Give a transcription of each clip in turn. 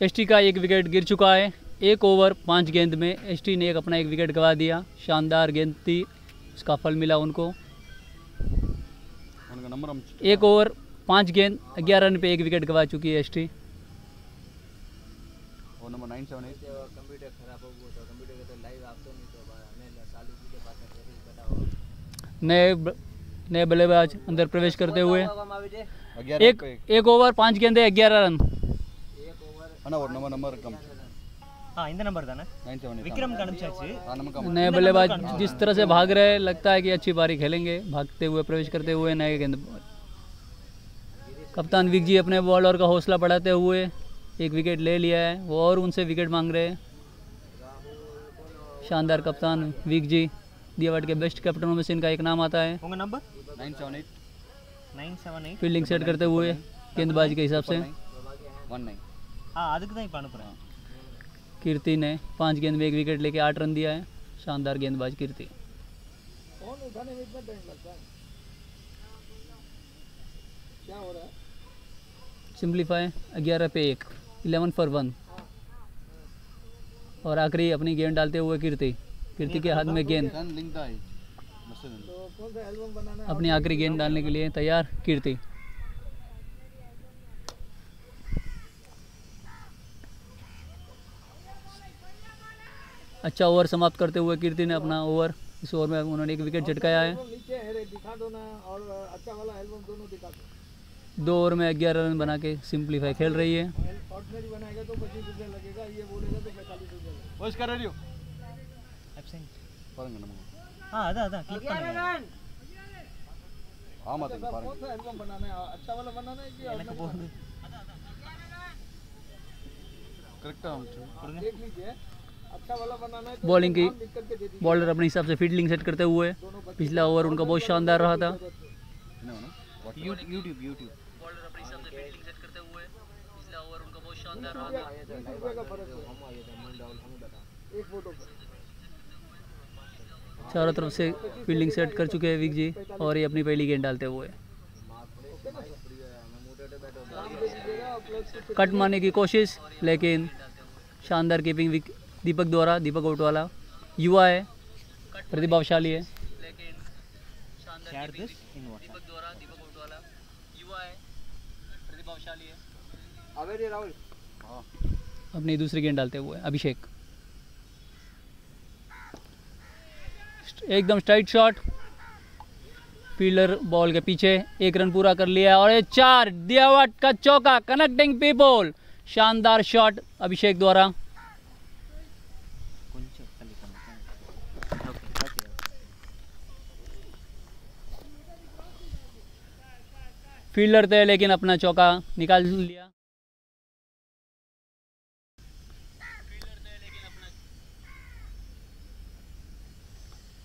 ST का एक wicket गिर चुका है। एक ओवर पाँच गेंद में एसटी ने एक अपना एक विकेट गवा दिया। शानदार गेंद थी उसका फल मिला उनको। एक ओवर पाँच गेंद ग्यारह रन पे एक विकेट गवा चुकी है एस और number nine seven eight. Computer खराब गया कंप्यूटर के लाइव आपको नहीं हमें सालू जी के पास में फिर बताओ नए नए बल्लेबाज अंदर प्रवेश करते हुए। एक। एक ओवर पाँच गेंदे ग्यारह रन। அண்ணா ஒரு நம்பர் நம்பர் கம் ஆ இந்த நம்பர் தானே நைன் செவன் எயிட் விக்ரம் அனுப்பிச்சாச்சு ஆ நம்பர் கம் नए बल्लेबाज जिस तरह से भाग रहे हैं लगता है कि अच्छी पारी खेलेंगे भागते हुए प्रवेश करते हुए नए गेंद कप्तान विक जी अपने बॉलर का हौसला बढ़ाते हुए एक विकेट ले लिया है वो और उनसे विकेट मांग रहे हैं शानदार कप्तान विक जी दियावट के बेस्ट कैप्टनों में से इनका एक नाम आता है உங்க number nine seven eight nine seven eight fielding set करते हुए गेंदबाजी के हिसाब से वन नाइन ஆ அதுக்கு தான் இப்போ அனுப்புகிறேன் कीर्ति ने पाँच गेंद में एक विकेट लेके आठ रन दिया है शानदार गेंदबाज कीर्ति सिंपलीफाई ग्यारह पे एक इलेवन फॉर वन और आखिरी अपनी गेंद डालते हुए कीर्ति कीर्ति के हाथ में गेंद सन लिंक दा मैसेज अपनी आखिरी गेंद डालने के लिए तैयार कीर्ति अच्छा ओवर समाप्त करते हुए कीर्ति ने अपना ओवर इस ओवर में उन्होंने एक विकेट झटकाया है। दो ओवर में ग्यारह रन बना के सिंप्लीफाई खेल रही है। करेक्ट बॉलिंग की बॉलर अपने हिसाब से फील्डिंग सेट करते हुए पिछला ओवर उनका बहुत शानदार रहा था। चारों तरफ़ से फील्डिंग सेट कर चुके हैं विक जी और ये अपनी पहली गेंद डालते हुए। कट मारने की कोशिश लेकिन शानदार कीपिंग विक दीपक द्वारा दीपक ओटवाला युवा है प्रतिभाशाली है। Share this in WhatsApp Deepak द्वारा दीपक ओटवाला युवा है प्रतिभाशाली है। अबे राहुल दूसरी गेंद डालते हुए अभिषेक। एकदम स्ट्राइट शॉट फील्डर बॉल के पीछे एक रन पूरा कर लिया और ये चार दियावट का चौका कनेक्टिंग पीपल शानदार शॉट अभिषेक द्वारा। फील्डर थे लेकिन अपना चौका निकाल लिया।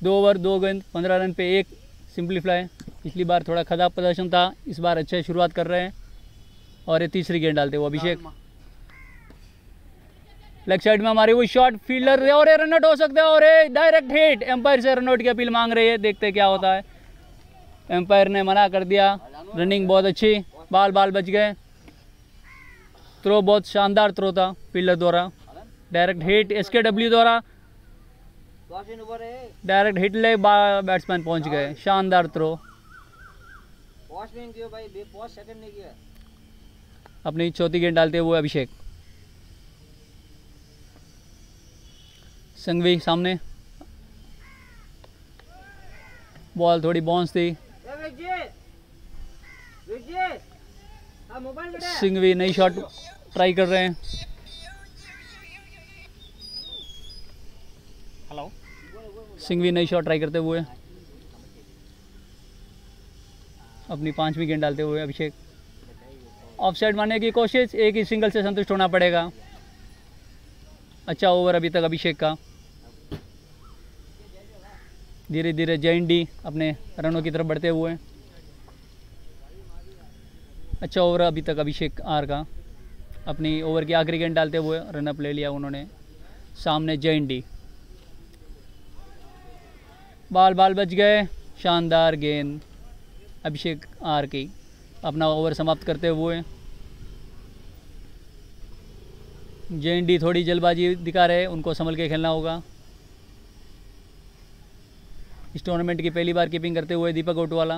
दो ओवर दो गेंद पंद्रह रन पे एक सिंपलीफ्लाई पिछली बार थोड़ा खराब प्रदर्शन था इस बार अच्छे शुरुआत कर रहे हैं और ये तीसरी गेंद डालते हुए अभिषेक। लेग साइड में हमारी वो शॉट फील्डर और ये रन आउट हो सकते हैं और ये डायरेक्ट हिट एम्पायर से रनआउट की अपील मांग रही है देखते क्या होता है। एम्पायर ने मना कर दिया। रनिंग बहुत अच्छी। बाल बाल बच गए। थ्रो बहुत शानदार थ्रो था फील्डर द्वारा। Direct hit S K W द्वारा। डायरेक्ट हिट ले बैट्समैन पहुँच गए। शानदार थ्रो अपनी चौथी गेंद डालते हुए अभिषेक। संघवी सामने। बॉल थोड़ी बाउंस थी। मोबाइल बेटा सिंघवी नई शॉट ट्राई कर रहे हैं। ஹலோ सिंघवी नई शॉट ट्राई करते हुए। अपनी पांचवी गेंद डालते हुए अभिषेक। ऑफ़ साइड मारने की कोशिश एक ही सिंगल से संतुष्ट होना पड़ेगा। अच्छा ओवर अभी तक अभिषेक का। धीरे धीरे जैन डी अपने रनों की तरफ़ बढ़ते हुए। अच्छा ओवर अभी तक अभिषेक आर का। अपनी ओवर की आखिरी गेंद डालते हुए रनअप ले लिया उन्होंने सामने जैन डी बाल बाल बच गए, शानदार गेंद अभिषेक आर की। अपना ओवर समाप्त करते हुए जे थोड़ी जल्दबाजी दिखा रहे, उनको संभल के खेलना होगा। इस टूर्नामेंट की पहली बार कीपिंग करते हुए दीपक ओटवाला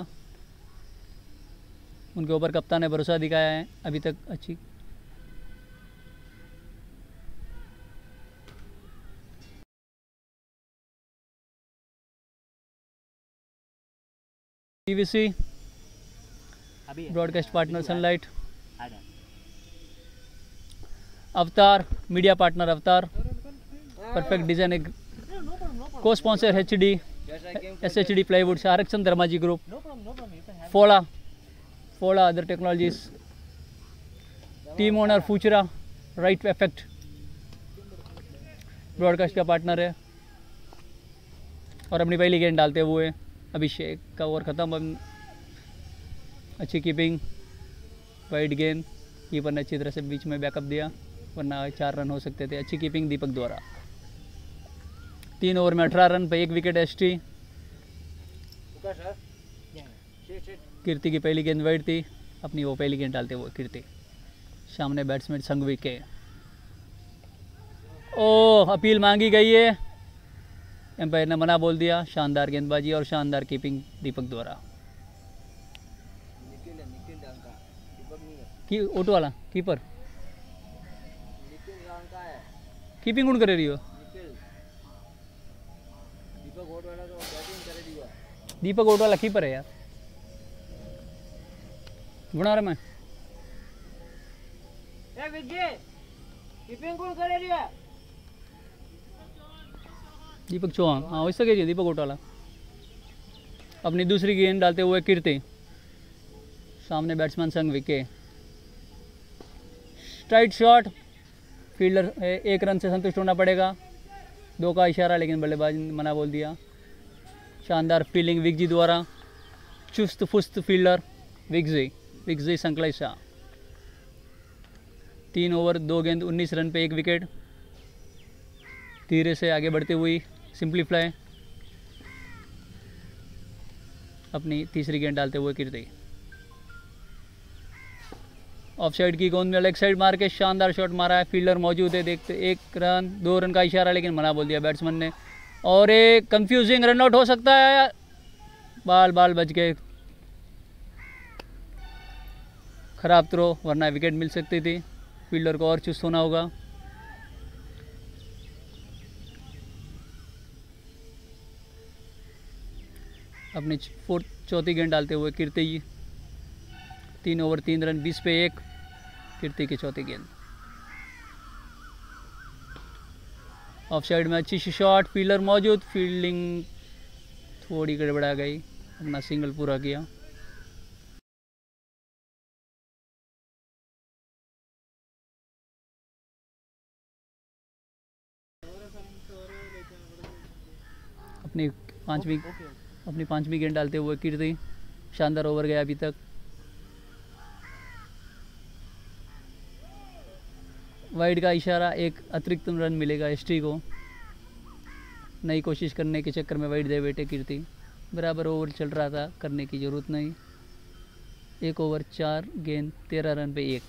उनके ऊपर कप्तान ने भरोसा दिखाया है। अभी तक अच्छी अभी broadcast partner Sunlight Avatar media partner Avatar. Perfect design co sponsor H D S H D plywood आरक्षण धर्माजी ग्रुप फोड़ा फोड़ा other technologies team owner Futura right effect broadcast का पार्टनर है. और अपनी पहली गेंद डालते हुए अभिषेक का ओवर ख़त्म अच्छी कीपिंग वाइड गेंद कीपर ने अच्छी तरह से बीच में बैकअप दिया वरना चार रन हो सकते थे। अच्छी कीपिंग दीपक द्वारा। तीन ओवर में अठारह रन पर एक विकेट एस टी कीर्ति की पहली गेंद वाइड थी, अपनी वो पहली गेंद डालते हुए कीर्ति। सामने बैट्समैन संघवी के। ओ अपील मांगी गई है। एम्पायर ने मना बोल दिया, शानदार गेंदबाजी और शानदार कीपिंग दीपक द्वारा। का ऑटो वाला कीपर कीपिंग कौन करे रही हो निखिल दीपक होट वाला तो बैटिंग करे दिया दीपक ऑटो वाला कीपर है यार। गुणा रहा मैं। दीपक चौहान। हाँ वैसा कहिए दीपक ऑटो वाला अपनी दूसरी गेंद डालते हुए कीर्ति। सामने बैट्समैन संग विके। स्ट्राइट शॉट फील्डर एक रन से संतुष्ट होना पड़ेगा। दो का इशारा लेकिन बल्लेबाज ने मना बोल दिया। शानदार फील्डिंग विगजी द्वारा. चुस्त फुस्त फील्डर विगजी विगजी संकलेशा तीन ओवर दो गेंद 19 रन पे एक विकेट धीरे से आगे बढ़ती हुई सिंप्लीफ्लाई अपनी तीसरी गेंद डालते हुए कीर्ति. ऑफ़ साइड की गेंद में लेग साइड मार के शानदार शॉट मारा है. फील्डर मौजूद है, देखते, एक रन, दो रन का इशारा, लेकिन मना बोल दिया बैट्समैन ने. और एक कंफ्यूजिंग रन आउट हो सकता है बाल बाल बच गए। खराब थ्रो वरना विकेट मिल सकती थी। फील्डर को और चुस्त होना होगा। अपनी फोर्थ चौथी गेंद डालते हुए कीर्ति तीन ओवर तीन रन बीस पे एक। कीर्ति की चौथी गेंद। ऑफ़ साइड में अच्छी सी शॉट फील्डर मौजूद फील्डिंग थोड़ी गड़बड़ा गई, अपना सिंगल पूरा किया। अपनी पांचवी अपनी पांचवी गेंद डालते हुए कीर्ति, शानदार ओवर गया अभी तक। वाइड का इशारा एक अतिरिक्त रन मिलेगा एसटी को। नई कोशिश करने के चक्कर में वाइड दे बैठे कीर्ति। बराबर ओवर चल रहा था, करने की ज़रूरत नहीं। एक ओवर, चार गेंद, तेरह रन पे एक।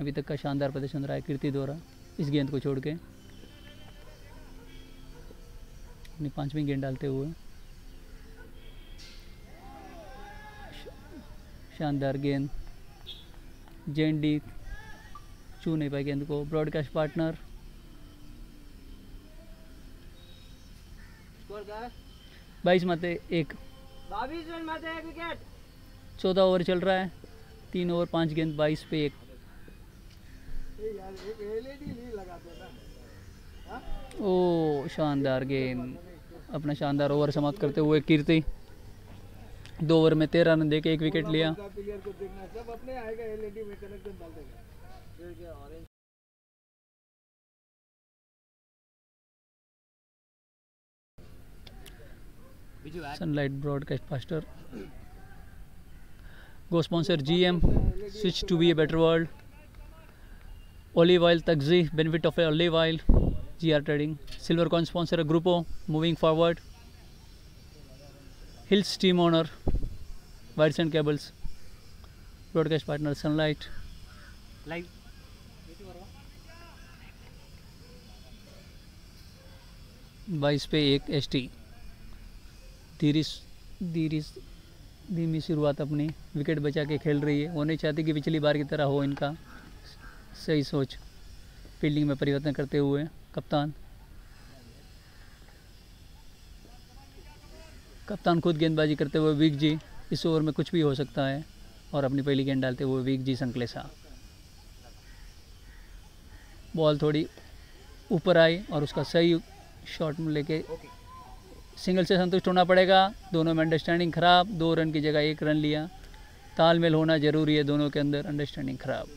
अभी तक का शानदार प्रदर्शन रहा है कीर्ति द्वारा, इस गेंद को छोड़ के। अपनी पांचवी गेंद डालते हुए। शानदार गेंद। जेन पार्टनर स्कोर क्या है बाईस माते एक। बाईस रन एक विकेट चौदह ओवर चल रहा है तीन ओवर पाँच गेंद बाईस पे एक। ओ शानदार गेंद। अपना शानदार ओवर समाप्त करते हुए कीर्ति। दो ओवर में तेरह रन देके एक विकेट लिया। कलर के orange Sunlight broadcast faster go sponsor G M switch to be a better world olive oil तकजी benefit of a oil G R trading silver coin sponsor Grupo moving forward hills team owner wires and cables broadcast partner Sunlight light बाईस पे एक S T धीरे धीरे धीमी शुरुआत अपनी wicket बचा के खेल रही है। वो नहीं चाहती कि पिछली बार की तरह हो इनका। सही सोच। फील्डिंग में परिवर्तन करते हुए कप्तान। कप्तान खुद गेंदबाजी करते हुए वीक जी, इस ओवर में कुछ भी हो सकता है और अपनी पहली गेंद डालते हुए वीक जी संकलेसा बॉल थोड़ी ऊपर आई और उसका सही शॉट में लेके। सिंगल से संतुष्ट होना पड़ेगा। दोनों में अंडरस्टैंडिंग खराब। दो रन की जगह एक रन लिया। तालमेल होना ज़रूरी है दोनों के अंदर। अंडरस्टैंडिंग खराब।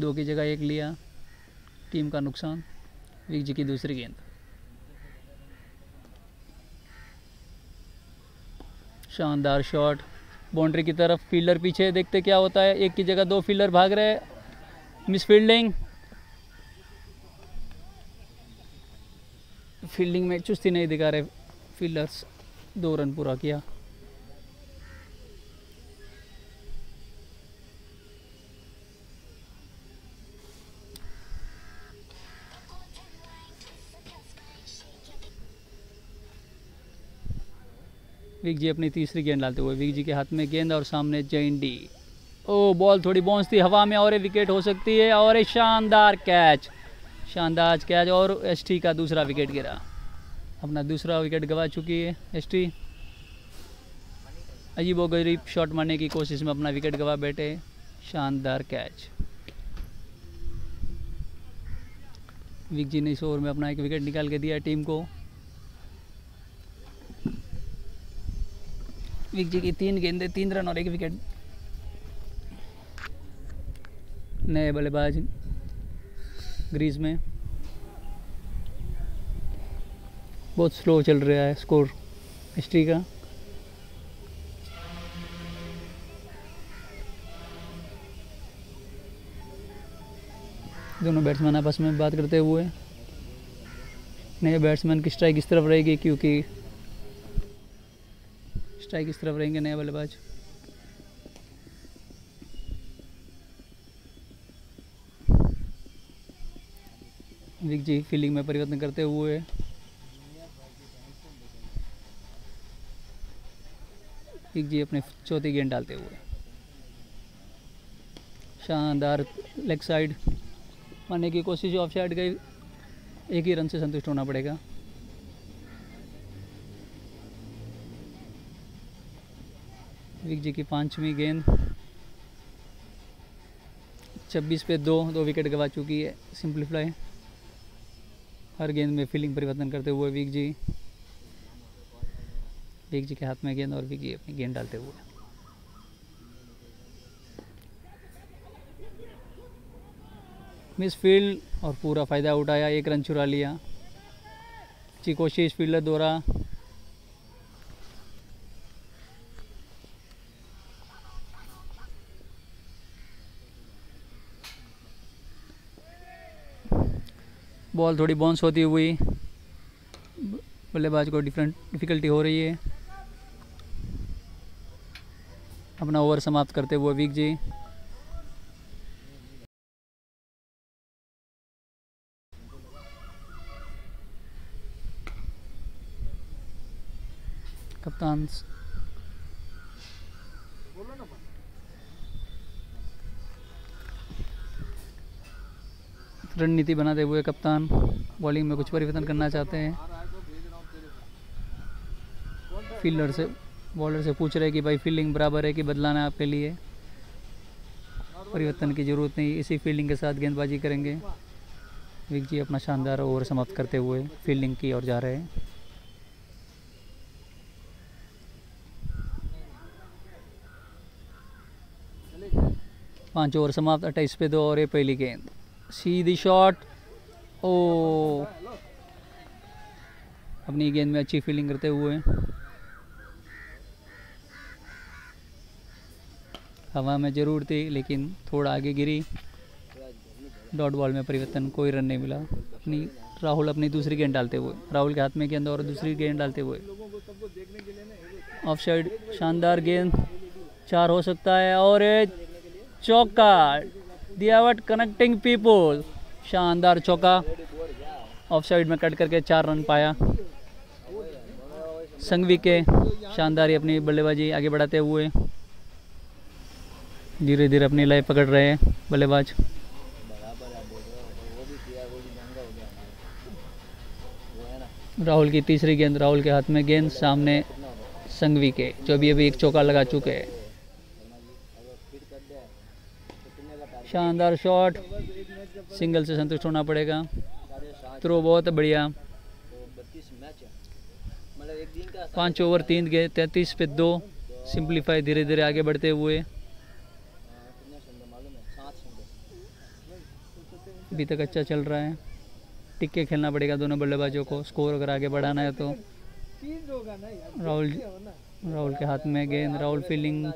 दो की जगह एक लिया। टीम का नुकसान। विक जी की दूसरी गेंद। शानदार शॉट बाउंड्री की तरफ़ फील्डर पीछे देखते क्या होता है। एक की जगह दो फील्डर भाग रहे मिस फील्डिंग फील्डिंग में चुस्ती नहीं दिखा रहे। फील्डर्स दो रन पूरा किया। विक जी अपनी तीसरी गेंद डालते हुए विक जी के हाथ में गेंद और सामने जैन डी ओ, बॉल थोड़ी बाउंस थी हवा में और विकेट हो सकती है और शानदार कैच। शानदार कैच और एसटी का दूसरा विकेट गिरा। अपना दूसरा विकेट गवा चुकी है एस अजीब व गरीब शॉट मारने की कोशिश में अपना विकेट गवा बैठे शानदार कैच विक जी ने इस ओवर में अपना एक विकेट निकाल के दिया टीम को। विक जी की तीन गेंदे, तीन रन और एक विकेट नए बल्लेबाज ग्रीज में। बहुत स्लो चल रहा है स्कोर हिस्ट्री का। दोनों बैट्समैन आपस में बात करते हुए। नए बैट्समैन की स्ट्राइक इस तरफ़ रहेगी क्योंकि स्ट्राइक इस तरफ़ रहेंगे नए बल्लेबाज। जी फील्डिंग में परिवर्तन करते हुए। विक जी, अपने चौथी गेंद डालते हुए। शानदार लेग साइड मारने की कोशिश ऑफ़ साइड गई। एक ही रन से संतुष्ट होना पड़ेगा। विक जी की पांचवी गेंद। छब्बीस पे दो दो विकेट गवा चुकी है सिंपलीफ्लाई हर गेंद में फील्डिंग परिवर्तन करते हुए विक जी विक जी के हाथ में गेंद और विक जी अपनी गेंद डालते हुए। मिस फ़ील्ड और पूरा फ़ायदा उठाया, एक रन चुरा लिया। अच्छी कोशिश फील्डर द्वारा बॉल थोड़ी बाउंस होती हुई। बल्लेबाज को डिफरेंट डिफ़िकल्टी हो रही है। अपना ओवर समाप्त करते हुए विक जी। कप्तान रणनीति बनाते हुए कप्तान बॉलिंग में कुछ परिवर्तन करना चाहते हैं। फील्डर से, बॉलर से पूछ रहे कि भाई फील्डिंग बराबर है कि बदलाना है आपके लिए? परिवर्तन की ज़रूरत नहीं, इसी फील्डिंग के साथ गेंदबाजी करेंगे। विक जी अपना शानदार ओवर समाप्त करते हुए फील्डिंग की ओर जा रहे हैं। पाँच ओवर समाप्त, अट्ठाईस पे दो और ये पहली गेंद। सीधी शॉट। ओ। अपनी गेंद में अच्छी फील्डिंग करते हुए। हवा में ज़रूर थी, लेकिन थोड़ा आगे गिरी। डॉट बॉल में परिवर्तन, कोई रन नहीं मिला। अपनी राहुल अपनी दूसरी गेंद डालते हुए। राहुल के हाथ में गेंद और दूसरी गेंद डालते हुए। ऑफ़ साइड शानदार गेंद। चार हो सकता है और चौका। दियावट कनेक्टिंग पीपल शानदार चौका। ऑफ़ साइड में कट करके चार रन पाया। संघवी के शानदार अपनी बल्लेबाजी आगे बढ़ाते हुए। धीरे धीरे अपनी लाइफ पकड़ रहे हैं बल्लेबाज। राहुल की तीसरी गेंद, राहुल के हाथ में गेंद, सामने संघवी के, जो अभी अभी एक चौका लगा चुके हैं अगर फिट कर दे तो कितने का टारगेट शानदार शॉट। सिंगल से संतुष्ट होना पड़ेगा। थ्रो बहुत बढ़िया। पाँच ओवर तीन गेंद तैंतीस पे दो। सिंप्लीफाई धीरे धीरे आगे बढ़ते हुए। अभी तक अच्छा चल रहा है। टिक के खेलना पड़ेगा दोनों बल्लेबाजों को। स्कोर अगर आगे बढ़ाना है तो। राहुल राहुल के हाथ में गेंद, राहुल फील्डिंग।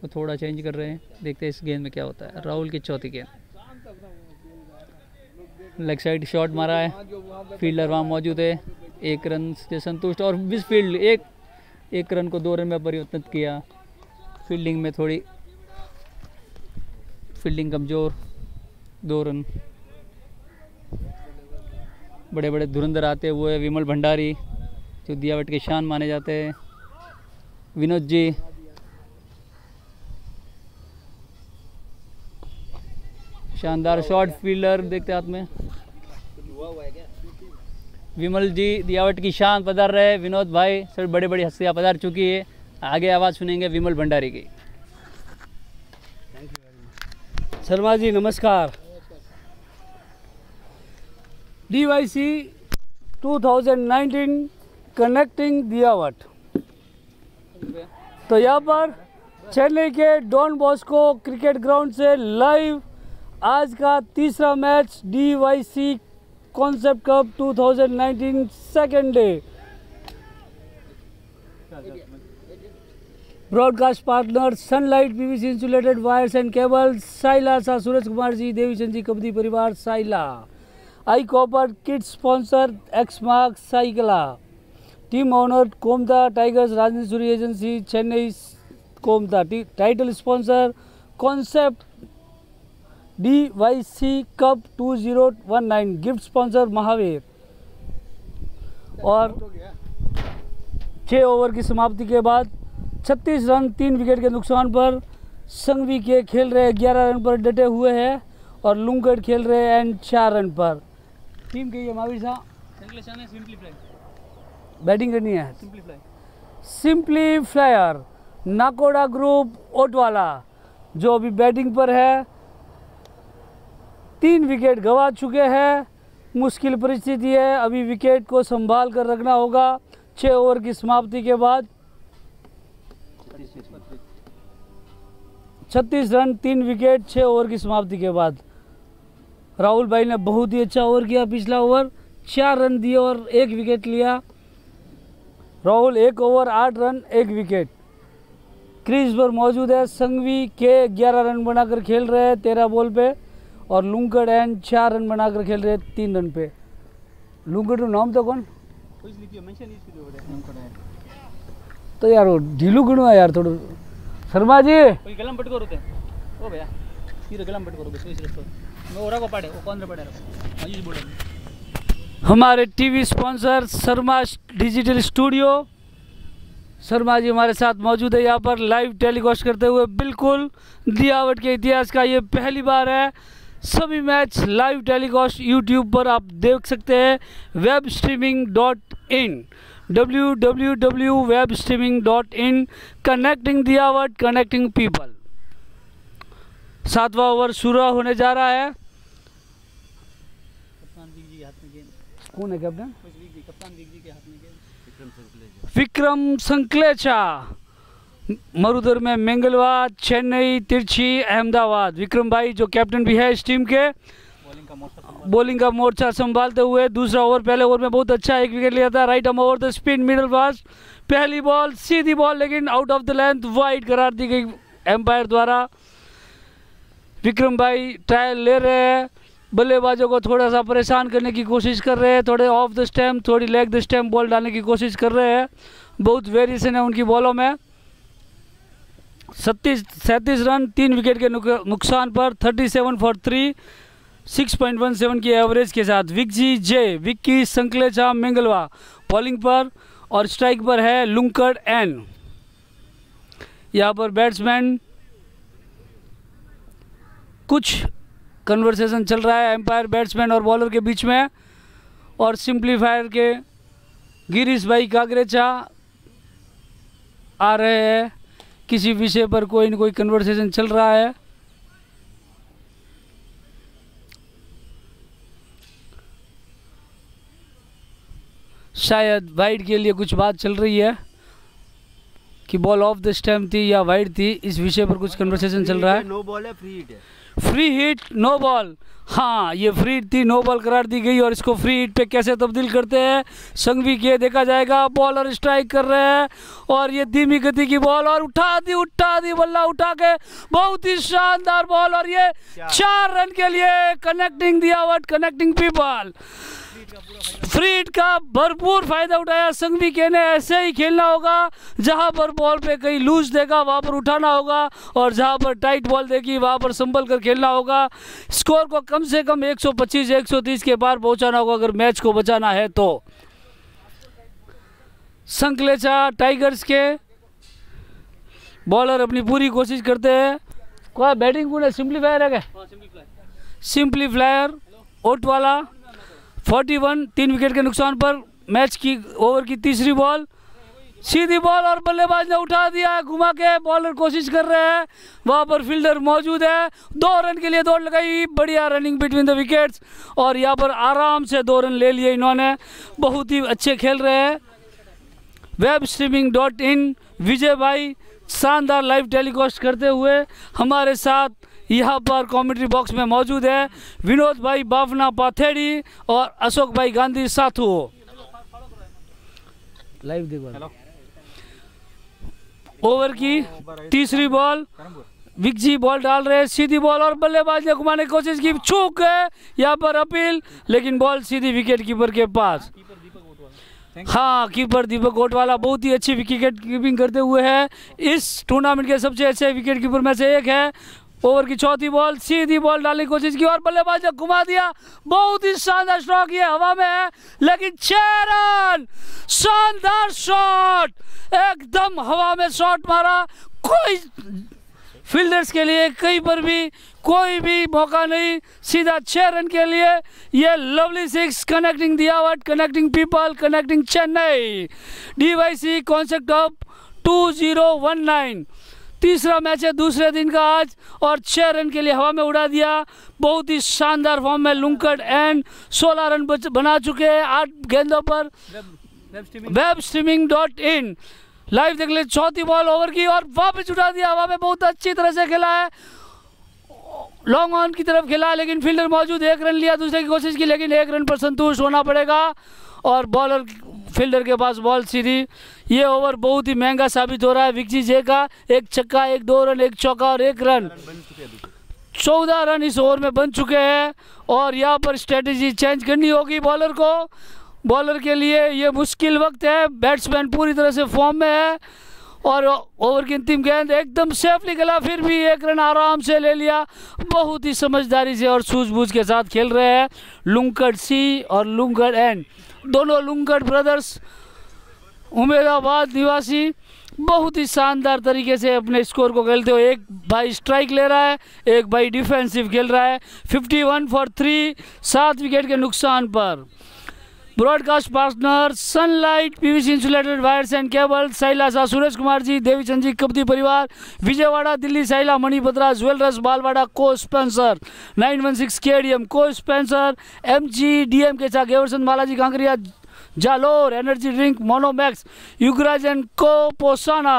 को थोड़ा चेंज कर रहे हैं। देखते हैं इस गेंद में क्या होता है। राहुल की चौथी गेंद लेग साइड शॉट मारा है। फील्डर वहाँ मौजूद है। एक रन से संतुष्ट और मिस फ़ील्ड एक एक रन को दो रन में परिवर्तित किया। फील्डिंग में थोड़ी फील्डिंग कमज़ोर। दो रन। बड़े बड़े धुरंधर आते हुए विमल भंडारी, जो दियावट के शान माने जाते हैं। विनोद जी शानदार शॉट फील्डर देखते हाथ में। विमल जी दियावट की शान पधार रहे विनोद भाई सभी बड़ी बड़ी हस्तियाँ पधार चुकी है। आगे आवाज़ सुनेंगे विमल भंडारी की। शर्मा जी, नमस्कार। D Y C two thousand nineteen connecting Diyawat तो यहाँ पर चेन्नई के डॉन बॉस्को क्रिकेट ग्राउंड से लाइव आज का तीसरा match D Y C concept cup 2019 second day broadcast partner Sunlight PVC insulated wires and cables Saila सा सूरज कुमार जी देवीचंद जी कबड्डी परिवार साइला आई copper kids sponsor X mark साइकला team owner कोमता tigers Rajneeshwari agency Chennai कोमता title sponsor concept D Y C cup 2019 gift sponsor Mahavir और छः over की समाप्ति के बाद 36 रन तीन विकेट के नुकसान पर संघवी के खेल रहे 11 रन पर डटे हुए हैं और लुंगट खेल रहे हैं एंड चार रन पर। टीम के ये महावीर साहब। बैटिंग करनी है। Simply flyer Nakoda group Otwala जो अभी बैटिंग पर है तीन विकेट गंवा चुके हैं। मुश्किल परिस्थिति है। अभी विकेट को संभाल कर रखना होगा। छः ओवर की समाप्ति के बाद छत्तीस रन, तीन विकेट छः ओवर की समाप्ति के बाद। राहुल भाई ने बहुत ही अच्छा ओवर किया पिछला ओवर। चार रन दिए और एक विकेट लिया। राहुल, एक ओवर, आठ रन, एक विकेट। क्रीज पर मौजूद है संघवी के। ग्यारह रन बनाकर खेल रहे हैं तेरह बॉल पे। और लुंगड़ एंड चार रन बनाकर खेल रहे तीन रन पे। लुंगड़ नाम तो कौन? तो यार ढीलू गुण है यार थोड़ा। शर्मा जी। गलम पटको रोते ओ भैया फिर गलम पटको रोते सुई रस्तो। मैं ओरा को पाड़े वो कौन रे पाड़े मयूस बोले हमारे TV sponsor Sharma digital studio. Sharma ji हमारे साथ मौजूद है यहाँ पर। लाइव टेलीकास्ट करते हुए बिल्कुल दियावट के इतिहास का ये पहली बार है। सभी मैच लाइव टेलीकास्ट यूट्यूब पर आप देख सकते हैं web streaming dot in W W W web streaming dot in connecting Diyawat connecting people सातवां ओवर शुरू होने जा रहा है कौन है कैप्टन विक्रम संकलेचा। मरुधर में मंगलवा, चेन्नई, तिरछी, अहमदाबाद। विक्रम भाई, जो कैप्टन भी है इस टीम के बॉलिंग का बॉलिंग का मोर्चा संभालते हुए दूसरा ओवर, पहले ओवर में बहुत अच्छा एक विकेट लिया था right arm over the spin middle fast पहली बॉल सीधी बॉल लेकिन out of the length wide करार दी गई एम्पायर द्वारा। विक्रम भाई ट्रायल ले रहे हैं, बल्लेबाजों को थोड़ा सा परेशान करने की कोशिश कर रहे हैं, थोड़े ऑफ़ द स्टैम्प थोड़ी लेग द स्टैम्प बॉल डालने की कोशिश कर रहे हैं। बहुत वेरिएशन है उनकी बॉलों में। सत्तीस, सैंतीस रन, तीन विकेट के नुकसान पर थर्टी सेवन फॉर थ्री 6.17 की एवरेज के साथ विक्जी जे विक्की संकलेचा मेंगलवा बॉलिंग पर और स्ट्राइक पर है लुंकड़ एन यहाँ पर बैट्समैन कुछ कन्वर्सेशन चल रहा है एम्पायर बैट्समैन और बॉलर के बीच में और सिंप्लीफायर के गिरीश भाई कागरेचा आ रहे हैं। किसी विषय पर कोई न कोई कन्वर्सेशन चल रहा है। शायद वाइड के लिए कुछ बात चल रही है कि बॉल ऑफ़ द स्टैम्प थी या वाइड थी, इस विषय पर कुछ कन्वर्सेशन चल रहा है। नो बॉल है फ्री हिट है। फ्री हिट नो बॉल हाँ ये फ्री हिट थी नो बॉल करार दी गई और इसको फ्री हिट पे कैसे तब्दील करते हैं? संग संघवी किए देखा जाएगा बॉलर स्ट्राइक कर रहे हैं और ये धीमी गति की बॉल और उठा दी उठा दी बल्ला उठा के। बहुत ही शानदार बॉल और ये चार रन के लिए connecting Diyawat connecting people free hit का भरपूर फ़ायदा उठाया। संघवी के ने ऐसे ही खेलना होगा जहाँ पर बॉल पे कहीं लूज देगा वहाँ पर उठाना होगा और जहाँ पर टाइट बॉल देगी वहाँ पर संभल कर खेलना होगा। स्कोर को कम से कम 125 130 के पार पहुंचाना होगा अगर मैच को बचाना है तो। संकलेचा टाइगर्स के। बॉलर अपनी पूरी कोशिश करते हैं। कोई बैटिंग को सिंप्लीफायर है क्या सिंप्लीफायर ओट वाला। 41, तीन विकेट के नुकसान पर मैच की ओवर की तीसरी बॉल सीधी बॉल और बल्लेबाज ने उठा दिया है, घुमा के बॉलर कोशिश कर रहे हैं। वहाँ पर फील्डर मौजूद है। दो रन के लिए दौड़ लगाई, बढ़िया रनिंग बिटवीन द विकेट्स और यहाँ पर आराम से दो रन ले लिए इन्होंने। बहुत ही अच्छे खेल रहे हैं। Web streaming dot in Vijay भाई शानदार लाइव टेलीकास्ट करते हुए हमारे साथ यहाँ पर कॉमेंट्री बॉक्स में मौजूद है विनोद भाई बाफना पाथेड़ी और अशोक भाई गांधी साथू। लाइव देखो। ओवर की तीसरी बॉल विक्जी बॉल डाल रहे हैं सीधी बॉल और बल्लेबाज ने घुमाने की कोशिश की। चूक गए यहाँ पर अपील लेकिन बॉल सीधी विकेट कीपर के पास। हाँ कीपर दीपक कोटवाला बहुत ही अच्छी विकेट कीपिंग करते हुए है। इस टूर्नामेंट के सबसे अच्छे विकेट कीपर में से एक है। ओवर की चौथी बॉल, सीधी बॉल डालने की कोशिश की और बल्लेबाज ने घुमा दिया। बहुत ही शानदार स्ट्रोक ये हवा में है, लेकिन छह रन! शानदार शॉट एकदम हवा में शॉट मारा। कोई फील्डर्स के लिए कहीं पर भी कोई भी मौका नहीं। सीधा छह रन के लिए ये lovely six connecting Diyawat connecting people connecting Chennai DYC concept of two zero one nine तीसरा मैच है दूसरे दिन का आज, और छह रन के लिए हवा में उड़ा दिया। बहुत ही शानदार फॉर्म में लुंकड एंड सोलह रन बना चुके हैं आठ गेंदों पर। Web streaming dot in. Live देख ले, चौथी बॉल ओवर की, और वापस उठा दिया। हवा में बहुत अच्छी तरह से खेला है। लॉन्ग ऑन की तरफ़ खेला, लेकिन फील्डर मौजूद, एक रन लिया दूसरे की कोशिश की, लेकिन एक रन पर संतुष्ट होना पड़ेगा। और बॉलर फील्डर के पास बॉल सीधी। ये ओवर बहुत ही महँगा साबित हो रहा है विक्सी जे का। एक छक्का, एक दो रन, एक चौका और एक रन। चौदह रन इस ओवर में बन चुके हैं और यहाँ पर स्ट्रेटेजी चेंज करनी होगी बॉलर को। बॉलर के लिए ये मुश्किल वक्त है। बैट्समैन पूरी तरह से फॉर्म में है और ओवर की अंतिम गेंद एकदम सेफली खेला फिर भी एक रन आराम से ले लिया। बहुत ही समझदारी से और सूझबूझ के साथ खेल रहे हैं लुंकड़ सी और लुंकड़ एन। दोनों लुंगड़ ब्रदर्स उमेदाबाद निवासी बहुत ही शानदार तरीके से अपने स्कोर को खेलते हो एक भाई स्ट्राइक ले रहा है, एक भाई डिफेंसिव खेल रहा है। 51 फॉर थ्री सात विकेट के नुकसान पर। Broadcast partner Sunlight PVC insulated wires and cable Saila Shah Suresh Kumar ji Devichand ji कपती परिवार Vijayawada Delhi Saila मणिपत्रा jewellers बालवाड़ा co sponsor nine one six K D M co sponsor M G D M के चा Gevarchand Balaji Kankaria Jalore energy drink Monomax Yugraj and co पोसाना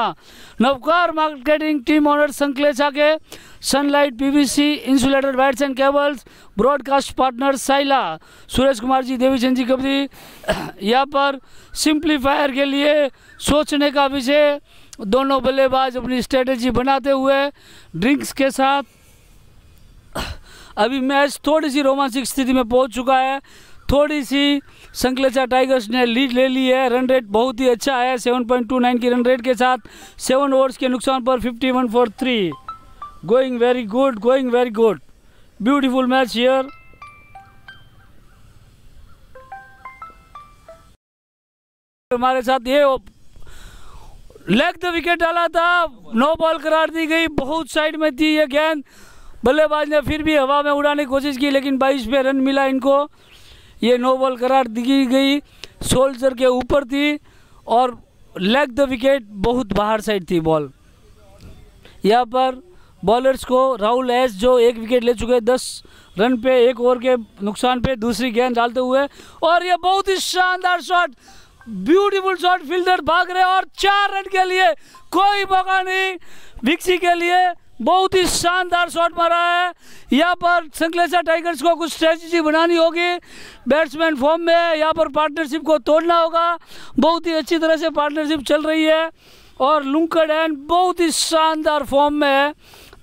Navkar marketing team owner Sankalecha के Sunlight PVC insulated wires and cables broadcast partner Saila Suresh Kumar ji Devichand ji कबरी यहाँ पर simplifier के लिए सोचने का विषय दोनों बल्लेबाज अपनी स्ट्रेटेजी बनाते हुए ड्रिंक्स के साथ अभी मैच थोड़ी सी रोमांचिक स्थिति में पहुँच चुका है थोड़ी सी संकलेचा टाइगर्स ने लीड ले ली है। रन रेट बहुत ही अच्छा है 7.29 की रन रेट के साथ। सेवन ओवर्स के नुकसान पर 51 for three going very good going very good beautiful match here हमारे साथ ये लेग द विकेट डाला था। नो बॉल करार दी गई। बहुत साइड में थी ये गेंद। बल्लेबाज ने फिर भी हवा में उड़ाने की कोशिश की, लेकिन बाईस पे रन मिला इनको। ये नो बॉल करार दी गई सोल्जर के ऊपर थी और लेग द विकेट बहुत बाहर साइड थी बॉल। यहाँ पर बॉलर्स को राहुल एस जो एक विकेट ले चुके हैं दस रन पे, एक ओवर के नुकसान पे, दूसरी गेंद डालते हुए। और ये बहुत ही शानदार शॉट, ब्यूटीफुल शॉट, फील्डर भाग रहे और चार रन के लिए कोई मौका नहीं, विक्सी के लिए बहुत ही शानदार शॉट मारा है। यहाँ पर संकलेशा टाइगर्स को कुछ स्ट्रेटजी बनानी होगी। बैट्समैन फॉर्म में यहाँ पर पार्टनरशिप को तोड़ना होगा। बहुत ही अच्छी तरह से पार्टनरशिप चल रही है। और लुंकड एंड बहुत ही शानदार फॉर्म में है।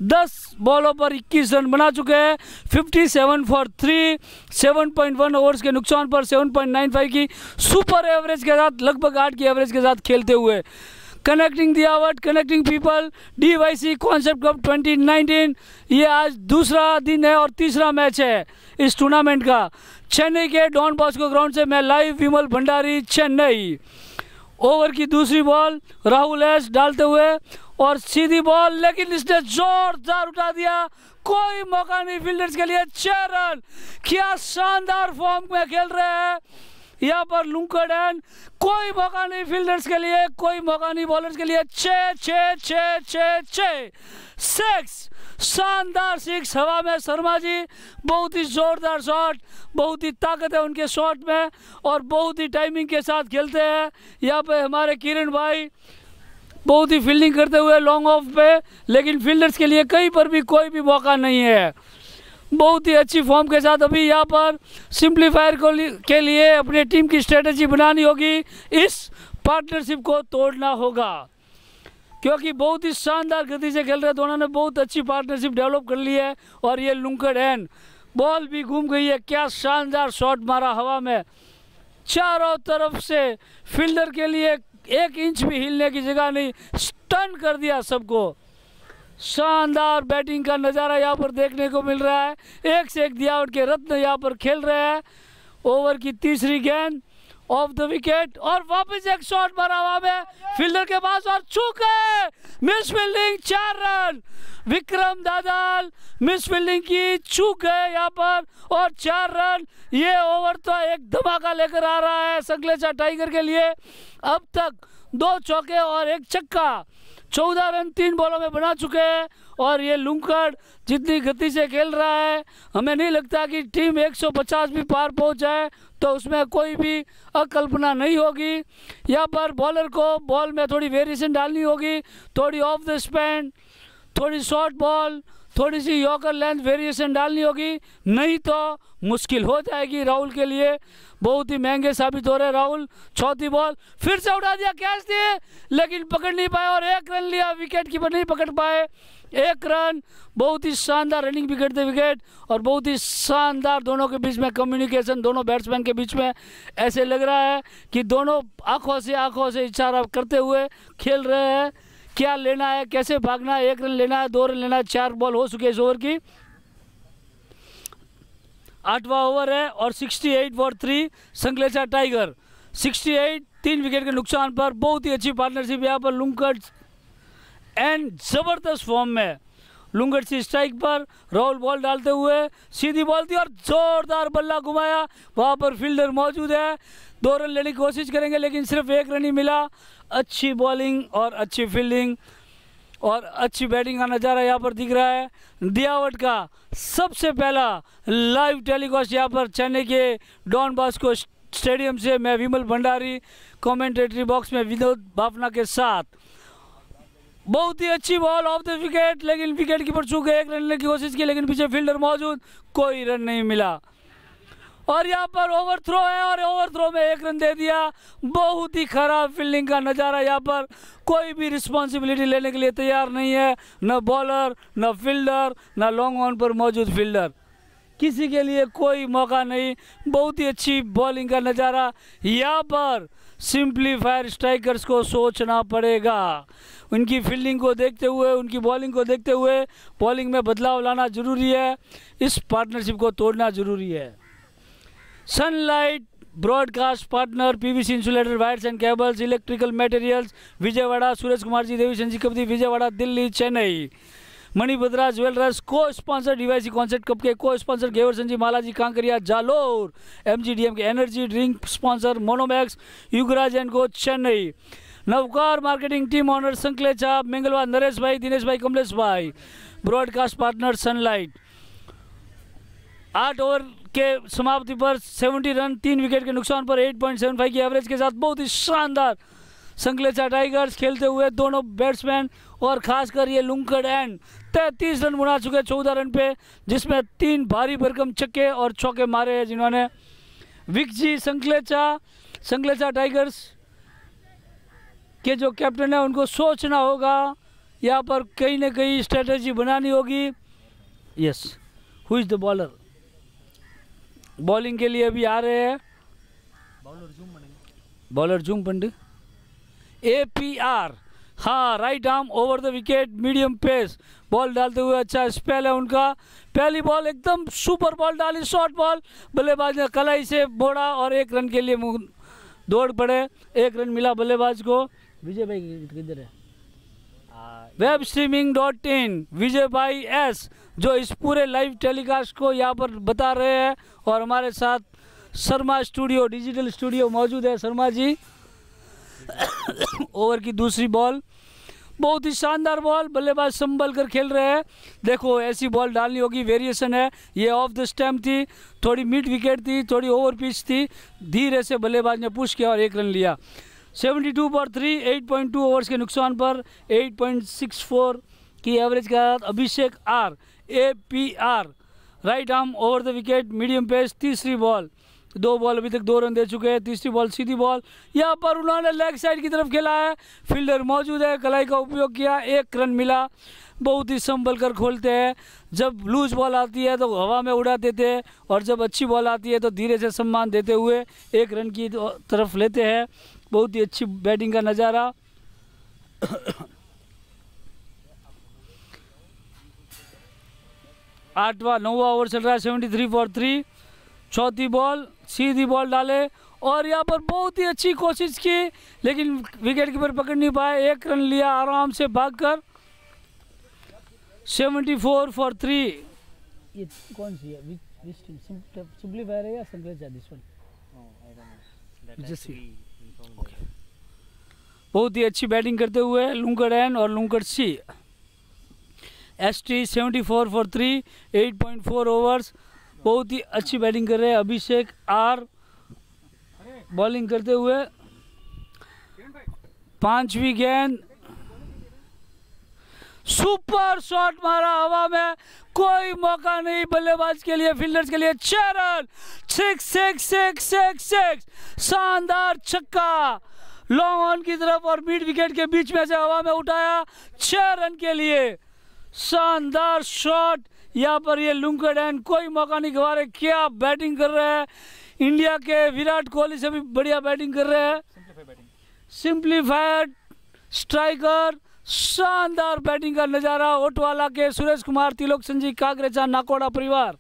दस बॉलों पर 21 रन बना चुके हैं। 57 फॉर थ्री 7.1 ओवर्स के नुकसान पर 7.95 की सुपर एवरेज के साथ, लगभग आठ की एवरेज के साथ खेलते हुए। कनेक्टिंग दी आवर्ट connecting people D Y C concept cup 2019 ये आज दूसरा दिन है और तीसरा मैच है इस टूर्नामेंट का। चेन्नई के डॉन बॉस्को ग्राउंड से मैं लाइव विमल भंडारी चेन्नई ओवर की दूसरी बॉल राहुल एस डालते हुए और सीधी बॉल लेकिन इसने जोरदार उठा दिया। कोई मौका नहीं फील्डर्स के लिए। छह रन क्या शानदार फॉर्म में खेल रहे हैं। यहाँ पर लुंकड एंड कोई मौका नहीं फील्डर्स के लिए, कोई मौका नहीं बॉलर्स के लिए। छः छः छः छः छः। सिक्स शानदार सिक्स हवा में शर्मा जी, बहुत ही जोरदार शॉट बहुत ही ताकत है उनके शॉट में और बहुत ही टाइमिंग के साथ खेलते हैं। यहाँ पे हमारे किरण भाई, बहुत ही फील्डिंग करते हुए लॉन्ग ऑफ़ पे, लेकिन फील्डर्स के लिए कहीं पर भी कोई भी मौका नहीं है। बहुत ही अच्छी फॉर्म के साथ अभी यहाँ पर सिंप्लीफायर को के लिए अपनी टीम की स्ट्रेटजी बनानी होगी। इस पार्टनरशिप को तोड़ना होगा। क्योंकि बहुत ही शानदार गति से खेल रहे दोनों ने बहुत अच्छी पार्टनरशिप डेवलप कर ली है और ये लुंकड एंड बॉल भी घूम गई है। क्या शानदार शॉट मारा हवा में। चारों तरफ़ से फील्डर के लिए एक इंच भी हिलने की जगह नहीं। स्टन कर दिया सबको। शानदार बैटिंग का नज़ारा यहाँ पर देखने को मिल रहा है। एक से एक दियावट के रत्न यहाँ पर खेल रहे हैं। ओवर की तीसरी गेंद ऑफ़ द विकेट और वापस एक शॉट मारा हुआ में फील्डर के पास और गए मिस फील्डिंग चार रन। विक्रम दादाल मिस फील्डिंग की चूक गए यहाँ पर और चार रन। ये ओवर तो एक धमाका लेकर आ रहा है संकलेचा टाइगर के लिए। अब तक दो चौके और एक छक्का। चौदह रन, तीन बॉलों में बना चुके हैं और ये लुंकड़ जितनी गति से खेल रहा है, हमें नहीं लगता कि टीम 150 भी पार पहुँच जाए तो उसमें कोई भी अकल्पना नहीं होगी। यहाँ पर बॉलर को बॉल में थोड़ी वेरिएशन डालनी होगी, थोड़ी ऑफ़ द स्पैन थोड़ी शॉर्ट बॉल थोड़ी सी यॉकर लेंथ वेरिएशन डालनी होगी, नहीं तो मुश्किल हो जाएगी राहुल के लिए। बहुत ही महँगे साबित हो रहे राहुल। चौथी बॉल फिर से उठा दिया कैच दिए, लेकिन पकड़ नहीं पाए और एक रन लिया विकेट कीपर नहीं पकड़ पाए। एक रन बहुत ही शानदार रनिंग विकेट थे विकेट और बहुत ही शानदार दोनों के बीच में कम्युनिकेशन दोनों बैट्समैन के बीच में। ऐसे लग रहा है कि दोनों आँखों से आँखों से इशारा करते हुए खेल रहे हैं। क्या लेना है, कैसे भागना है? एक रन लेना है, दो रन लेना है, चार बॉल हो चुके इस ओवर की। आठवां ओवर है और 68 फॉर थ्री संकलेचा टाइगर 68 तीन विकेट के नुकसान पर बहुत ही अच्छी पार्टनरशिप यहाँ पर लुंकट एंड ज़बरदस्त फॉर्म में लुंगट सी स्ट्राइक पर राहुल बॉल डालते हुए सीधी बॉल थी और जोरदार बल्ला घुमाया। वहाँ पर फील्डर मौजूद है। दो रन लेने की कोशिश करेंगे, लेकिन सिर्फ़ एक रन ही मिला। अच्छी बॉलिंग और अच्छी फील्डिंग और अच्छी बैटिंग का नज़ारा यहाँ पर दिख रहा है। दियावट का सबसे पहला लाइव टेलीकास्ट यहाँ पर चेन्नई के डॉन बास्को स्टेडियम से मैं विमल भंडारी कमेंटेटरी बॉक्स में विनोद भावना के साथ। बहुत ही अच्छी बॉल ऑफ़ द विकेट लेकिन विकेट कीपर चूक एक रन लेने की कोशिश की, लेकिन पीछे फील्डर मौजूद, कोई रन नहीं मिला। और यहाँ पर ओवर थ्रो है और ओवर थ्रो में एक रन दे दिया। बहुत ही खराब फील्डिंग का नज़ारा यहाँ पर। कोई भी रिस्पॉन्सिबिलिटी लेने के लिए तैयार नहीं है। न बॉलर न फील्डर न लॉन्ग ऑन पर मौजूद फील्डर किसी के लिए कोई मौका नहीं। बहुत ही अच्छी बॉलिंग का नज़ारा। यहाँ पर सिंपली फायर स्ट्राइकर्स को सोचना पड़ेगा। उनकी फील्डिंग को देखते हुए, उनकी बॉलिंग को देखते हुए बॉलिंग में बदलाव लाना ज़रूरी है। इस पार्टनरशिप को तोड़ना ज़रूरी है। Sunlight broadcast partner PVC insulator wires and cables electrical materials Vijayawada Suraj Kumar ji देवी संजी कपदी विजयवाड़ा दिल्ली चेन्नई मणिभद्रा ज्वेलर्स को स्पॉन्सर डीवाईसी कॉन्सेप्ट कप के को स्पॉन्सर गेवर संजी मालाजी कांकरिया जालोर एमजीडीएम के energy drink sponsor Monomax Yugraj and co Chennai Navkar marketing team owner Sankalecha मंगलवार नरेश भाई दिनेश भाई कमलेश भाई ब्रॉडकास्ट पार्टनर सनलाइट आठ ओवर के समाप्ति पर 70 रन, तीन विकेट के नुकसान पर 8.75 की एवरेज के साथ बहुत ही शानदार संकलेचा टाइगर्स खेलते हुए दोनों बैट्समैन और खासकर ये लुंकड एंड तैंतीस रन बना चुके चौदह रन पे, जिसमें तीन भारी भरकम छक्के और चौके मारे हैं जिन्होंने। विकजी संकलेचा संकलेचा टाइगर्स के जो कैप्टन है, उनको सोचना होगा, यहाँ पर कहीं ना कहीं स्ट्रेटजी बनानी होगी। Yes who is the bowler bowling के लिए अभी आ रहे हैं। बॉलर जूम पंडित। ए पी आर हाँ right arm over the wicket medium pace ball डालते हुए अच्छा स्पेल है उनका। पहली बॉल एकदम सुपर बॉल डाली शॉर्ट बॉल बल्लेबाज ने कलाई से मोड़ा और एक रन के लिए दौड़ पड़े। एक रन मिला बल्लेबाज को। विजय भाई किधर है? Web streaming dot in Vijay भाई एस जो इस पूरे लाइव टेलीकास्ट को यहाँ पर बता रहे हैं और हमारे साथ शर्मा स्टूडियो डिजिटल स्टूडियो मौजूद है। शर्मा जी ओवर की दूसरी बॉल बहुत ही शानदार बॉल बल्लेबाज संभल कर खेल रहे हैं। देखो, ऐसी बॉल डालनी होगी वेरिएशन है। ये ऑफ़ द स्टैम्प थी, थोड़ी मिड विकेट थी, थोड़ी ओवर पिच थी। धीरे से बल्लेबाज ने पुश किया और एक रन लिया। 72 पर थ्री 8.2 ओवर्स के नुकसान पर 8.64 की एवरेज के साथ Abhishek R A P R right arm over the wicket medium pace तीसरी बॉल दो बॉल अभी तक दो रन दे चुके हैं, तीसरी बॉल सीधी बॉल यहाँ पर उन्होंने लेग साइड की तरफ़ खेला है। फील्डर मौजूद है, कलाई का उपयोग किया, एक रन मिला। बहुत ही संभल कर खोलते हैं। जब लूज बॉल आती है तो हवा में उड़ा देते हैं और जब अच्छी बॉल आती है तो धीरे से सम्मान देते हुए एक रन की तरफ़ लेते हैं। बहुत ही अच्छी बैटिंग का नज़ारा। आठवां नौवा ओवर चल रहा है सेवेंटी थ्री फॉर थ्री चौथी बॉल सीधी बॉल डाले और यहाँ पर बहुत ही अच्छी कोशिश की लेकिन विकेट कीपर पकड़ नहीं पाए। एक रन लिया आराम से भागकर। सेवेंटी फोर फॉर थ्री ये कौन सी है? सिंपलीफायर है या संग्रेज दिस वन बहुत ही अच्छी बैटिंग करते हुए लुंकड़ एन और Lunkad C S T seventy four for three eight point four overs बहुत ही अच्छी बैटिंग कर रहे हैं अभिषेक आर। बॉलिंग करते हुए। पांचवी गेंद सुपर शॉट मारा हवा में। कोई मौका नहीं बल्लेबाज के लिए फील्डर्स के लिए। Run. Six six six six six शानदार छक्का। लॉन्ग ऑन की तरफ़ और मिड विकेट के बीच में से हवा में उठाया। छह रन के लिए। शानदार शॉट। यहाँ पर ये लुंकड एंड कोई मौका नहीं गवा रहे क्या बैटिंग कर रहे हैं। इंडिया के विराट कोहली से भी बढ़िया बैटिंग कर रहे हैं। सिंप्लीफाइड स्ट्राइकर, शानदार बैटिंग का नज़ारा ओटवाला के सुरेश कुमार, तिलोक संजी कागरेचा नाकोड़ा परिवार।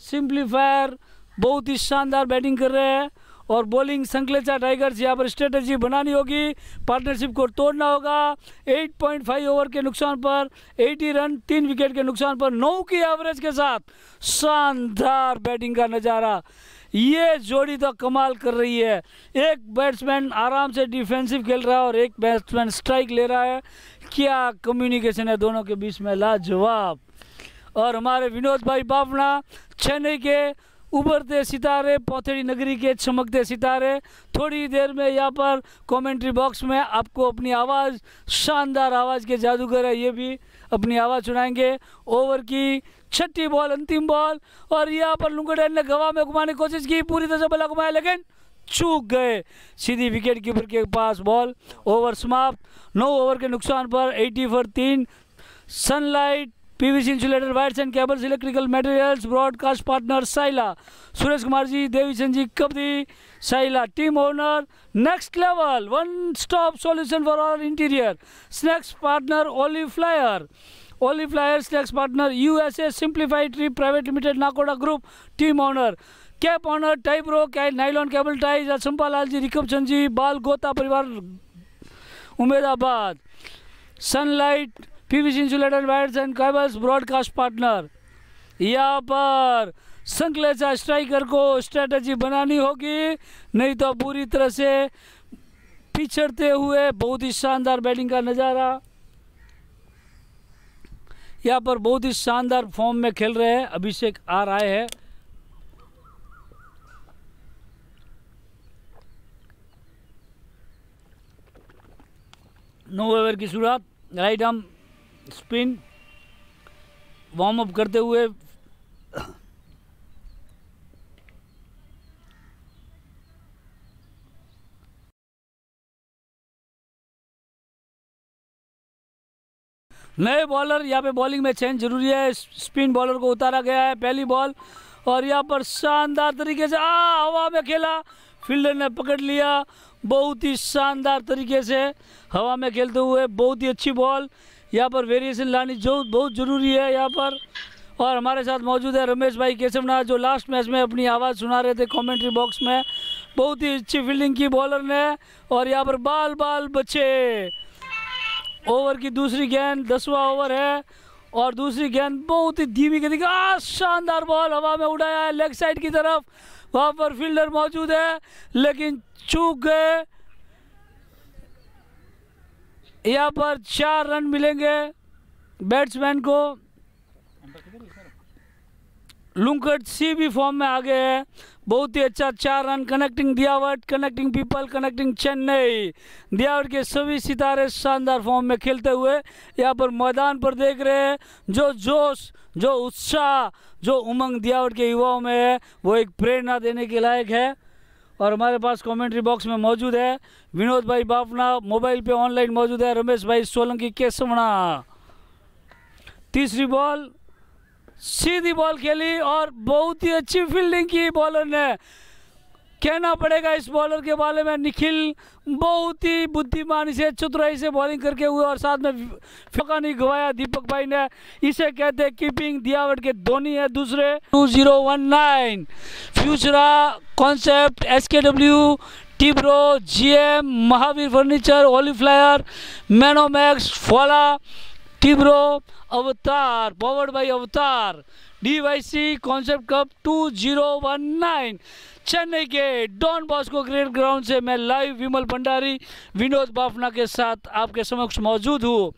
सिंप्लीफायर, बहुत ही शानदार बैटिंग कर रहे हैं। और बॉलिंग संकलेचा टाइगर्स, यहाँ पर स्ट्रेटजी बनानी होगी। पार्टनरशिप को तोड़ना होगा। 8.5 ओवर के नुकसान पर 80 रन तीन विकेट के नुकसान पर, नौ की एवरेज के साथ। शानदार बैटिंग का नज़ारा। ये जोड़ी तो कमाल कर रही है। एक बैट्समैन आराम से डिफेंसिव खेल रहा है और एक बैट्समैन स्ट्राइक ले रहा है। क्या कम्युनिकेशन है दोनों के बीच में? लाजवाब। और हमारे विनोद भाई बापना चेन्नई के उभरते सितारे, पौथेड़ी नगरी के चमकते सितारे। थोड़ी देर में यहाँ पर कमेंट्री बॉक्स में आपको अपनी आवाज़, शानदार आवाज़ के जादूगर है, ये भी अपनी आवाज़ सुनाएँगे। ओवर की छठी बॉल अंतिम बॉल और यहाँ पर लुंगड़े ने गवा में घुमाने की कोशिश की, पूरी तरह से बल्ला घुमाया, लेकिन चूक गए। सीधी विकेट कीपर के पास बॉल ओवर समाप्त। नौ ओवर के नुकसान पर 80 फॉर तीन। Sunlight PVC insulator wires and cables, electrical materials, broadcast partner Saila, Suresh Kumar ji Devichand ji कबदी Saila, team owner, next level, one stop solution for all interior, snacks partner, Oli flyer Oli flyer, snacks partner, USA simplified tree private limited, Nakoda group, team owner, cap honour type रो, कै nylon cable ties, असंपा लाल जी रिकब चंद जी, बाल गोता परिवार, Umedabad, Sunlight PVC insulated wires and cables broadcast partner यहाँ पर Sankalecha striker को strategy बनानी होगी, नहीं तो पूरी तरह से पिछड़ते हुए बहुत ही शानदार बैटिंग का नज़ारा। यहाँ पर बहुत ही शानदार फॉर्म में खेल रहे हैं, अभिषेक आ रहे हैं। नो ओवर की शुरुआत, right arm spin warm up करते हुए नए बॉलर, यहाँ पे बॉलिंग में चेंज ज़रूरी है। स्पिन बॉलर को उतारा गया है पहली बॉल और यहाँ पर शानदार तरीके से, आ, हवा में खेला। फील्डर ने पकड़ लिया, बहुत ही शानदार तरीके से हवा में खेलते हुए, बहुत ही अच्छी बॉल। यहाँ पर वेरिएशन लानी जो बहुत ज़रूरी है यहाँ पर। और हमारे साथ मौजूद है रमेश भाई केशवनाथ, जो लास्ट मैच में अपनी आवाज़ सुना रहे थे कमेंट्री बॉक्स में। बहुत ही अच्छी फील्डिंग की बॉलर ने, और यहाँ पर बाल बाल बचे। ओवर की दूसरी गेंद, दसवा ओवर है, और दूसरी गेंद बहुत ही धीमी गति का शानदार बॉल हवा में उड़ाया है लेग साइड की तरफ़। वहाँ पर फील्डर मौजूद है, लेकिन चूक गए। यहाँ पर चार रन मिलेंगे बैट्समैन को। लुंकट सी भी फॉर्म में आगे है। बहुत ही अच्छा चार run. Connecting Diyawat connecting people connecting Chennai. Diyawat के सभी सितारे शानदार फॉर्म में खेलते हुए यहाँ पर मैदान पर देख रहे हैं। जो जोश, जो उत्साह, जो उमंग दियावट के युवाओं में है, वो एक प्रेरणा देने के लायक है। और हमारे पास कमेंट्री बॉक्स में मौजूद है। विनोद भाई बापना मोबाइल पे ऑनलाइन मौजूद है। रमेश भाई सोलंकी केसवना तीसरी बॉल सीधी बॉल खेली और बहुत ही अच्छी फील्डिंग की बॉलर ने कहना पड़ेगा इस बॉलर के बारे में, निखिल बहुत ही बुद्धिमान, इसे चतुराई से बॉलिंग करके हुए और साथ में फका नहीं गवाया दीपक भाई ने। इसे कहते हैं कीपिंग दियावट के धोनी है दूसरे। Two zero one nine Futura concept S K W Toubro GM Mahavir furniture Olly flyer Monomax फोला Toubro Avatar powered by Avatar D Y C concept cup 2019 Chennai के डॉन बॉस्को क्रिकेट ग्राउंड से मैं live Vimal Bhandari, Vinod Bafna के साथ आपके समक्ष मौजूद हूँ।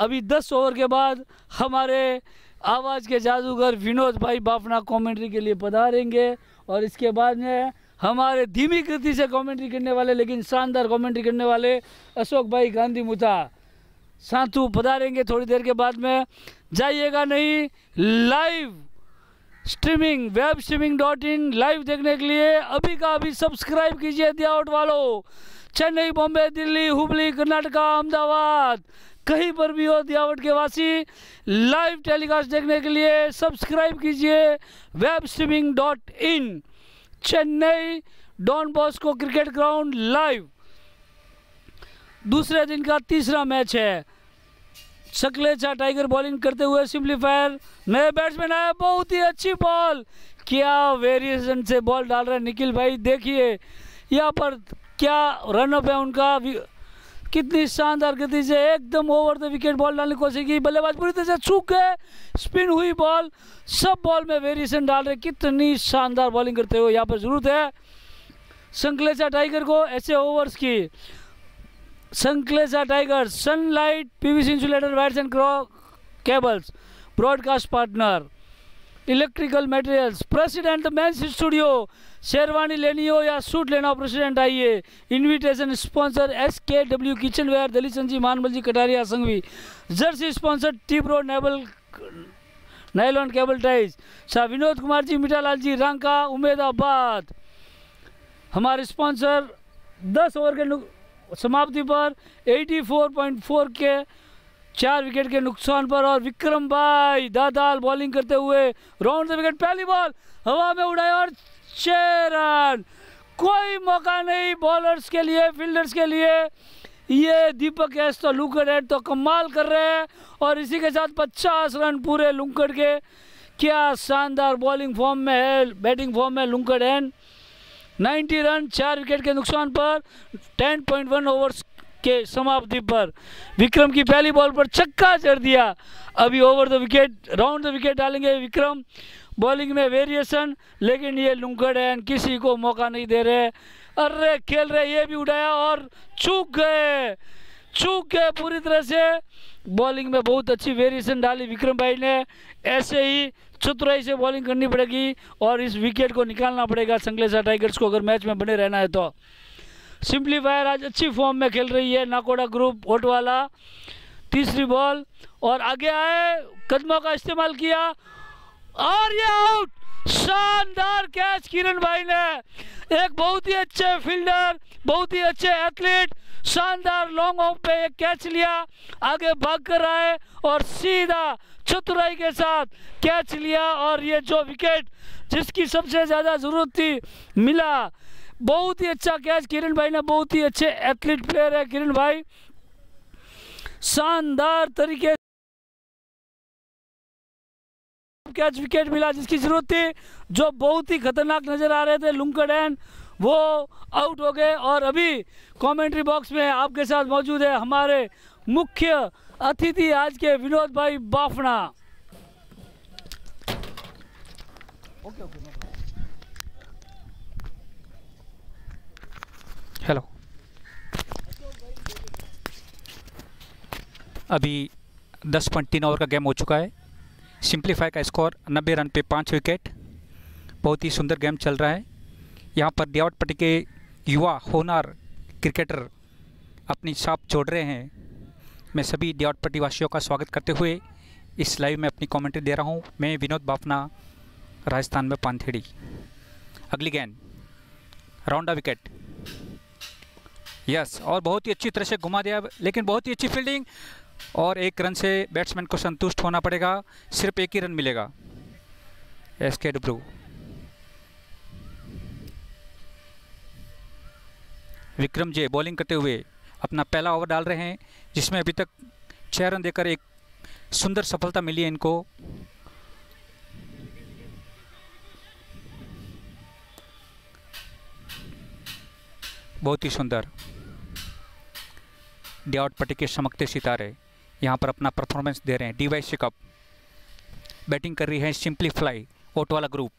अभी 10 ओवर के बाद हमारे आवाज़ के जादूगर विनोद भाई बाफना कमेंट्री के लिए पधारेंगे और इसके बाद में हमारे धीमी कृति से कमेंट्री करने वाले, लेकिन शानदार कमेंट्री करने वाले अशोक भाई गांधी मुथा। साथू पधारेंगे थोड़ी देर के बाद में। जाइएगा नहीं, live streaming, web streaming dot in live देखने के लिए अभी का अभी सब्सक्राइब कीजिए दियावट वालों। चेन्नई, बॉम्बे, दिल्ली, हुबली, कर्नाटका, अहमदाबाद, कहीं पर भी हो दियावट के वासी लाइव टेलीकास्ट देखने के लिए सब्सक्राइब कीजिए web streaming dot in. Chennai, Don Bosco cricket ground live दूसरे दिन का तीसरा मैच है। सकलेचा टाइगर बॉलिंग करते हुए सिंपलीफायर नए बैट्समैन आए बहुत ही अच्छी बॉल। क्या वेरिएशन से बॉल डाल रहे निखिल भाई, देखिए, यहाँ पर क्या रनअप है उनका कितनी शानदार गति से एकदम ओवर द विकेट बॉल डालने की कोशिश की, बल्लेबाज पूरी तरह से चूक गए स्पिन हुई बॉल सब बॉल में वेरिएशन डाल रहे, कितनी शानदार बॉलिंग करते हुए यहाँ पर ज़रूरत है। संकलेचा टाइगर को ऐसे ओवर्स की Sankalecha tiger Sunlight PVC insulated wires and क्रॉ cables broadcast partner electrical materials president men's studio sherwani लेनी हो या सूट लेना हो प्रेसिडेंट आइए invitation sponsor S K W kitchenware दली संजी मानबल जी कटारिया संघवी जर्सी स्पॉन्सर टीप्रो नेबल nylon cable ties Shah Vinod Kumar ji Mithalal ji Ranka Umedabad हमारे स्पॉन्सर 10 ओवर के समाप्ति पर 84.4 के चार विकेट के नुकसान पर और विक्रम भाई दादाल बॉलिंग करते हुए राउंड विकेट पहली बॉल हवा में उड़ाई और छह रन। कोई मौका नहीं बॉलर्स के लिए फील्डर्स के लिए। ये दीपक एस तो लुकड़ हेड तो कमाल कर रहे हैं और इसी के साथ 50 रन पूरे लुंकड़ के। क्या शानदार बॉलिंग फॉर्म में है बैटिंग फॉर्म में लुंकड़ैन 90 रन, चार विकेट के नुकसान पर 10.1 ओवर्स के समाप्ति पर। विक्रम की पहली बॉल पर छक्का चढ़ दिया। अभी over the wicket round the wicket डालेंगे विक्रम। बॉलिंग में वेरिएशन लेकिन ये लुंकड़ैन किसी को मौका नहीं दे रहे। अरे, खेल रहे, ये भी उड़ाया और चूक गए। चूक गए पूरी तरह से। बॉलिंग में बहुत अच्छी वेरिएशन डाली विक्रम भाई ने। ऐसे ही चतुराई से बॉलिंग करनी पड़ेगी और इस विकेट को निकालना पड़ेगा संकलेशा टाइगर्स को, अगर मैच में बने रहना है तो। सिंपलीफायर आज अच्छी फॉर्म में खेल रही है नाकोड़ा ग्रुप ओटवाला तीसरी बॉल और आगे आए, कदमों का इस्तेमाल किया और ये आउट शानदार कैच किरण भाई ने। एक बहुत ही अच्छे फील्डर बहुत ही अच्छे एथलीट शानदार लॉन्ग ऑफ़ पे एक कैच लिया। आगे भाग कर आए और सीधा चतुराई के साथ कैच लिया और ये जो विकेट जिसकी सबसे ज़्यादा ज़रूरत थी, मिला। बहुत ही अच्छा कैच, किरण भाई ने बहुत ही अच्छे एथलीट प्लेयर है किरण भाई। शानदार तरीके कैच विकेट मिला जिसकी ज़रूरत थी, जो बहुत ही खतरनाक नज़र आ रहे थे लुंकड़ैन वो आउट हो गए और अभी कमेंट्री बॉक्स में आपके साथ मौजूद है हमारे मुख्य अतिथि आज के विनोद भाई बाफना। हेलो अभी दस पॉइंट तीन ओवर का गेम हो चुका है। सिंप्लीफाई का स्कोर नब्बे रन पे पाँच विकेट बहुत ही सुंदर गेम चल रहा है। यहाँ पर दियावटपट्टी के युवा, होनार क्रिकेटर अपनी छाप छोड़ रहे हैं। मैं सभी दियावटपट्टी वासियों का स्वागत करते हुए इस लाइव में अपनी कमेंट्री दे रहा हूँ। मैं विनोद बाफना, राजस्थान में पानथेड़ी। अगली गेंद राउंडा विकेट यस और बहुत ही अच्छी तरह से घुमा दिया, लेकिन बहुत ही अच्छी फील्डिंग और एक रन से बैट्समैन को संतुष्ट होना पड़ेगा। सिर्फ़ एक ही रन मिलेगा। एस के डब्ल्यू विक्रम जे बॉलिंग करते हुए अपना पहला ओवर डाल रहे हैं। जिसमें अभी तक छः रन देकर एक सुंदर सफलता मिली है इनको। बहुत ही सुंदर। डियाउट पट्टी के चमकते सितारे यहाँ पर अपना परफॉर्मेंस दे रहे हैं। डी वाई शिकअप बैटिंग कर रही है सिंपली फ्लाई ओट वाला ग्रुप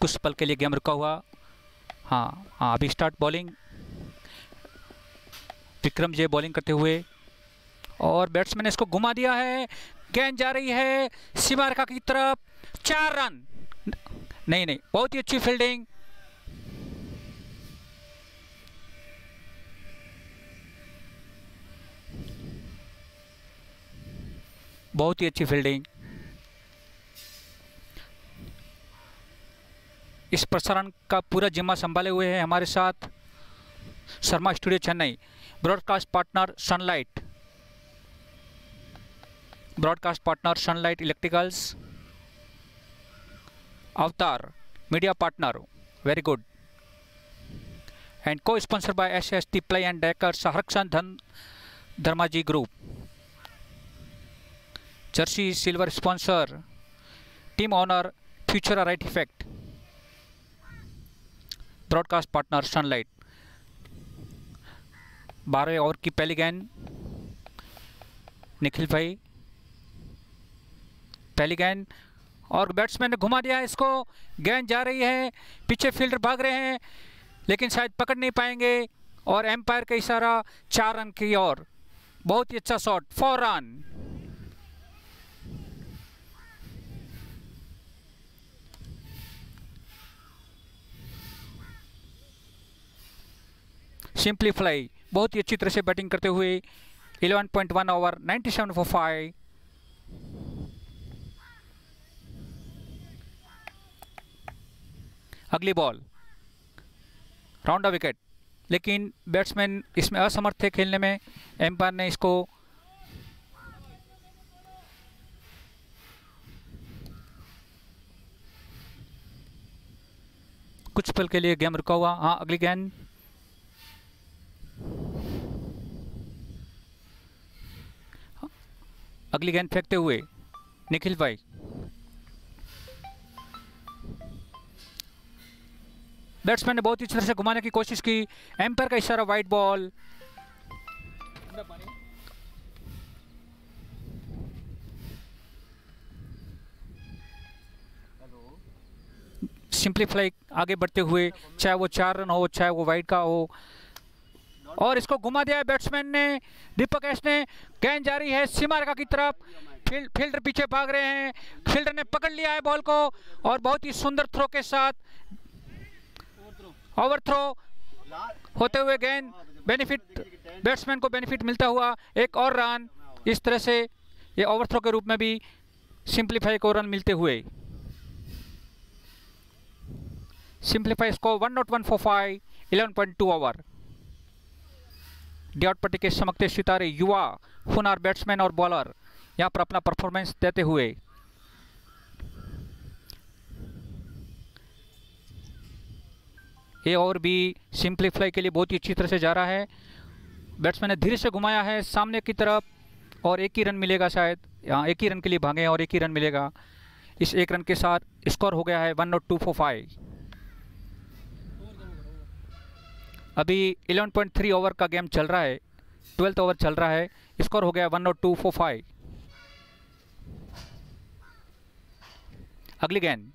कुछ पल के लिए गेम रुका हुआ। हाँ हाँ अभी start bowling Vikram Jai bowling करते हुए। और बैट्समैन ने इसको घुमा दिया है। गेंद जा रही है सीमा रेखा की तरफ़। चार रन। नहीं नहीं, बहुत ही अच्छी फील्डिंग बहुत ही अच्छी फील्डिंग इस प्रसारण का पूरा जिम्मा संभाले हुए हैं हमारे साथ Sharma studio Chennai broadcast partner Sunlight broadcast partner Sunlight electricals Avatar media partner very good and co sponsor by S S T play and decker सहरक्षण धन Dharmaji group jersey silver sponsor team owner future right effect broadcast partner Sunlight बारहवें over की पहली गेंद। निखिल भाई। पहली गेंद। और बैट्समैन ने घुमा दिया, इसको गेंद जा रही है। पीछे फील्डर भाग रहे हैं, लेकिन शायद पकड़ नहीं पाएँगे। और एम्पायर का इशारा चार रन की ओर। बहुत ही अच्छा shot four run simply fly बहुत ही अच्छी तरह से बैटिंग करते हुए 11.1 ओवर 97 फॉर फाइव अगली बॉल राउंड विकेट लेकिन बैट्समैन इसमें असमर्थ थे खेलने में. एम्पायर ने इसको कुछ पल के लिए गेम रुका हुआ. हाँ अगली गेंद अगली गेंद फेंकते हुए निखिल भाई। बैट्समैन ने बहुत ही तरह से घुमाने की कोशिश की। एम्पायर का इशारा वाइट बॉल सिंप्लीफ्लाई आगे बढ़ते हुए, चाहे वो चार रन हो, चाहे वो वाइट का हो। और इसको घुमा दिया है बैट्समैन ने, दीपक एस ने गेंद जारी है सीमा रेखा की तरफ़। फ़ील्ड फील्डर पीछे भाग रहे हैं। फील्डर ने पकड़ लिया है बॉल को और बहुत ही सुंदर थ्रो के साथ ओवर थ्रो होते हुए गेंद बेनिफिट बैट्समैन को बेनिफिट मिलता हुआ एक और रन इस तरह से ये ओवर थ्रो के रूप में भी सिंप्लीफाई को रन मिलते हुए। Simplify score one not one four five eleven point two over डियाट पट्टी के चमकते सितारे, युवा, हुनर, बैट्समैन और बॉलर, यहाँ पर अपना परफॉर्मेंस देते हुए। ये और भी सिंप्लीफ्लाई के लिए बहुत ही अच्छी तरह से जा रहा है। बैट्समैन ने धीरे से घुमाया है, सामने की तरफ़, और एक ही रन मिलेगा शायद। यहाँ एक ही रन के लिए भागे और एक ही रन मिलेगा। इस एक रन के साथ स्कोर हो गया है one not two four five अभी 11.3 ओवर का गेम चल रहा है ट्वेल्थ ओवर चल रहा है स्कोर हो गया one not two four five अगली गेंद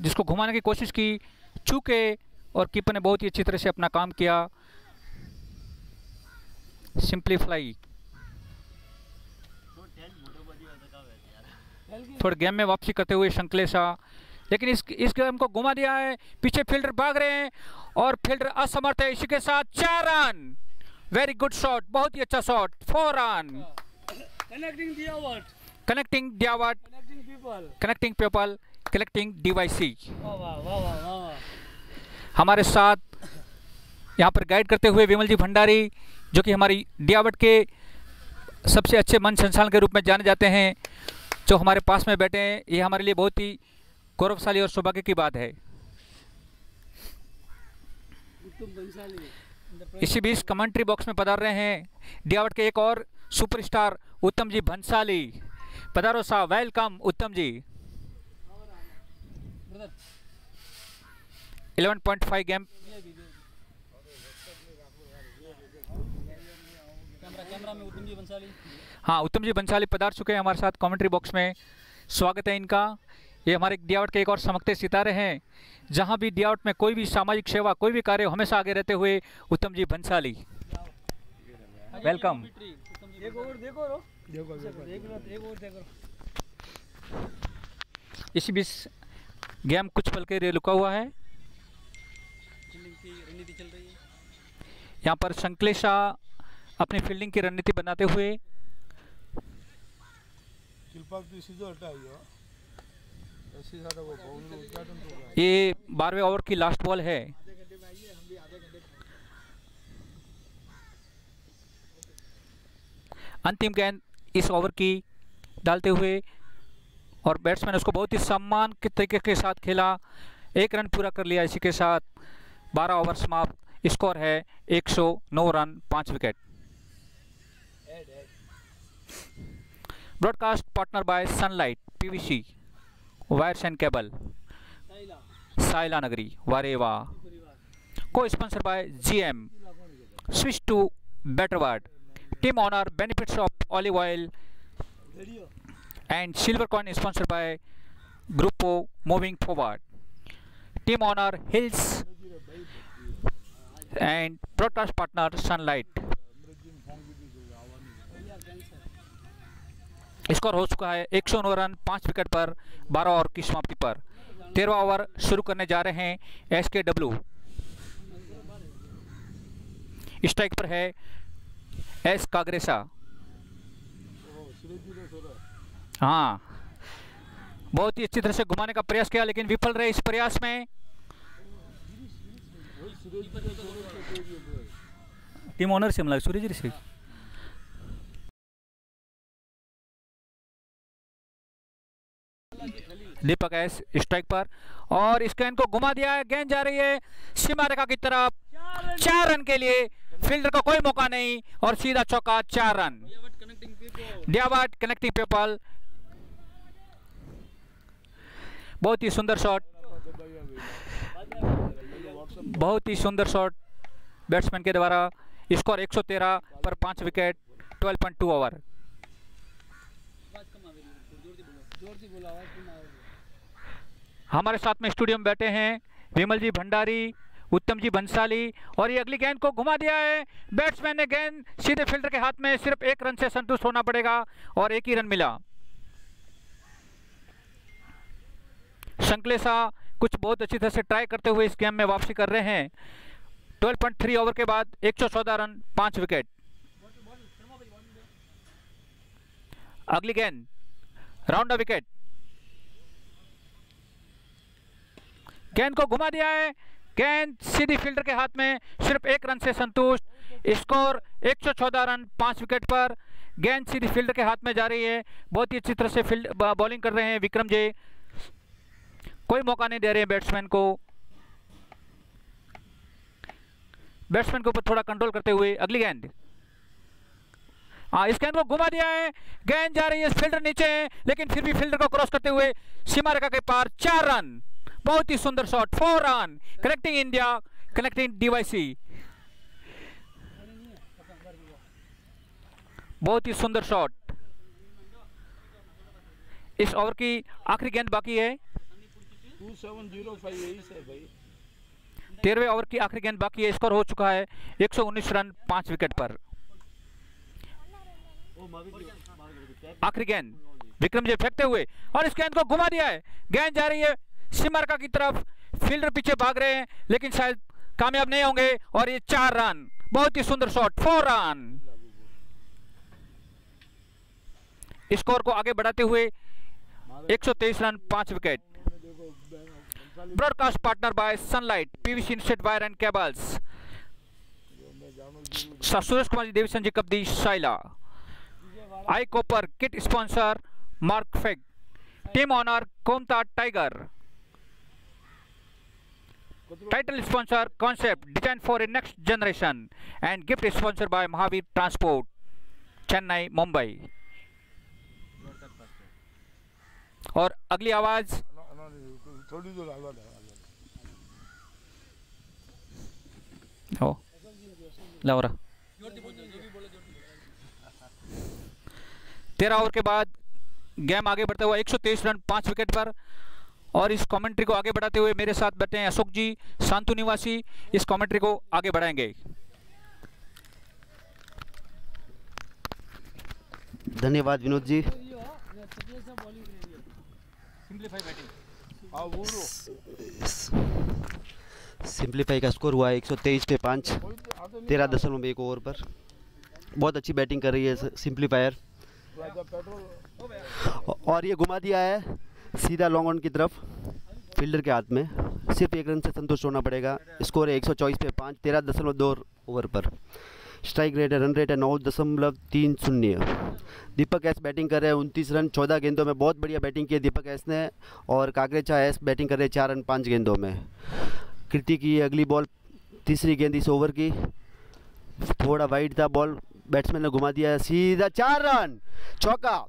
जिसको घुमाने की कोशिश की, चूके और कीपर ने बहुत ही अच्छी तरह से अपना काम किया। सिंप्लीफ्लाई थोड़े गेम में वापसी करते हुए शंकलेशा लेकिन इस इस गेम को घुमा दिया है। पीछे फील्डर भाग रहे हैं और फील्डर असमर्थ है इसी के साथ। चार रन। वेरी गुड शॉट बहुत ही अच्छा shot four run connecting दियावट connecting connecting people connecting DYC हमारे साथ यहाँ पर गाइड करते हुए विमल जी भंडारी जो कि हमारी डियावट के सबसे अच्छे मन संचालन के रूप में जाने जाते हैं जो हमारे पास में बैठे हैं। ये हमारे लिए बहुत ही गौरवशाली और सौभाग्य की बात है। इसी बीच कमेंट्री बॉक्स में पधार रहे हैं डियावट के एक और सुपरस्टार उत्तम जी भंसाली पधारो साहब वेलकम उत्तम जी 11.5 गेम। हाँ उत्तम जी बंसाली पधार चुके हैं हमारे साथ कमेंट्री बॉक्स में। स्वागत है इनका। ये हमारे डियावट के एक और चमकते सितारे हैं जहाँ भी डियावट में कोई भी सामाजिक सेवा कोई भी कार्य हमेशा आगे रहते हुए उत्तम जी बंसाली वेलकम एक और देखो रो देखो देखो एक और एक और देखो इसी बीच गेम कुछ पल के लिए रुका हुआ है। है यहाँ पर संकलेशा अपनी फील्डिंग की रणनीति बनाते हुए ये बारहवें ओवर की लास्ट बॉल है। अंतिम गेंद इस ओवर की डालते हुए और बैट्समैन उसको बहुत ही सम्मान के तरीके के साथ खेला। एक रन पूरा कर लिया इसी के साथ। 12 ओवर समाप्त। स्कोर है 109 रन, पाँच wicket broadcast partner by Sunlight PVC wires and cable. Saila नगरी, वारेवा। Co sponsor by GM switch to better word team owner benefits of olive oil and silver coin sponsor by group moving forward team owner Hills and प्रोटास्ट partner sunlight score हो चुका है 109 run, पाँच wicket पर 12 over की समाप्ति पर। तेरहवा over शुरू करने जा रहे हैं एस के डब्ल्यू स्ट्राइक पर है एस कागरेसा। हाँ। बहुत ही अच्छी तरह से घुमाने का प्रयास किया, लेकिन विफल रहे इस प्रयास में। टीम ओनर से मिला सूर्य जी दीपक एस स्ट्राइक पर। और इस गेंद को घुमा दिया है गेंद जा रही है सीमा रेखा की तरफ़। चार रन के लिए फील्डर को कोई मौका नहीं और सीधा चौका, चार रन डियावाट कनेक्टिंग पेपल बहुत ही सुंदर शॉट बहुत ही सुंदर शॉट बैट्समैन के द्वारा। स्कोर 113 पर पाँच विकेट 12.2 ओवर हमारे साथ में स्टूडियो में बैठे हैं विमल जी भंडारी, उत्तम जी बंसाली और ये अगली गेंद को घुमा दिया है। बैट्समैन ने गेंद सीधे फील्डर के हाथ में, सिर्फ़ एक रन से संतुष्ट होना पड़ेगा और एक ही रन मिला। संकलेसा कुछ बहुत अच्छी तरह से ट्राई करते हुए इस गेम में वापसी कर रहे हैं। 12.3 ओवर के बाद 114 रन, पाँच विकेट अगली गेंद राउंड द विकेट गेंद को घुमा दिया है। गेंद सीधी फील्डर के हाथ में सिर्फ़ एक रन से संतुष्ट। स्कोर 114 रन, पाँच विकेट पर। गेंद सीधी फील्डर के हाथ में जा रही है। बहुत ही अच्छी तरह से फ़ील्ड बॉलिंग कर रहे हैं विक्रम जी। कोई मौका नहीं दे रहे हैं बैट्समैन को। बैट्समैन के ऊपर थोड़ा कंट्रोल करते हुए अगली गेंद। हाँ इस गेंद को घुमा दिया है। गेंद जा रही है फील्डर नीचे है लेकिन फिर भी फील्डर को क्रॉस करते हुए सीमा रेखा के पार चार रन। बहुत ही सुंदर shot four run connecting India connecting DYC बहुत ही सुंदर शॉट इस ओवर की आखिरी गेंद बाकी है. तेरहवें ओवर की आखिरी गेंद बाकी है स्कोर हो चुका है 119 रन पाँच विकेट पर. आखिरी गेंद विक्रम जी फेंकते हुए और इस गेंद को घुमा दिया है. गेंद जा रही है सीमारका की तरफ़ फील्डर पीछे भाग रहे हैं, लेकिन शायद कामयाब नहीं होंगे, और ये चार रन। बहुत ही सुंदर शॉट फोर रन स्कोर को आगे बढ़ाते हुए 123 रन, पाँच wicket broadcast partner by Sunlight PVC inset wire and cables Suresh Kumar ji Devi Sanjay कब्दी शाइला आई कोपर किट स्पॉन्सर मार्क फेग team owner कोमता tiger title sponsor concept design for a next generation and gift sponsor by Mahavir transport Chennai Mumbai और अगली आवाज़। हो लाओरा तेरह over के बाद गेम आगे बढ़ता हुआ 123 रन, पाँच विकेट पर। और इस कमेंट्री को आगे बढ़ाते हुए मेरे साथ बैठे हैं अशोक जी शांतु निवासी इस कमेंट्री को आगे बढ़ाएँगे। धन्यवाद विनोद जी। सिंप्लीफाई का स्कोर हुआ है 123 पे पाँच तेरह दशमलव एक ओवर पर। बहुत अच्छी बैटिंग कर रही है सिंप्लीफायर और ये घुमा दिया है। सीधा लॉन्ग ऑन की तरफ़ फील्डर के हाथ में। सिर्फ़ एक रन से संतुष्ट होना पड़ेगा। स्कोर है 124 पे पाँच, तेरह दशमलव दो ओवर पर। स्ट्राइक रेट है रन रेट है नौ दशमलव तीन शून्य। दीपक एस बैटिंग कर रहे हैं, उनतीस रन, चौदह गेंदों में बहुत बढ़िया बैटिंग की है दीपक एस ने। और काकरेचा एस बैटिंग कर रहे हैं चार रन, पाँच गेंदों में। कृति की अगली बॉल तीसरी गेंद इस ओवर की। थोड़ा वाइड था बॉल बैट्समैन ने घुमा दिया सीधा चार रन। चौका।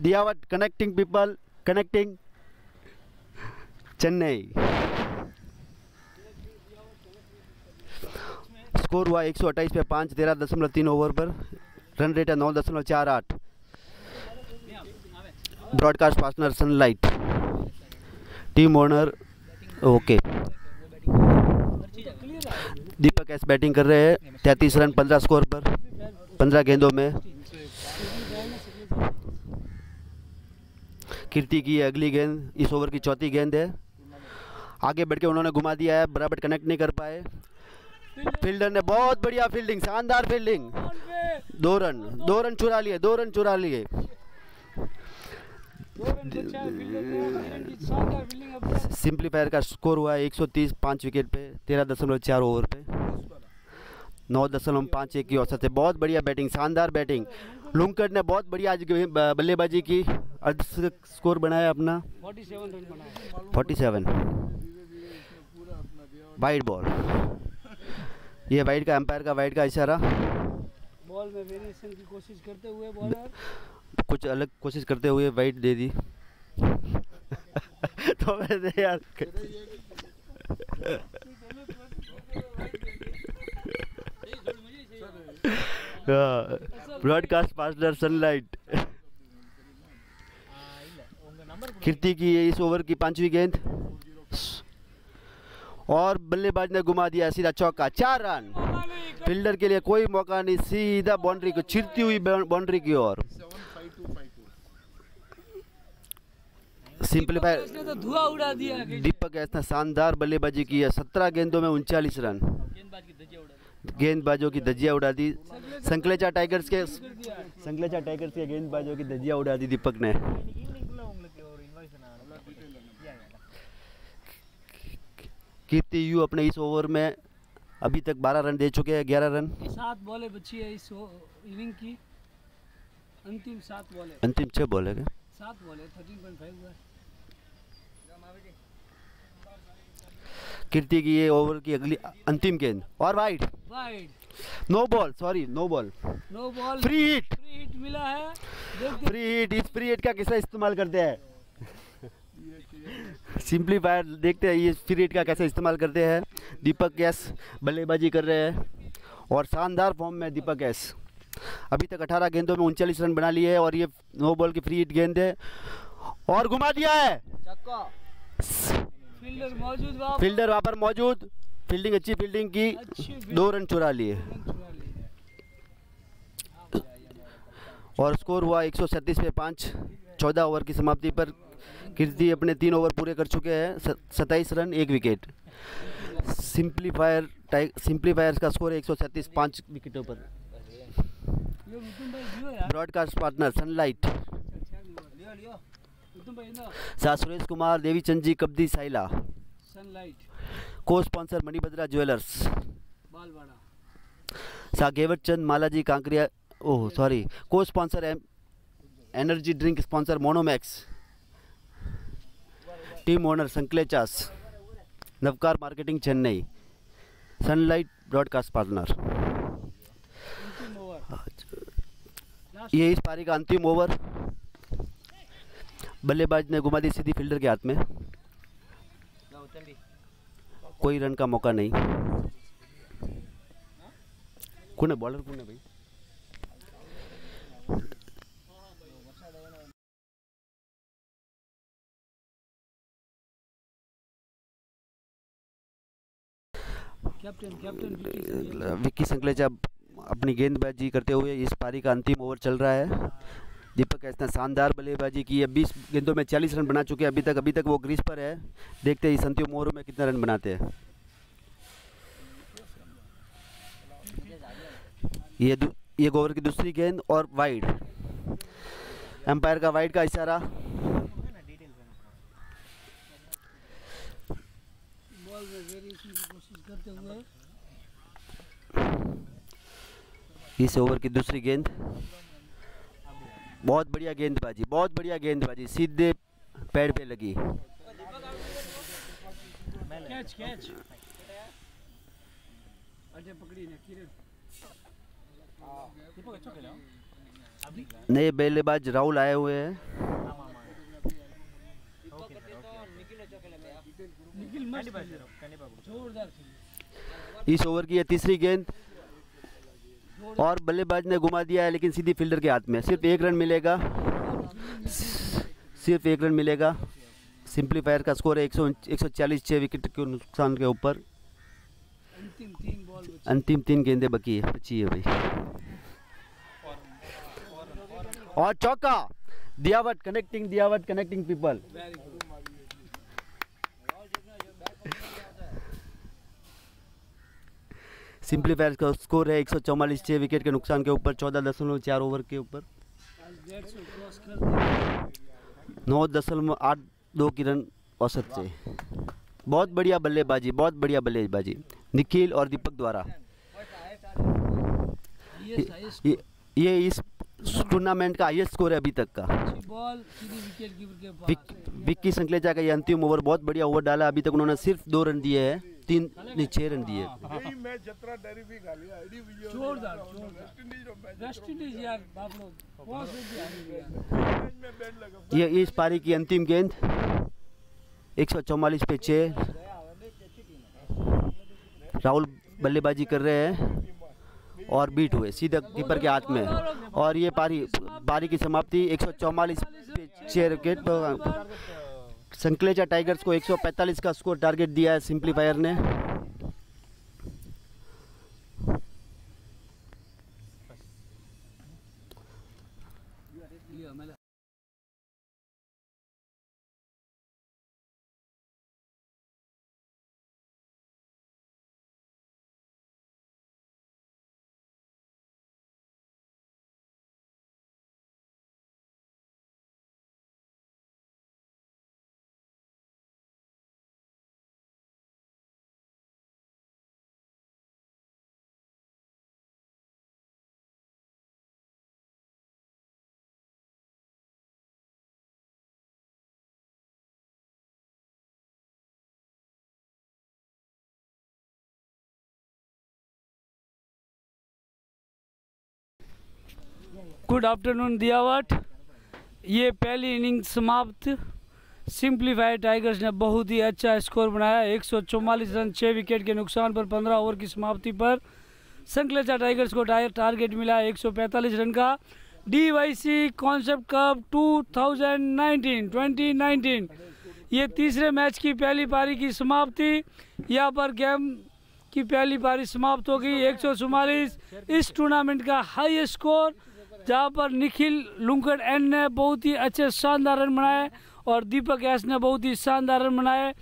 दियावट connecting people connecting Chennai score हुआ एक सौ अट्ठाईस पे पाँच, तेरह दशमलव तीन ओवर पर। रन रेट है नौ दशमलव चार आठ। Broadcast partner Sunlight team owner okay Deepak S batting कर रहे हैं। तैंतीस रन, पंद्रह स्कोर पर। पंद्रह गेंदों में। कीर्ति की अगली गेंद, इस ओवर की चौथी गेंद है। आगे बढ़ के उन्होंने घुमा दिया है, बराबर कनेक्ट नहीं कर पाए। फील्डर ने बहुत बढ़िया फील्डिंग शानदार फील्डिंग दो रन दो रन चुरा लिए, दो रन चुरा लिए। सिंप्लीफायर का स्कोर हुआ है 130 पाँच विकेट पे, तेरह दशमलव चार ओवर पे। नौ दशमलव पाँच एक की औसत है, बहुत बढ़िया बैटिंग शानदार बैटिंग लुंकट ने बहुत बढ़िया आज बल्लेबाजी की। अर्ध स्कोर बनाया अपना। 47 वाइड बॉल ये वाइड का एम्पायर का वाइड का इशारा। बॉल में वेरिएशन की कोशिश करते हुए बॉलर कुछ अलग कोशिश करते हुए वाइट दे दी। तो मैंने यार। ब्रॉडकास्ट पार्टनर सनलाइट कीर्ति की ये इस ओवर की पांचवी गेंद। और बल्लेबाज ने घुमा दिया सीधा चौका, चार रन। फील्डर के लिए कोई मौका नहीं, सीधा बाउंड्री को चिरती हुई बाउंड्री की ओर। सिंपलीफाई धुआँ उड़ा दिया दीपक ने शानदार बल्लेबाजी की है। सत्रह गेंदों में उनचालीस रन। गेंदबाज की धज्जियाँ उड़ा दी। संकलेचा टाइगर्स के संकलेचा टाइगर्स के गेंदबाजों की धज्जियाँ उड़ा दी दीपक ने। कीर्ति यू अपने इस ओवर में अभी तक 12 रन दे चुके हैं 11 रन। सात बॉलें बची है इस इनिंग की। अंतिम सात बॉलें। अंतिम छह बॉल है सात बॉलें थर्टीन पॉइंट फाइव हुआ। कीर्ति की ये ओवर की अगली अंतिम गेंद। और wide. Wide. No ball sorry no ball. No ball. Free hit free hit मिला है। फ्री हिट इस फ्री हिट का कैसा इस्तेमाल करते हैं। सिंपलीफायर देखते हैं ये फ्री हिट का कैसे इस्तेमाल करते हैं। दीपक यस बल्लेबाजी कर रहे हैं। और शानदार फॉर्म में दीपक यस अभी तक 18 गेंदों में उनचालीस रन बना लिए हैं और ये नो बॉल की फ्री हिट गेंद है। और घुमा दिया है। फील्डर मौजूद वहाँ पर। फील्डर वहाँ पर मौजूद। फील्डिंग अच्छी फील्डिंग की। अच्छी दो रन चुरा लिए। लिए। और स्कोर हुआ एक पे पाँच। चौदह ओवर की समाप्ति पर। कीर्ति अपने तीन ओवर पूरे कर चुके हैं सत्ताईस रन, एक विकेट। सिंप्लीफायर टाइग सिंपलीफायर का स्कोर एक सौ सैंतीस पाँच विकेटों पर। ब्रॉडकास्ट पार्टनर सनलाइट सा Suresh Kumar Devichand ji कब्दी Saila. Sunlight co sponsor Manibhadra jewellers. सा गेवट चंद, मालाजी, Kankaria, oh sorry co sponsor energy drink sponsor, Monomax. Team owner संकलेचास Navkar marketing Chennai, Sunlight broadcast partner. ये इस पारी का अंतिम ओवर। बल्लेबाज ने घुमा दी सीधी फील्डर के हाथ में। कोई रन का मौका नहीं। कौन है? बॉलर कौन है भाई? विक्की संकलेचा अपनी गेंदबाजी करते हुए इस पारी का अंतिम ओवर चल रहा है, दीपक ऐसा शानदार बल्लेबाजी की है। बीस गेंदों में चालीस रन बना चुके हैं। अभी तक अभी तक वो ग्रीस पर है। देखते हैं इस अंतिम ओवर में कितने रन बनाते हैं। ये ये ओवर की दूसरी गेंद और वाइड। एम्पायर का वाइड का इशारा बॉल में वेरिएशन की कोशिश करते हुए इस ओवर की दूसरी गेंद। बहुत बढ़िया गेंदबाजी बहुत बढ़िया गेंदबाजी सीधे पैड पे लगी। कैच कैच अजय पकड़ी ने किरण। नए बल्लेबाज राहुल आए हुए हैं। निखिल जोरदार इस ओवर की ये तीसरी गेंद। और बल्लेबाज ने घुमा दिया है, लेकिन सीधी फील्डर के हाथ में। सिर्फ़ एक रन मिलेगा। सिर्फ़ एक रन मिलेगा। सिंपलीफायर का स्कोर है एक सौ चालीस छः विकेट के नुकसान के ऊपर। अंतिम तीन गेंदे बची अंतिम तीन गेंदें बची है बची है भाई। और चौका, दियावट connecting दियावट connecting people very good का स्कोर है एक सौ चौवालीस छः विकेट के नुकसान के ऊपर, चौदह दशमलव चार ओवर के ऊपर। नौ दशमलव आठ दो की रन औसत से। बहुत बढ़िया बल्लेबाजी, बहुत बढ़िया बल्लेबाजी। निखिल और दीपक द्वारा। ये ये इस टूर्नामेंट का हाईएस्ट स्कोर है अभी तक का। विक्की संकलेचा का ये अंतिम ओवर, बहुत बढ़िया ओवर डाला। अभी तक उन्होंने सिर्फ़ दो रन दिए हैं। तीन नहीं छः रन दिए। यही मैच जतरा डेरी भी खा लिया आईडी विजय जोरदार, वेस्ट इंडीज और मैच वेस्ट इंडीज यार आप लोग बहुत से हारी हुई यार मैच में बैंड लगा। ये इस पारी की अंतिम गेंद एक पे छः राहुल बल्लेबाजी कर रहे हैं और बीट हुए सीधा कीपर के हाथ में। और ये पारी पारी की समाप्ति 144 पे छः विकेट संकलेचा टाइगर्स को 145 का स्कोर टारगेट दिया है सिंप्लीफायर ने। गुड आफ्टरनून दियावट ये पहली इनिंग समाप्त। सिंप्लीफाइड टाइगर्स ने बहुत ही अच्छा स्कोर बनाया। एक सौ चौवालीस रन छः विकेट के नुकसान पर 15 ओवर की समाप्ति पर संकलेचा टाइगर्स को टारगेट मिला 145 रन का। D Y C concept cup 2019 2019 ये तीसरे मैच की पहली पारी की समाप्ति। यहाँ पर गेम की पहली पारी समाप्त हो गई। एक इस टूर्नामेंट का हाई स्कोर जहाँ पर निखिल लुंकड़ एन ने बहुत ही अच्छे शानदार रन बनाए और दीपक एस ने बहुत ही शानदार रन बनाए।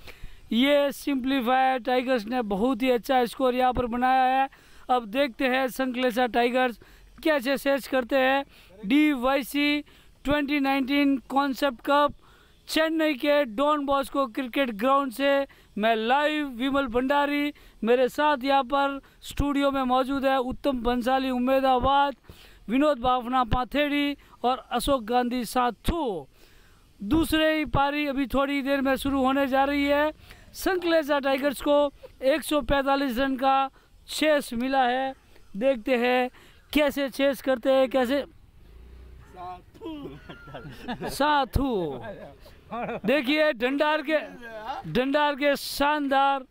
ये सिंप्लीफायर टाइगर्स ने बहुत ही अच्छा स्कोर यहाँ पर बनाया है। अब देखते हैं संकलेशा टाइगर्स कैसे सेच करते हैं। D Y C twenty nineteen concept cup, Chennai के डॉन बॉस्को क्रिकेट ग्राउंड से मैं लाइव विमल भंडारी। मेरे साथ यहाँ पर स्टूडियो में मौजूद है उत्तम बंसाली उम्मेदाबाद। विनोद भावना पाथेड़ी और अशोक गांधी साथू। दूसरे ही पारी अभी थोड़ी देर में शुरू होने जा रही है। संकलेजा टाइगर्स को 145 रन का चेस मिला है। देखते हैं कैसे चेस करते हैं कैसे साथू। देखिए डंडार के डंडार के शानदार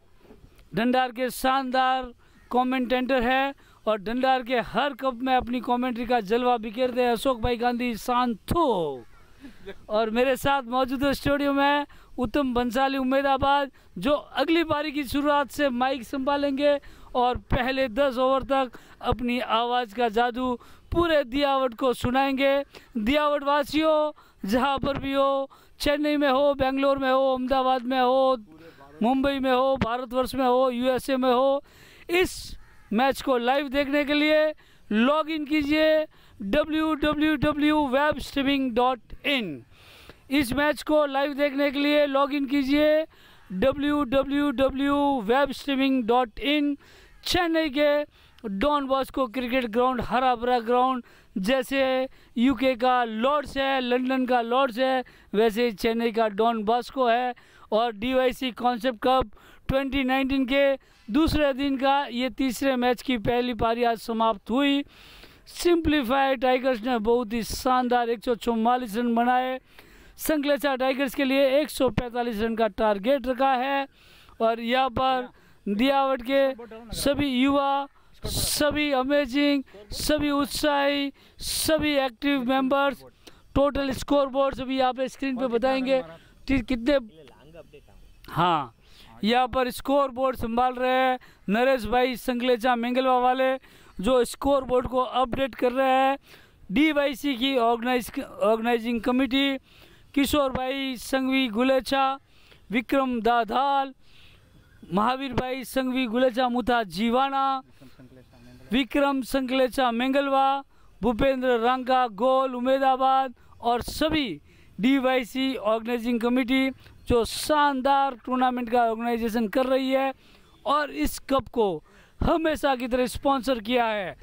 डंडार के शानदार कमेंटेटर है। और डंडार के हर कप में अपनी कमेंट्री का जलवा बिखेरते हैं अशोक भाई गांधी शांथो और मेरे साथ मौजूद स्टूडियो में उत्तम बंसाली उम्मेदाबाद जो अगली पारी की शुरुआत से माइक संभालेंगे और पहले दस ओवर तक अपनी आवाज़ का जादू पूरे दियावट को सुनाएँगे। दियावट वासियों जहाँ पर भी हो, चेन्नई में हो, बेंगलोर में हो, अहमदाबाद में हो, मुंबई में हो, भारतवर्ष में हो यूएसए में हो, इस मैच को लाइव देखने के लिए लॉग इन कीजिए www.webstreaming.in इस मैच को लाइव देखने के लिए लॉग इन कीजिए www.webstreaming.in चेन्नई के डॉन बॉस्को क्रिकेट ग्राउंड हरा भरा ग्राउंड, जैसे यूके का लॉर्ड्स है, लंदन का लॉर्ड्स है, वैसे चेन्नई का डॉन बॉस्को है। और डी कॉन्सेप्ट कप 2019 के दूसरे दिन का ये तीसरे मैच की पहली पारी आज समाप्त हुई। सिंप्लीफाइड टाइगर्स ने बहुत ही शानदार एक सौ चौवालीस रन बनाए। संकलेचा टाइगर्स के लिए 145 रन का टारगेट रखा है। और यहाँ पर दियावट के सभी युवा, सभी अमेजिंग सभी उत्साही, सभी active members total score board यहाँ पे स्क्रीन पे बताएँगे। कितने हाँ। यहाँ पर स्कोर बोर्ड संभाल रहे हैं नरेश भाई संकलेचा मेंगलवा वाले, जो स्कोर बोर्ड को अपडेट कर रहे हैं। डीवाईसी की ऑर्गेनाइज ऑर्गेनाइजिंग कमेटी किशोर भाई, संघवी गुलेचा, विक्रम दाधाल, महावीर भाई, संघवी गुलेचा मुथा जीवाना विक्रम संकलेचा मेंगलवा, भूपेंद्र रंगा, गोल उमेदाबाद और सभी डीवाईसी ऑर्गेनाइजिंग कमेटी जो शानदार टूर्नामेंट का ऑर्गेनाइजेशन कर रही है और इस कप को हमेशा की तरह स्पॉन्सर किया है।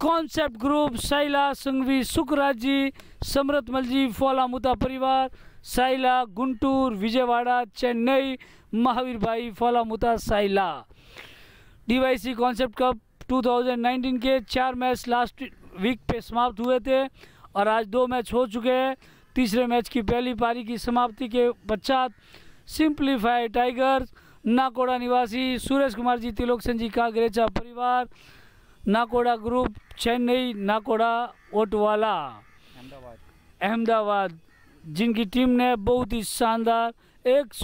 Concept group, Saila, Sanghvi, Sukhraj ji Samarthmal ji, फोला मुता परिवार, साइला, गुंटूर, विजयवाड़ा, चेन्नई, महावीर भाई फलामुता साइला। डीवाईसी कॉन्सेप्ट कप 2019 के चार मैच लास्ट वीक पे समाप्त हुए थे और आज दो मैच हो चुके हैं। तीसरे मैच की पहली पारी की समाप्ति के पश्चात सिंप्लीफाई टाइगर्स, नाकोड़ा निवासी सुरेश कुमार जी, तिलोक जी का ग्रेचा परिवार, नाकोड़ा ग्रुप, चेन्नई, नाकोड़ा, ओटवाला। अहमदाबाद, जिनकी टीम ने बहुत ही शानदार एक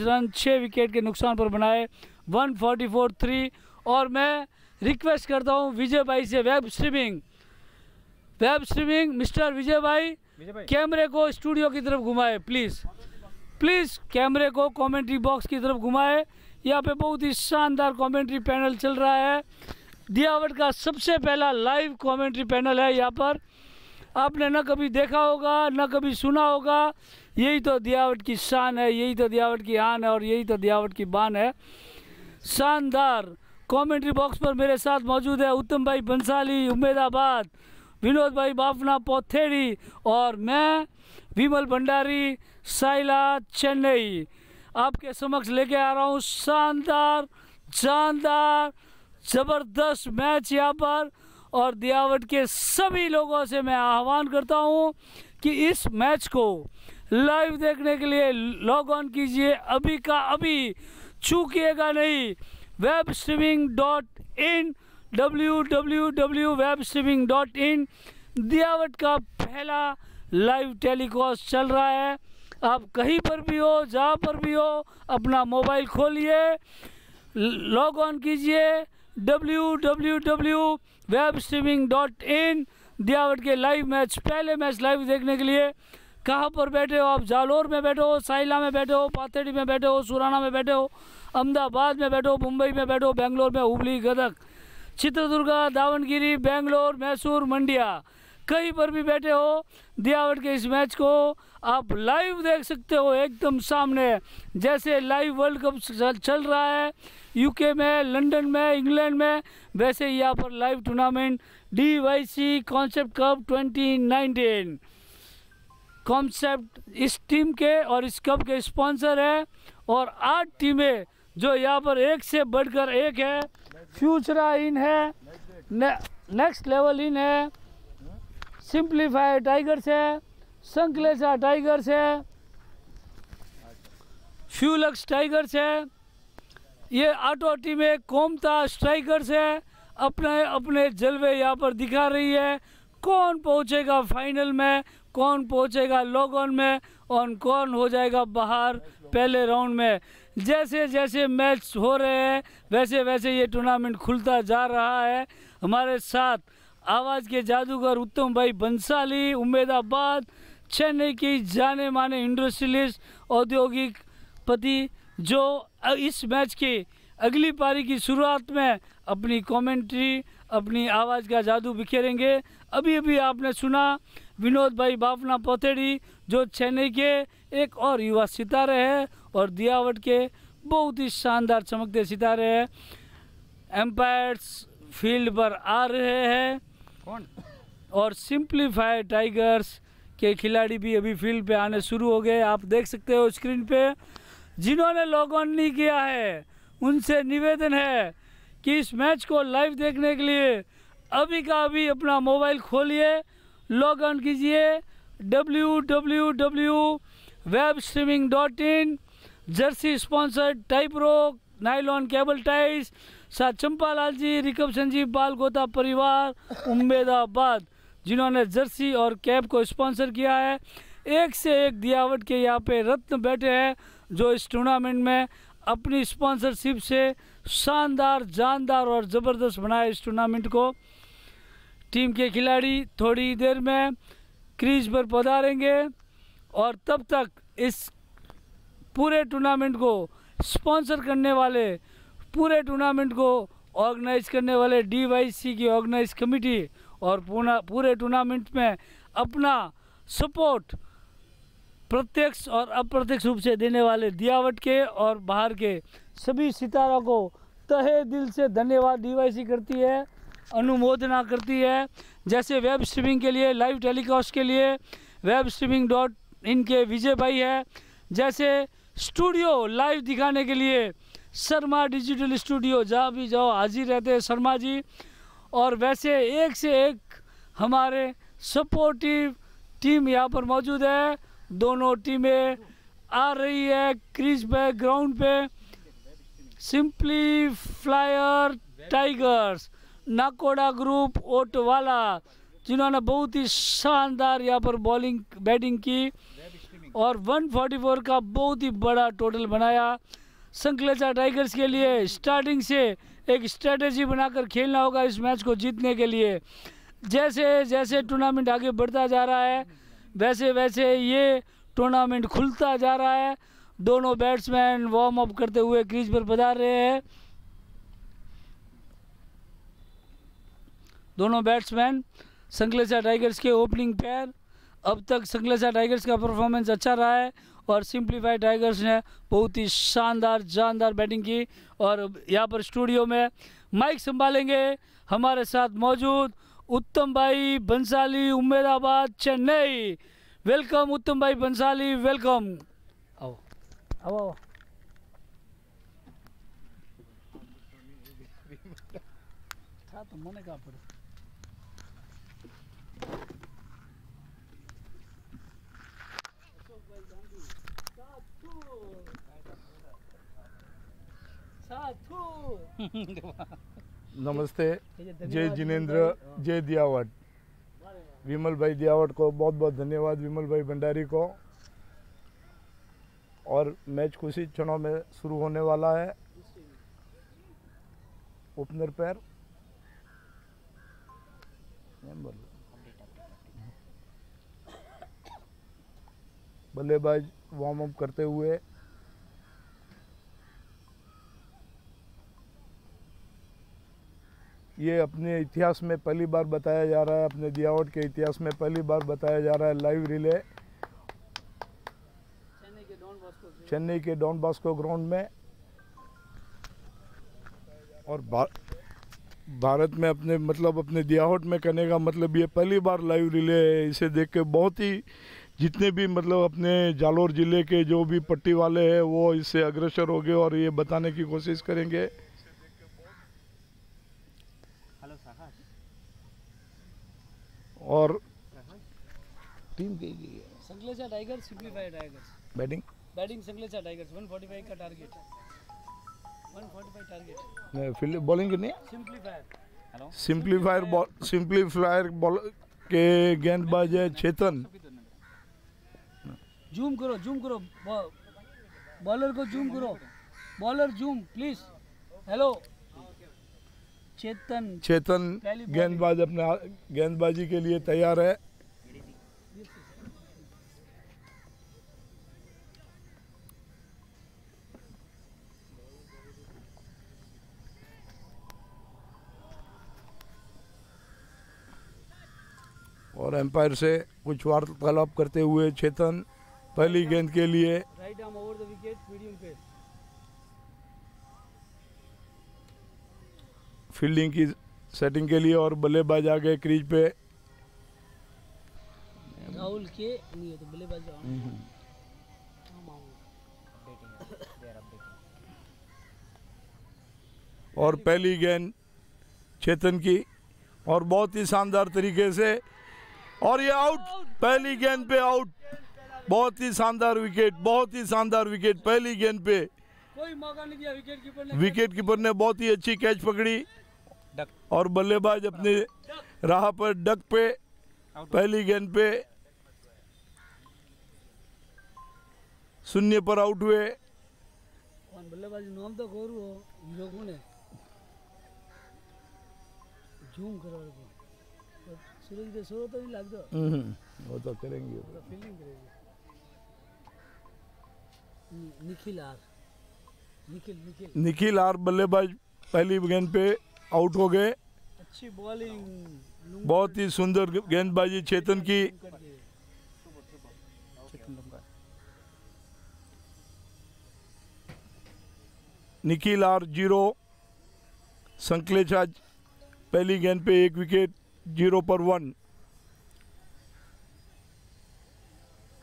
रन छः विकेट के नुकसान पर बनाए 144 थ्री। और मैं रिक्वेस्ट करता हूँ विजय भाई से web streaming web streaming mister Vijay भाई कैमरे को स्टूडियो की तरफ़ घुमाए प्लीज़ प्लीज़ कैमरे को कमेंट्री बॉक्स की तरफ़ घुमाए। यहाँ पे बहुत ही शानदार कमेंट्री पैनल चल रहा है। दियावट का सबसे पहला लाइव कमेंट्री पैनल है यहाँ पर। आपने न कभी देखा होगा, न कभी सुना होगा, यही तो दियावट की शान है, यही तो दियावट की आन है और यही तो दियावट की बान है। शानदार कमेंट्री बॉक्स पर मेरे साथ मौजूद है उत्तम भाई बंसाली उम्मेदाबाद। विनोद भाई बाफना पोथेड़ी और मैं विमल भंडारी, साइला, चेन्नई। आपके समक्ष लेके आ रहा हूँ शानदार शानदार ज़बरदस्त मैच यहाँ पर और दियावट के सभी लोगों से मैं आह्वान करता हूँ कि इस मैच को लाइव देखने के लिए लॉग ऑन कीजिए। अभी का अभी चूकिएगा नहीं। वेब स्ट्रीमिंग डॉट इन इन दियावट का पहला लाइव टेलीकास्ट चल रहा है। आप कहीं पर भी हो, जहाँ पर भी हो, अपना मोबाइल खोलिए लॉग ऑन कीजिए इन दियावट के लाइव मैच पहले मैच लाइव देखने के लिए। कहाँ पर बैठे हो आप? जालोर में बैठे हो, साइला में बैठे हो, पाथेड़ी में बैठे हो, सुराना में बैठे हो, अहमदाबाद में बैठो मुंबई में बैठो बेंगलोर में हुबली गदक चित्रदुर्गा दावनगिरी बेंगलोर, मैसूर, मंडिया। कहीं पर भी बैठे हो, दियावट के इस मैच को आप लाइव देख सकते हो एकदम सामने। जैसे लाइव वर्ल्ड कप चल- चल रहा है यूके में लंदन में इंग्लैंड में, वैसे ही यहाँ पर live tournament D Y C concept cup 2019 concept इस टीम के और इस कप के स्पॉन्सर है और आठ टीमें जो यहाँ पर एक से बढ़कर एक है। फ्यूचरा इन है नेक्स्ट लेवल इन है। सिंप्लीफाई टाइगर्स है संकलेशा टाइगर्स है फ्यूलक्स टाइगर्स है। ये आठों टीमें कोमता स्ट्राइकर्स है। अपने अपने जलवे यहाँ पर दिखा रही है। कौन पहुँचेगा फाइनल में, कौन पहुँचेगा लॉगऑन में, और कौन हो जाएगा बाहर पहले राउंड में। जैसे जैसे मैच हो रहे हैं, वैसे वैसे ये टूर्नामेंट खुलता जा रहा है। हमारे साथ आवाज़ के जादूगर उत्तम भाई बंसाली, उम्मेदाबाद, चेन्नई की जाने माने इंडस्ट्रियलिस्ट औद्योगिक पति, जो इस मैच की अगली पारी की शुरुआत में अपनी कमेंट्री अपनी आवाज़ का जादू बिखेरेंगे। अभी अभी आपने सुना विनोद भाई बाफना पोथेड़ी, जो चेन्नई के एक और युवा सितारे हैं और दियावट के बहुत ही शानदार चमकते सितारे हैं। एम्पायर्स फ़ील्ड पर आ रहे हैं। और सिंप्लीफाई टाइगर्स के खिलाड़ी भी अभी फ़ील्ड पे आने शुरू हो गए। आप देख सकते हो स्क्रीन पे। जिन्होंने लॉग ऑन नहीं किया है उनसे निवेदन है कि इस मैच को लाइव देखने के लिए अभी का अभी अपना मोबाइल खोलिए लॉग ऑन कीजिए W W W web streaming dot in jersey sponsored रोक नाइलॉन केबल टाइज साथ चंपालाल जी रिकब संजीव बाल गोता परिवार, उम्मेदाबाद, जिन्होंने जर्सी और कैब को स्पॉन्सर किया है। एक से एक दियावट के यहाँ पे रत्न बैठे हैं, जो इस टूर्नामेंट में अपनी स्पॉन्सरशिप से शानदार, जानदार और ज़बरदस्त बनाए इस टूर्नामेंट को। टीम के खिलाड़ी थोड़ी देर में क्रीज पर पधारेंगे और तब तक इस पूरे टूर्नामेंट को स्पॉन्सर करने वाले, पूरे टूर्नामेंट को ऑर्गेनाइज करने वाले डीवाईसी की ऑर्गेनाइज कमेटी और पूरा, पूरे टूर्नामेंट में अपना सपोर्ट प्रत्यक्ष और अप्रत्यक्ष रूप से देने वाले दियावट के और बाहर के सभी सितारों को तहे दिल से धन्यवाद डीवाईसी करती है, अनुमोदना करती है। जैसे वेब स्ट्रीमिंग के लिए, लाइव टेलीकास्ट के लिए, वेब स्ट्रीमिंग डॉट इनके विजय भाई है। जैसे स्टूडियो लाइव दिखाने के लिए शर्मा डिजिटल स्टूडियो, जहाँ भी जाओ, हाजिर रहते हैं शर्मा जी। और वैसे एक से एक हमारे सपोर्टिव टीम यहाँ पर मौजूद है। दोनों टीमें आ रही है क्रीज पे ग्राउंड पे। Simply flyer tigers Nakoda group ओटवाला जिन्होंने बहुत ही शानदार यहाँ पर बॉलिंग बैटिंग की। और 144 का बहुत ही बड़ा टोटल बनाया। संकलेचा टाइगर्स के लिए स्टार्टिंग से एक स्ट्रेटेजी बनाकर खेलना होगा इस मैच को जीतने के लिए। जैसे जैसे टूर्नामेंट आगे बढ़ता जा रहा है, वैसे वैसे ये टूर्नामेंट खुलता जा रहा है। दोनों बैट्समैन वार्म अप करते हुए क्रीज पर पधार रहे हैं। दोनों बैट्समैन संकलेसा टाइगर्स के ओपनिंग पैर अब तक संगलेसा टाइगर्स का परफॉर्मेंस अच्छा रहा है और सिंप्लीफाइड टाइगर्स ने बहुत ही शानदार, जानदार बैटिंग की और यहाँ पर स्टूडियो में माइक संभालेंगे हमारे साथ मौजूद उत्तम भाई बंसाली उमेदाबाद चेन्नई। वेलकम उत्तम भाई बंसाली, वेलकम। आओ आओ था तो मैंने कहा नमस्ते, जय जिनेन्द्र, जय दियावट। विमल भाई दियावट को बहुत बहुत धन्यवाद विमल भाई भंडारी को। और मैच कुछ ही क्षणों में शुरू होने वाला है। ओपनर पैर। बल्लेबाज वार्म अप करते हुए ये अपने इतिहास में पहली बार बताया जा रहा है अपने दियावट के इतिहास में पहली बार बताया जा रहा है लाइव रिले चेन्नई के डॉन बॉस्को ग्राउंड। में। और भारत में अपने मतलब अपने दियावट में करने का मतलब ये पहली बार लाइव रिले है। इसे देख के बहुत ही जितने भी मतलब अपने जालोर ज़िले के जो भी पट्टी वाले हैं वो इससे अग्रसर हो गए और ये बताने की कोशिश करेंगे हेलो साहब और टीम की Sankalecha tiger simplified tigers batting batting Sankalecha tigers 145 का टारगेट 145 टारगेट फ़ील्ड बॉलिंग करनी है? Simplifier simplifier ball simplifier ball के गेंदबाज है चेतन। जूम करो जूम करो बॉलर को जूम करो. Bowler zoom please hello Chetan. Chetan गेंदबाज अपने गेंदबाजी के लिए तैयार है। और एम्पायर से कुछ वार्तालाप करते हुए चेतन पहली गेंद के लिए right arm over the wicket medium pace fielding की सेटिंग के लिए और बल्लेबाज आ गए क्रीज पे। राहुल के नहीं तो बल्लेबाज आर अपडेटिंग और पहली गेंद चेतन की और बहुत ही शानदार तरीके से। और ये आउट पहली गेंद पे आउट बहुत ही शानदार विकेट बहुत ही शानदार विकेट पहली गेंद पे। कोई मौका नहीं दिया विकेट कीपर ने। विकेट कीपर ने बहुत ही अच्छी कैच पकड़ी। और बल्लेबाज अपने राह पर डक पे पहली गेंद पे शून्य पर आउट हुए। बल्लेबाज नाम तो करू हो कौन है झूम करो और सूरज दे सो तो नहीं लगता हम्म, वो तो करेंगे। तो फील्डिंग करेगी। नि- निखिल आर। निखिल निखिल। निखिल आर बल्लेबाज पहली गेंद पे। आउट हो गए। अच्छी बॉलिंग बहुत ही सुंदर गेंदबाजी चेतन की। निखिल आर ज़ीरो संकलेचा पहली गेंद पे एक विकेट ज़ीरो पर वन।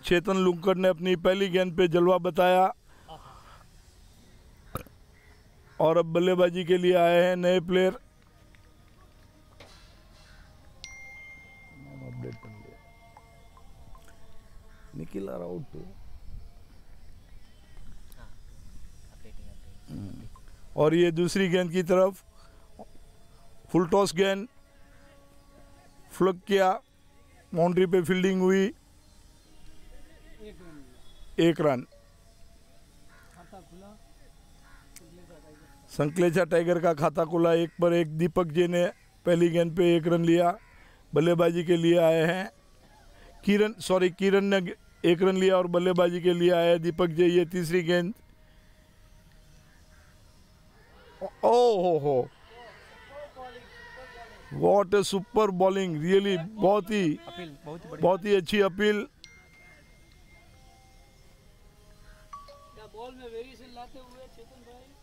चेतन लुंकर ने अपनी पहली गेंद पे जलवा बताया। और अब बल्लेबाजी के लिए आए हैं नए प्लेयर निखिल आर आउट और ये दूसरी गेंद की तरफ़ फुल टॉस गेंद फ्लग किया बाउंड्री पे फील्डिंग हुई। एक रन संकलेचा टाइगर का खाता खुला। एक पर एक दीपक जी ने पहली गेंद पे एक रन लिया। बल्लेबाजी के लिए आए हैं। किरण सॉरी किरण ने एक रन लिया और बल्लेबाजी के लिए आए हैं दीपक जी। ये तीसरी गेंद। ओ हो हो। What a super bowling really बहुत ही ही बहुत ही अच्छी अपील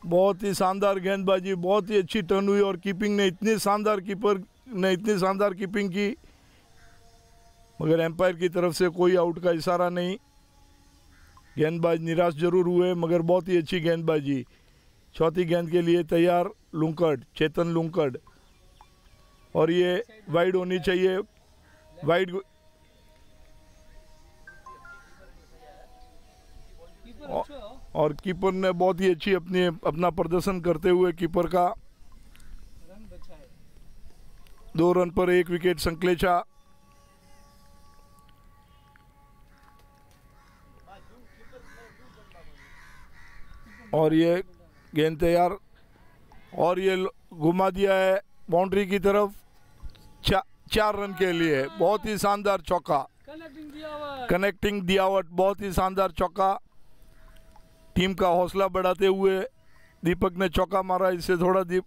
बहुत ही शानदार गेंदबाजी, बहुत ही अच्छी टर्न हुई और कीपिंग ने इतनी शानदार कीपर ने इतनी शानदार कीपिंग की। मगर एम्पायर की तरफ़ से कोई आउट का इशारा नहीं। गेंदबाज निराश ज़रूर हुए, मगर बहुत ही अच्छी गेंदबाजी। चौथी गेंद के लिए तैयार लुंकड़ चेतन लुंकड़ और ये वाइड होनी चाहिए। वाइड और- अच्छा हो और कीपर ने बहुत ही अच्छी अपनी अपना प्रदर्शन करते हुए कीपर का दो रन पर एक विकेट संकलेचा। और ये गेंद तैयार और ये घुमा दिया है बाउंड्री की तरफ़ चा, चार रन के लिए। बहुत ही शानदार चौका। कनेक्टिंग दिया कनेक्टिंग दियावट बहुत ही शानदार चौका। टीम का हौसला बढ़ाते हुए दीपक ने चौका मारा, इससे थोड़ा दीप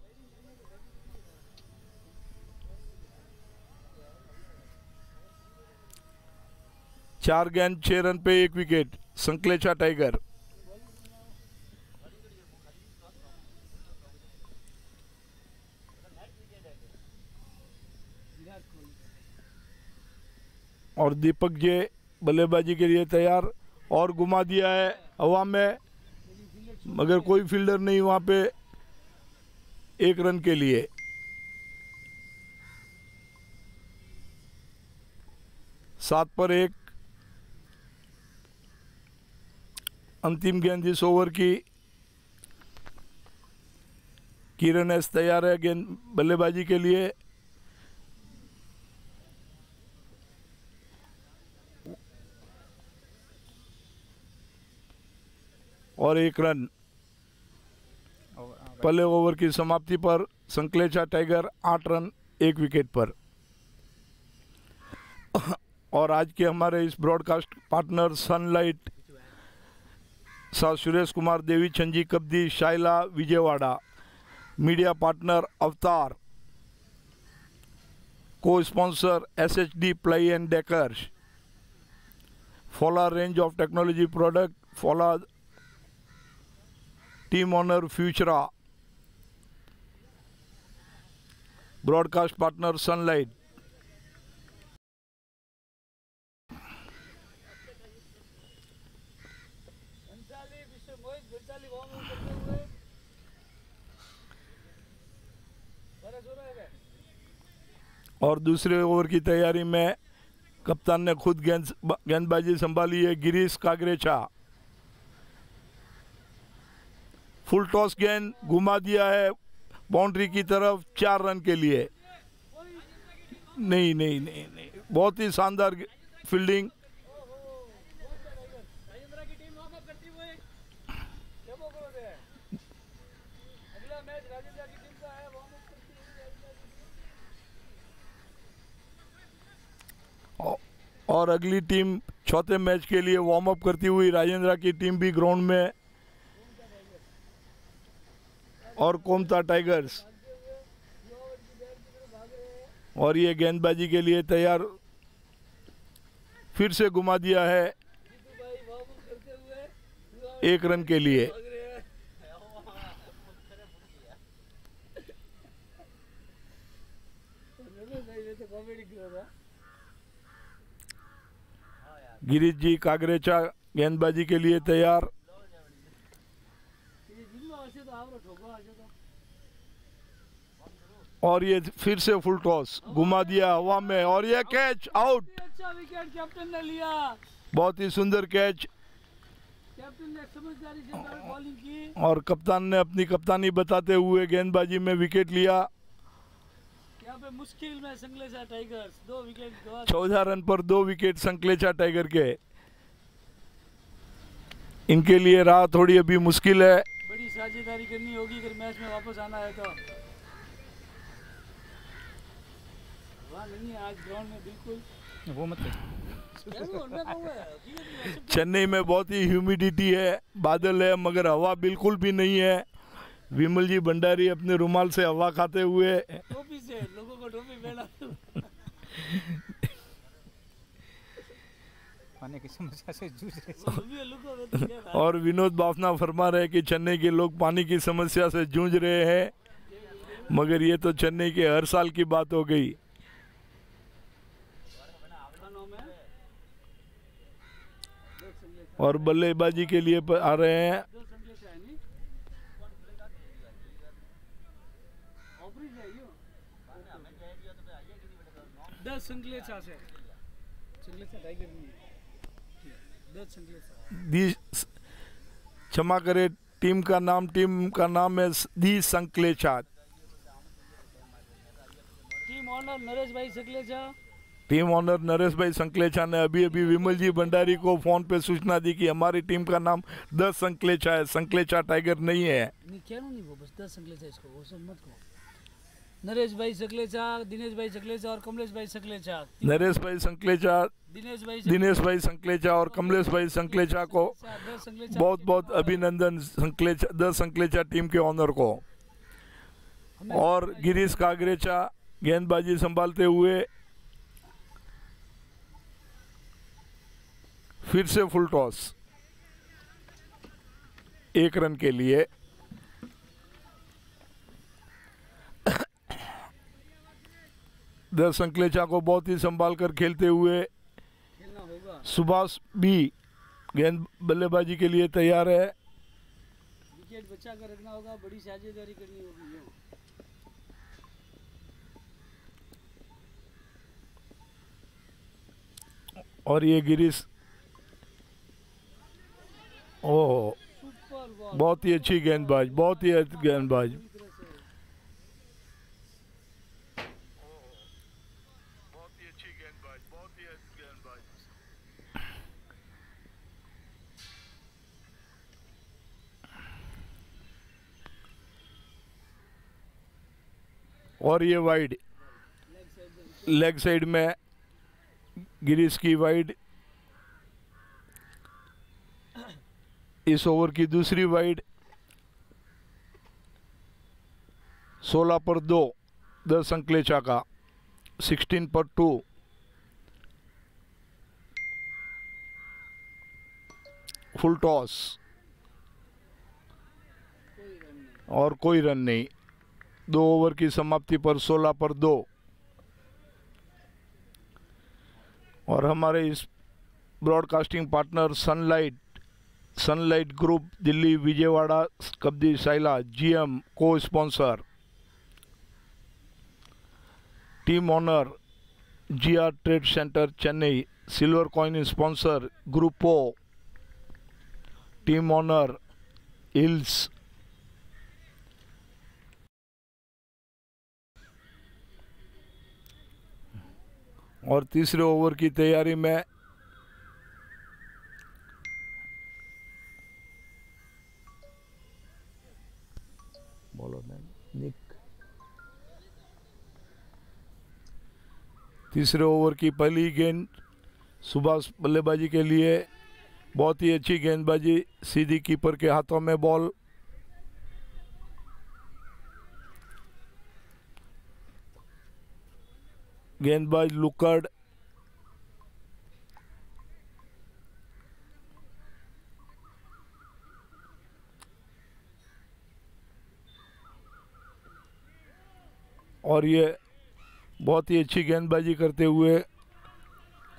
चार गेंद, छह रन पे एक विकेट, संकलेचा टाइगर। और दीपक जे बल्लेबाजी के लिए तैयार और घुमा दिया है हवा में। मगर कोई फील्डर नहीं वहाँ पे एक रन के लिए। सात पर एक। अंतिम गेंद इस ओवर की। किरण एस तैयार है गेंद बल्लेबाजी के लिए। और एक रन। पहले ओवर की समाप्ति पर संकलेचा टाइगर आठ रन, एक विकेट पर। और आज के हमारे इस ब्रॉडकास्ट पार्टनर सनलाइट, सा Suresh Kumar, Devi छंजी कब्दी शाइला, Vijayawada. Media partner Avatar co sponsor S H D ply and decors. फॉला range of technology product फॉला team owner Futura broadcast partner Sunlight Ghansali Vishwa Mohit Ghansali warm up करते हुए बरस हो partner sunlight और दूसरे over की तैयारी में कप्तान ने खुद गेंद, गेंदबाजी संभाली है गिरीश कागरेचा फुल टॉस गेंद घुमा दिया है बाउंड्री की तरफ़ चार रन के लिए। नहीं नहीं नहीं नहीं। बहुत ही शानदार फील्डिंग। और अगली टीम चौथे मैच के लिए वार्म अप करती हुई राजेंद्रा की टीम भी ग्राउंड में और कोमता टाइगर्स? और ये गेंदबाजी के लिए तैयार फिर से घुमा दिया है एक रन के लिए। गिरीश जी कागरेचा गेंदबाजी के लिए तैयार। और ये फिर से फुल टॉस घुमा दिया हवा में और ये कैच आउट अच्छा विकेट कैप्टन ने लिया। बहुत ही सुंदर कैच कैप्टन ने समझदारी से बॉलिंग की। और कप्तान ने अपनी कप्तानी बताते हुए गेंदबाजी में विकेट लिया। यहाँ पे मुश्किल में संगलेसा टाइगर्स दो विकेट चौदह रन पर दो विकेट संकलेचा टाइगर के। इनके लिए राह थोड़ी अभी मुश्किल है। बड़ी साझेदारी करनी होगी अगर मैच में वापस आना है तो वहाँ नहीं है आज ग्राउंड में बिल्कुल वो मत चेन्नई में बहुत ही ह्यूमिडिटी है बादल है मगर हवा बिल्कुल भी नहीं है। विमल जी भंडारी अपने रुमाल से हवा खाते हुए। टोपी से लोगों को टोपी पहना। पानी की समस्या से जूझ रहे हैं। तो? और विनोद बाफना फरमा रहे हैं कि चेन्नई के लोग पानी की समस्या से जूझ रहे हैं मगर ये तो चेन्नई के हर साल की बात हो गई खानों में और बल्लेबाजी के लिए आ रहे हैं। क्षमा करे टीम का नाम टीम का नाम है the Sankalecha team owner Naresh भाई सकलेचा टीम ऑनर नरेश भाई संकलेचा ने अभी अभी विमल जी भंडारी को फ़ोन पे सूचना दी कि हमारी टीम का नाम द संकलेचा है। संकलेचा टाइगर नहीं है। नहीं क्या नहीं वो बस दस सकलेचा इसको वो सब मत कहो। नरेश भाई सकलेचा दिनेश भाई सकलेचा और कमलेश भाई सकलेचा। नरेश भाई संकलेचा दिनेश भाई दिनेश भाई संकलेचा और कमलेश भाई संकलेचा को बहुत बहुत अभिनंदन संकलेचा द संकलेचा टीम के ऑनर को। और गिरीश कागरेचा गेंदबाजी संभालते हुए फिर से फुल टॉस एक रन के लिए. दस अंकलेचा को बहुत ही संभाल कर खेलते हुए सुभाष भी गेंद बल्लेबाजी के लिए तैयार है. विकेट बचा कर रखना होगा बड़ी साझेदारी करनी होगी और ये गिरीश ओह, बहुत ही अच्छी गेंदबाज, बहुत ही अच्छी गेंदबाज। और ये वाइड लेग साइड में गिरीश की वाइड इस ओवर की दूसरी वाइड। 16 पर दो, दस अंकलेचा का 16 पर टू। Full toss. और कोई रन नहीं। दो ओवर की समाप्ति पर 16 पर दो। और हमारे इस broadcasting partner Sunlight Sunlight group, Delhi, Vijayawada कब्दी Saila, GM co sponsor team owner GR trade centre, Chennai. Silver coin sponsor, Grupo team owner hills. और तीसरे ओवर की तैयारी में बोलो निक। तीसरे ओवर की पहली गेंद सुभाष बल्लेबाजी के लिए बहुत ही अच्छी गेंदबाजी, सीधी कीपर के हाथों में बॉल। गेंदबाज लुकड़ और ये बहुत ही अच्छी गेंदबाजी करते हुए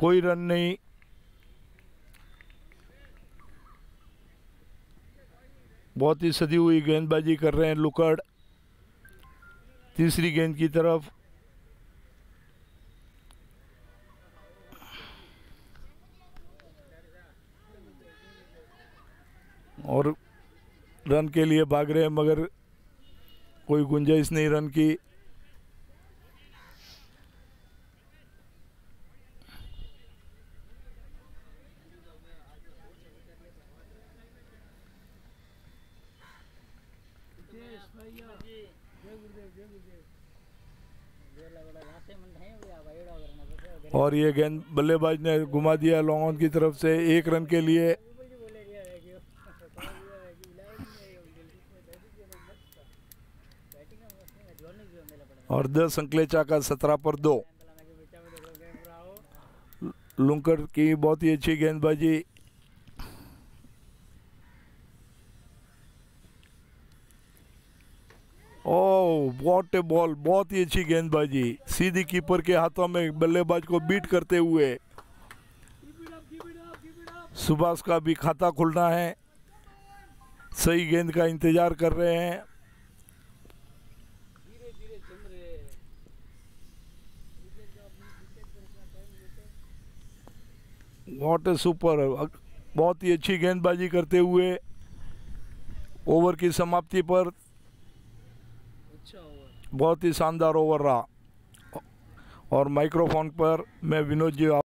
कोई रन नहीं। बहुत ही सदी हुई गेंदबाजी कर रहे हैं लुकड़ तीसरी गेंद की तरफ़। और रन के लिए भाग रहे हैं, मगर कोई गुंजाइश नहीं रन की। और ये गेंद बल्लेबाज ने घुमा दिया लॉन्ग ऑन की तरफ़ से, एक रन के लिए। और दस अंकलेचा का सत्रह पर दो। लुंकर की बहुत ही अच्छी गेंदबाजी। ओह वॉट ए बॉल बहुत ही अच्छी गेंदबाजी। सीधी कीपर के हाथों में बल्लेबाज को बीट करते हुए। सुभाष का भी खाता खुलना है। सही गेंद का इंतज़ार कर रहे हैं। वॉट ए सुपर बहुत ही अच्छी गेंदबाजी करते हुए। ओवर की समाप्ति पर बहुत ही शानदार ओवर रहा। और माइक्रोफोन पर मैं विनोद जी आप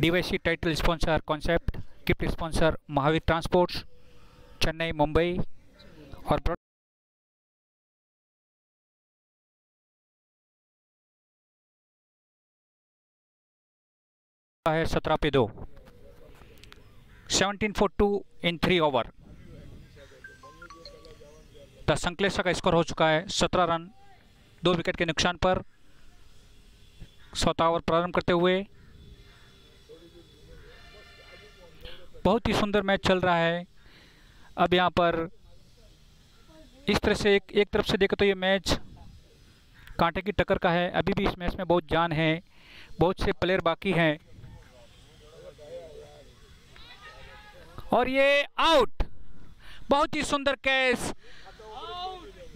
DYC title sponsor concept gift sponsor Mahavir transports Chennai Mumbai है सत्रह पे दो। Seventeen four two in three over the Sankalecha का स्कोर हो चुका है, सत्रह रन, दो विकेट के नुकसान पर। सौता ओवर प्रारंभ करते हुए। बहुत ही सुंदर मैच चल रहा है। अब यहाँ पर इस तरह से एक एक तरफ़ से देखें तो ये मैच कांटे की टक्कर का है। अभी भी इस मैच में बहुत जान है, बहुत से प्लेयर बाकी हैं। और ये आउट बहुत ही सुंदर कैच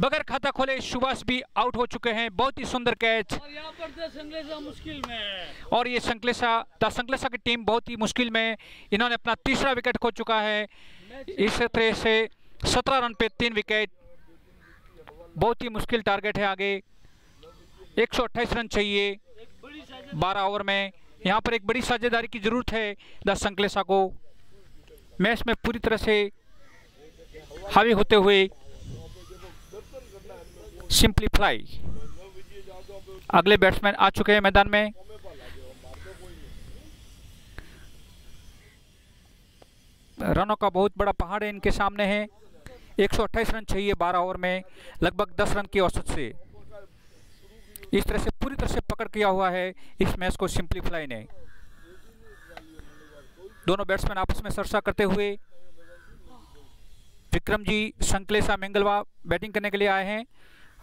बगैर खाता खोले सुभाष भी आउट हो चुके हैं. बहुत ही सुंदर कैच और मुश्किल में और ये संकलेशा द संकलेशा की टीम बहुत ही मुश्किल में इन्होंने अपना तीसरा विकेट खो चुका है. इस तरह से सत्रह रन पे तीन विकेट बहुत ही मुश्किल टारगेट है आगे. 128 रन चाहिए 12 ओवर में. यहाँ पर एक बड़ी साझेदारी की ज़रूरत है द संकलेशा को. मैच में पूरी तरह से हावी होते हुए सिंपलीफ्लाई अगले बैट्समैन आ चुके हैं मैदान में। रनों का बहुत बड़ा पहाड़ है इनके सामने है। 128 रन चाहिए 12 ओवर में, लगभग 10 रन की औसत से। इस तरह से पूरी तरह से पकड़ किया हुआ है इस मैच को सिंपलीफ्लाई ने। दोनों बैट्समैन आपस में चर्चा करते हुए विक्रम जी, संकलेशा मेंगलवा बैटिंग करने के लिए आए हैं।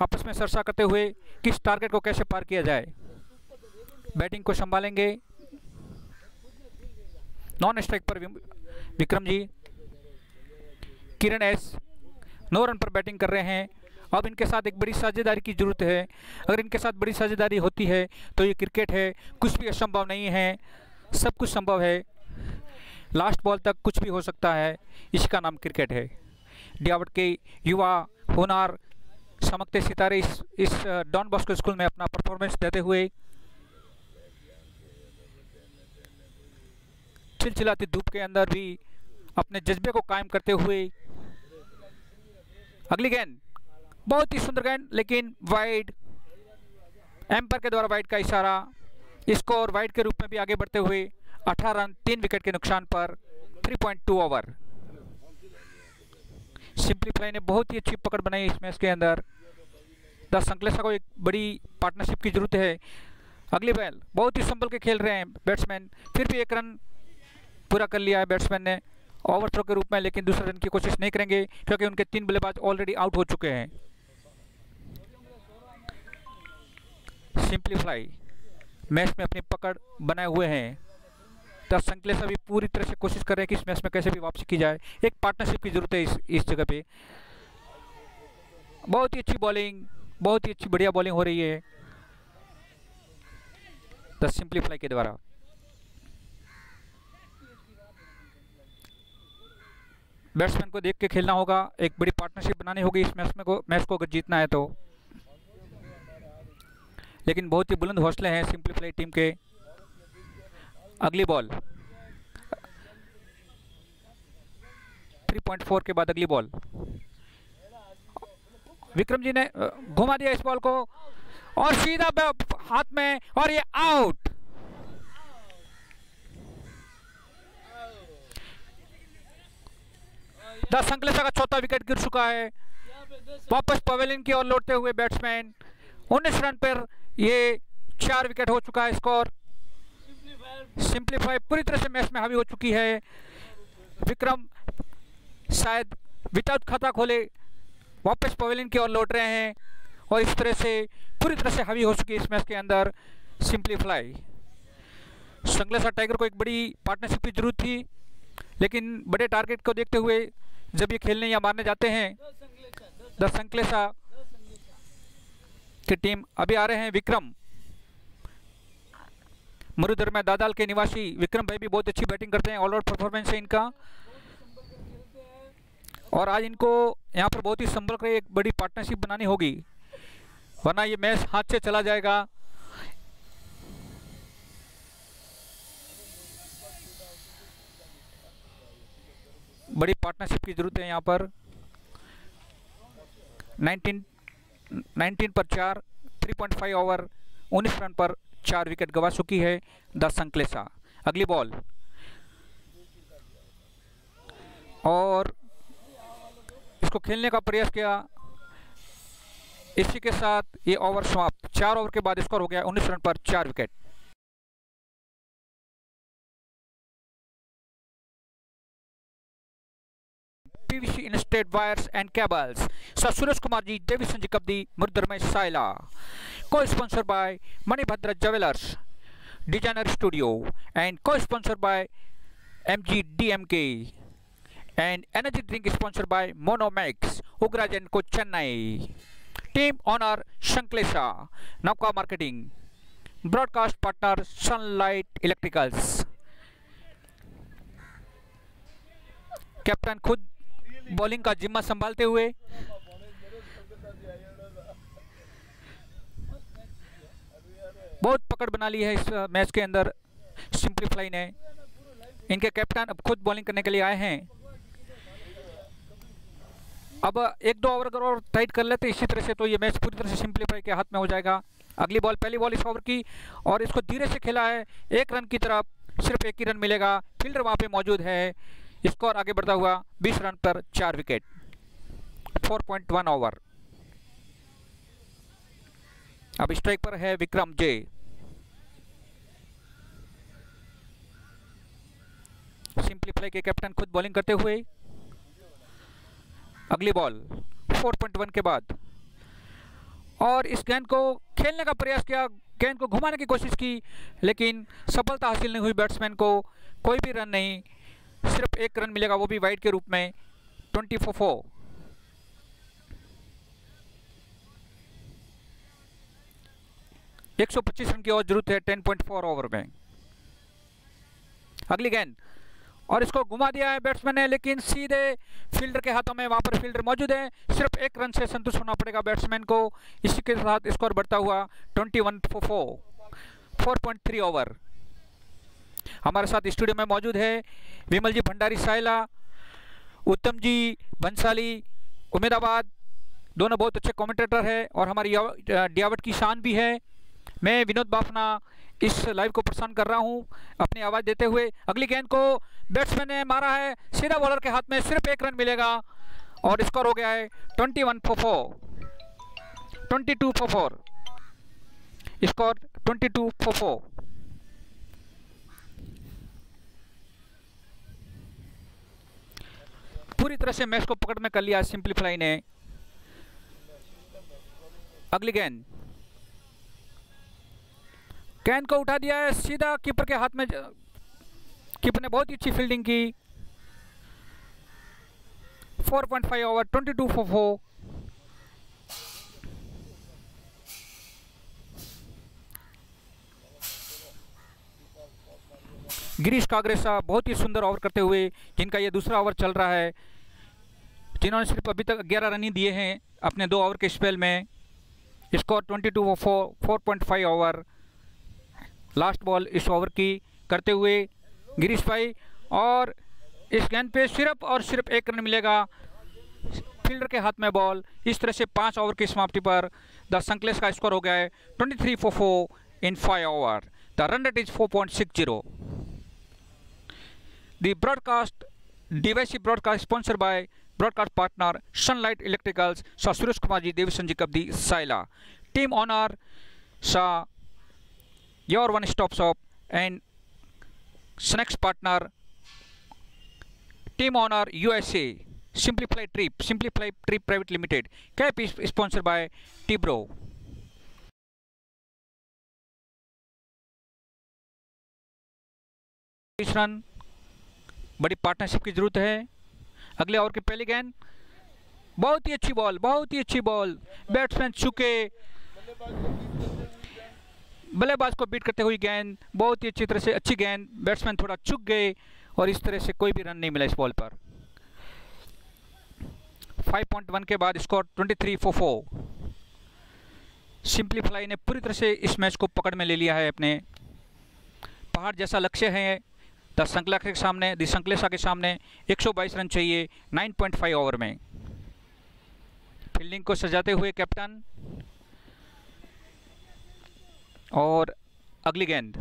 आपस में चर्चा करते हुए किस टारगेट को कैसे पार किया जाए? बैटिंग को संभालेंगे। नॉन स्ट्राइक पर विक्रम जी, किरण एस नौ रन पर बैटिंग कर रहे हैं। अब इनके साथ एक बड़ी साझेदारी की ज़रूरत है। अगर इनके साथ बड़ी साझेदारी होती है तो ये क्रिकेट है। कुछ भी असंभव नहीं है। सब कुछ संभव है। लास्ट बॉल तक कुछ भी हो सकता है। इसका नाम क्रिकेट है। डियावट के युवा होनार चमकते सितारे इस इस डॉन बॉस्को स्कूल में अपना परफॉर्मेंस देते हुए चिलचिलाती धूप के अंदर भी अपने जज्बे को कायम करते हुए अगली गेंद। बहुत ही सुंदर गेंद, लेकिन वाइड, एम्पर के द्वारा वाइड का इशारा, स्कोर वाइड के रूप में भी आगे बढ़ते हुए 18 रन, तीन विकेट के नुकसान पर 3.2 ओवर सिंपलीफ्लाई ने बहुत ही अच्छी पकड़ बनाई इस मैच के अंदर। द संकलेशा को एक बड़ी पार्टनरशिप की ज़रूरत है। अगली बैल बहुत ही संभल के खेल रहे हैं बैट्समैन फिर भी एक रन पूरा कर लिया है बैट्समैन ने। ओवर थ्रो के रूप में, लेकिन दूसरे रन की कोशिश नहीं करेंगे, क्योंकि उनके तीन बल्लेबाज ऑलरेडी आउट हो चुके हैं। सिंपलीफ्लाई मैच में अपनी पकड़ बनाए हुए हैं। तो संकलेश अभी पूरी तरह से कोशिश कर रहे हैं कि इस मैच में कैसे भी वापसी की जाए। एक पार्टनरशिप की ज़रूरत है इस इस जगह पे। बहुत ही अच्छी बॉलिंग बहुत ही अच्छी बढ़िया बॉलिंग हो रही है। द सिंपलीफ्लाई के द्वारा। बैट्समैन को देख के खेलना होगा। एक बड़ी पार्टनरशिप बनानी होगी इस मैच में को मैच को अगर जीतना है तो। लेकिन बहुत ही बुलंद हौसले हैं सिंपलीफ्लाई टीम के। अगली बॉल। 3.4 के बाद अगली बॉल। विक्रम जी ने घुमा दिया इस बॉल को और सीधा हाथ में और ये आउट दस संकलेशा का चौथा विकेट गिर चुका है। वापस पवेलियन की ओर लौटते हुए बैट्समैन 19 रन पर ये चार विकेट हो चुका है स्कोर सिंपलीफाई, पूरी तरह से मैच में हावी हो चुकी है। विक्रम शायद विदाउट खाता खोले वापस पवेलियन की ओर लौट रहे हैं और इस तरह से पूरी तरह से हावी हो चुकी है इस मैच के अंदर सिंपलीफ्लाई संगलेसा टाइगर को एक बड़ी पार्टनरशिप की ज़रूरत थी, लेकिन बड़े टारगेट को देखते हुए जब ये खेलने या मारने जाते हैं द संकलेसा की टीम अभी आ रहे हैं। विक्रम मरुधर में दादाल के निवासी विक्रम भाई भी बहुत अच्छी बैटिंग करते हैं ऑलआउट परफॉर्मेंस है इनका। और आज इनको यहाँ पर बहुत ही संभल कर एक बड़ी पार्टनरशिप बनानी होगी। वरना ये मैच हाथ से चला जाएगा। बड़ी पार्टनरशिप की ज़रूरत है यहाँ पर। 19 19 पर चार 3.5 ओवर 19 रन पर चार विकेट गवा चुकी है द संकलेसा अगली बॉल और इसको खेलने का प्रयास किया। इसी के साथ ये ओवर समाप्त। चार ओवर के बाद स्कोर हो गया 19 रन पर चार wicket PVC instead wires and cables. Sir Suraj Kumar ji, Devi Sanjay कब्दी मुर्दरमय Saila co sponsor by Manibhadra jewellers, designer studio. And co sponsor by M G D M K and energy drink sponsor by Monomax उग्राजन को Chennai team owner शंकलेशा नौका marketing broadcast partner Sunlight electricals captain खुद bowling का जिम्मा संभालते हुए। बहुत पकड़ बना ली है इस मैच के अंदर सिंपलीफ्लाई ने। इनके कैप्टन अब खुद बॉलिंग करने के लिए आए हैं। अब एक दो ओवर अगर और टाइट कर लेते इसी तरह से तो ये मैच पूरी तरह से सिंपलीफाई के हाथ में हो जाएगा। अगली बॉल, पहली बॉल इस ओवर की, और इसको धीरे से खेला है। एक रन की तरफ़ सिर्फ़ एक ही रन मिलेगा। फील्डर वहाँ पे मौजूद है। स्कोर आगे बढ़ता हुआ 20 रन पर चार विकेट। 4.1 ओवर। अब स्ट्राइक पर है विक्रम जे। सिंपलीफ्लाई के कैप्टन खुद बॉलिंग करते हुए अगली बॉल 4.1 के बाद। और इस गेंद को खेलने का प्रयास किया, गेंद को घुमाने की कोशिश की, लेकिन सफलता हासिल नहीं हुई बैट्समैन को। कोई भी रन नहीं सिर्फ़ एक रन मिलेगा, वो भी वाइड के रूप में ट्वेंटी फोर फोर एक सौ पच्चीस रन की और ज़रूरत है टेन पॉइंट फोर ओवर में। अगली गेंद। और इसको घुमा दिया है बैट्समैन ने, लेकिन सीधे फील्डर के हाथों में वहाँ पर फील्डर मौजूद है। सिर्फ़ एक रन से संतुष्ट होना पड़ेगा बैट्समैन को। इसी के साथ स्कोर बढ़ता हुआ twenty one four four point three over हमारे साथ स्टूडियो में मौजूद है विमल जी भंडारी साइला उत्तम जी बंसाली, उमेदाबाद, दोनों बहुत अच्छे कमेंटेटर है और हमारी डियावट की शान भी है। मैं विनोद बाफना इस लाइव को प्रसारण कर रहा हूँ अपनी आवाज़ देते हुए। अगली गेंद को बैट्समैन ने मारा है। सीधा बॉलर के हाथ में सिर्फ़ एक रन मिलेगा और स्कोर हो गया है twenty one four four twenty two four four score twenty two four four पूरी तरह से मैच को पकड़ में कर लिया सिंपलीफ्लाई ने। अगली गेंद। गेंद को उठा दिया है, सीधा कीपर के हाथ में कीपर ने बहुत ही अच्छी फील्डिंग की। 4.5 ओवर 22 फॉर फोर। गिरीश कागरेसा बहुत ही सुंदर ओवर करते हुए, जिनका ये दूसरा ओवर चल रहा है, जिन्होंने सिर्फ़ अभी तक 11 रन ही दिए हैं अपने दो ओवर के स्पेल में। Score 22 two four four point five over. Last ball इस ओवर की करते हुए गिरीश भाई, और इस गेंद पे सिर्फ़ और सिर्फ़ एक रन मिलेगा, फील्डर के हाथ में बॉल। इस तरह से पाँच ओवर की समाप्ति पर द संकलेश का स्कोर हो गया है, twenty three four four in five over. The run rate is four point six zero. The broadcast device broadcast sponsored by broadcast partner Sunlight Electricals Sir Suresh Kumar ji Devi Sanjay Kabdi Saila. Team honor Sir your one stop shop and snacks partner Team honor USA Simplify Trip Simplify Trip Private Limited. Cap is sponsored by Tibro. Run बड़ी partnership की ज़रूरत है। अगले over की पहली गेंद। बहुत ही अच्छी बॉल बहुत ही अच्छी बॉल बैट्समैन चुके बल्लेबाज को बीट करते हुए गेंद, बहुत ही अच्छी तरह से अच्छी गेंद। बैट्समैन थोड़ा चुक गए और इस तरह से कोई भी रन नहीं मिला इस बॉल पर। 5.1 के बाद स्कोर 23 फॉर फोर सिंपलीफ्लाई ने पूरी तरह से इस मैच को पकड़ में ले लिया है अपने। पहाड़ जैसा लक्ष्य है। द संकला के सामने, द संकलेशा के सामने 122 रन चाहिए 9.5 ओवर में। फील्डिंग को सजाते हुए कैप्टन और अगली गेंद।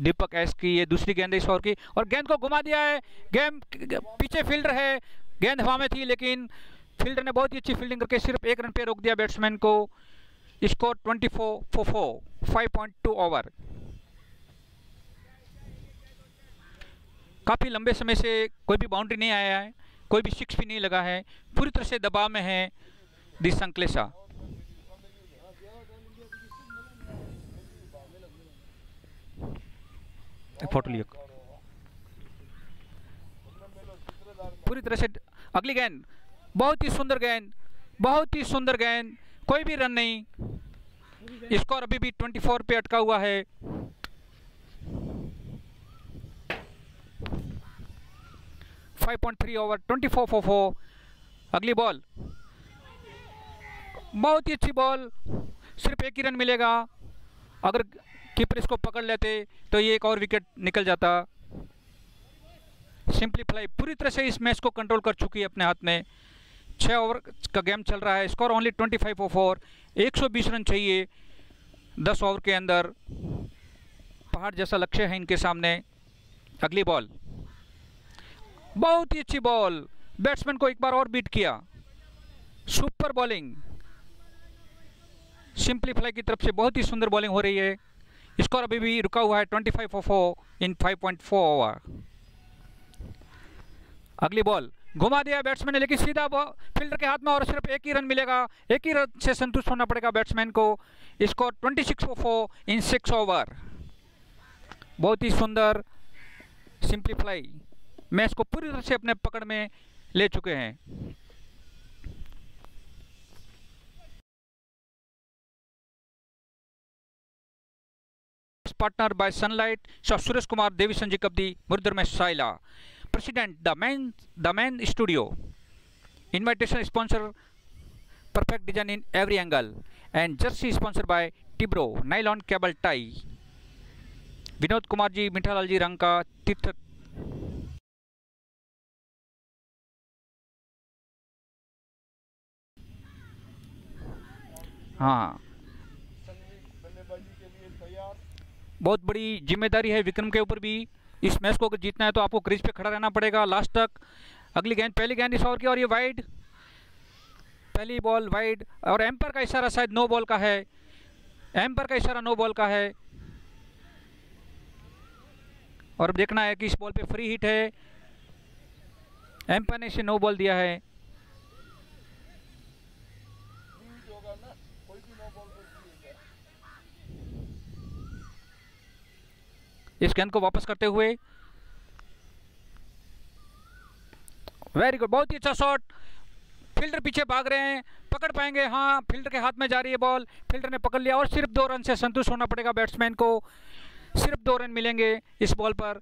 दीपक एस की ये दूसरी गेंद है इस ओवर की, और गेंद को घुमा दिया है। गेम पीछे फील्डर है, गेंद हवा में थी, लेकिन फील्डर ने बहुत ही अच्छी फील्डिंग करके सिर्फ़ एक रन पे रोक दिया बैट्समैन को। Score 24 four four five point two over काफ़ी लंबे समय से कोई भी बाउंड्री नहीं आया है, कोई भी सिक्स भी नहीं लगा है, पूरी तरह से दबाव में है दी संकलेशा फ़ोटो लियो। पूरी तरह से अगली गेंद बहुत ही सुंदर गेंद बहुत ही सुंदर गेंद कोई भी रन नहीं। स्कोर अभी भी 24 पे अटका हुआ है। Five point three over twenty four four four अगली बॉल बहुत ही अच्छी बॉल सिर्फ़ एक ही रन मिलेगा. अगर कीपर इसको पकड़ लेते तो ये एक और विकेट निकल जाता. सिंपलीफ्लाई पूरी तरह से इस मैच को कंट्रोल कर चुकी है अपने हाथ में. छः ओवर का गेम चल रहा है. Score only twenty five oh four एक सौ बीस रन चाहिए दस ओवर के अंदर. पहाड़ जैसा लक्ष्य है इनके सामने. अगली बॉल बहुत ही अच्छी बॉल बैट्समैन को एक बार और बीट किया. सुपर बॉलिंग सिंपलीफ्लाई की तरफ़ से बहुत ही सुंदर बॉलिंग हो रही है. स्कोर अभी भी रुका हुआ है 25 फाइव फोर इन 5.4 ओवर अगली बॉल घुमा दिया बैट्समैन ने, लेकिन सीधा फील्डर के हाथ में और सिर्फ़ एक ही रन मिलेगा. एक ही रन से संतुष्ट होना पड़ेगा बैट्समैन को. Score 26 six four in six over बहुत ही सुंदर. सिंपलीफ्लाई मैच को पूरी तरह से अपने पकड़ में ले चुके हैं। Partner by Sunlight Suresh Kumar Devi Sanjay कब्दी मुरुद्र में Saila president the man the man studio invitation sponsor perfect design in every angle and jersey sponsor by Tibro nylon cable tie Vinod Kumar ji Mithalal ji रंग का तीर्थ हाँ। बहुत बड़ी ज़िम्मेदारी है विक्रम के ऊपर भी। इस मैच को अगर जीतना है तो आपको क्रीज पे खड़ा रहना पड़ेगा। लास्ट तक। अगली गेंद, पहली गेंद इस ओवर की और ये वाइड पहली बॉल वाइड और एम्पर का इशारा शायद नो बॉल का है। एम्पर का इशारा नो बॉल का है। और देखना है कि इस बॉल पे फ्री हिट है। एम्पर ने इसे नो बॉल दिया है। इस गेंद को वापस करते हुए। वेरी गुड बहुत ही अच्छा शॉट फील्डर पीछे भाग रहे हैं, पकड़ पाएँगे। हाँ फील्डर के हाथ में जा रही है बॉल फील्डर ने पकड़ लिया और सिर्फ़ दो रन से संतुष्ट होना पड़ेगा बैट्समैन को। सिर्फ़ दो रन मिलेंगे इस बॉल पर।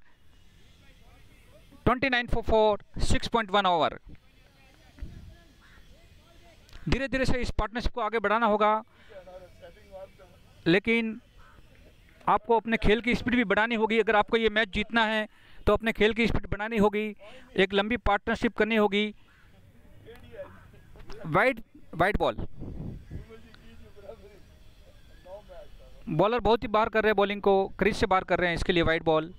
29 फॉर फोर 6.1 ओवर धीरे धीरे से इस पार्टनरशिप को आगे बढ़ाना होगा। लेकिन आपको अपने खेल की स्पीड भी बढ़ानी होगी। अगर आपको ये मैच जीतना है तो अपने खेल की स्पीड बढ़ानी होगी। एक लंबी पार्टनरशिप करनी होगी। Wide wide ball. बॉलर बहुत ही बाहर कर रहे हैं बॉलिंग को। क्रीज से बाहर कर रहे हैं इसके लिए wide ball.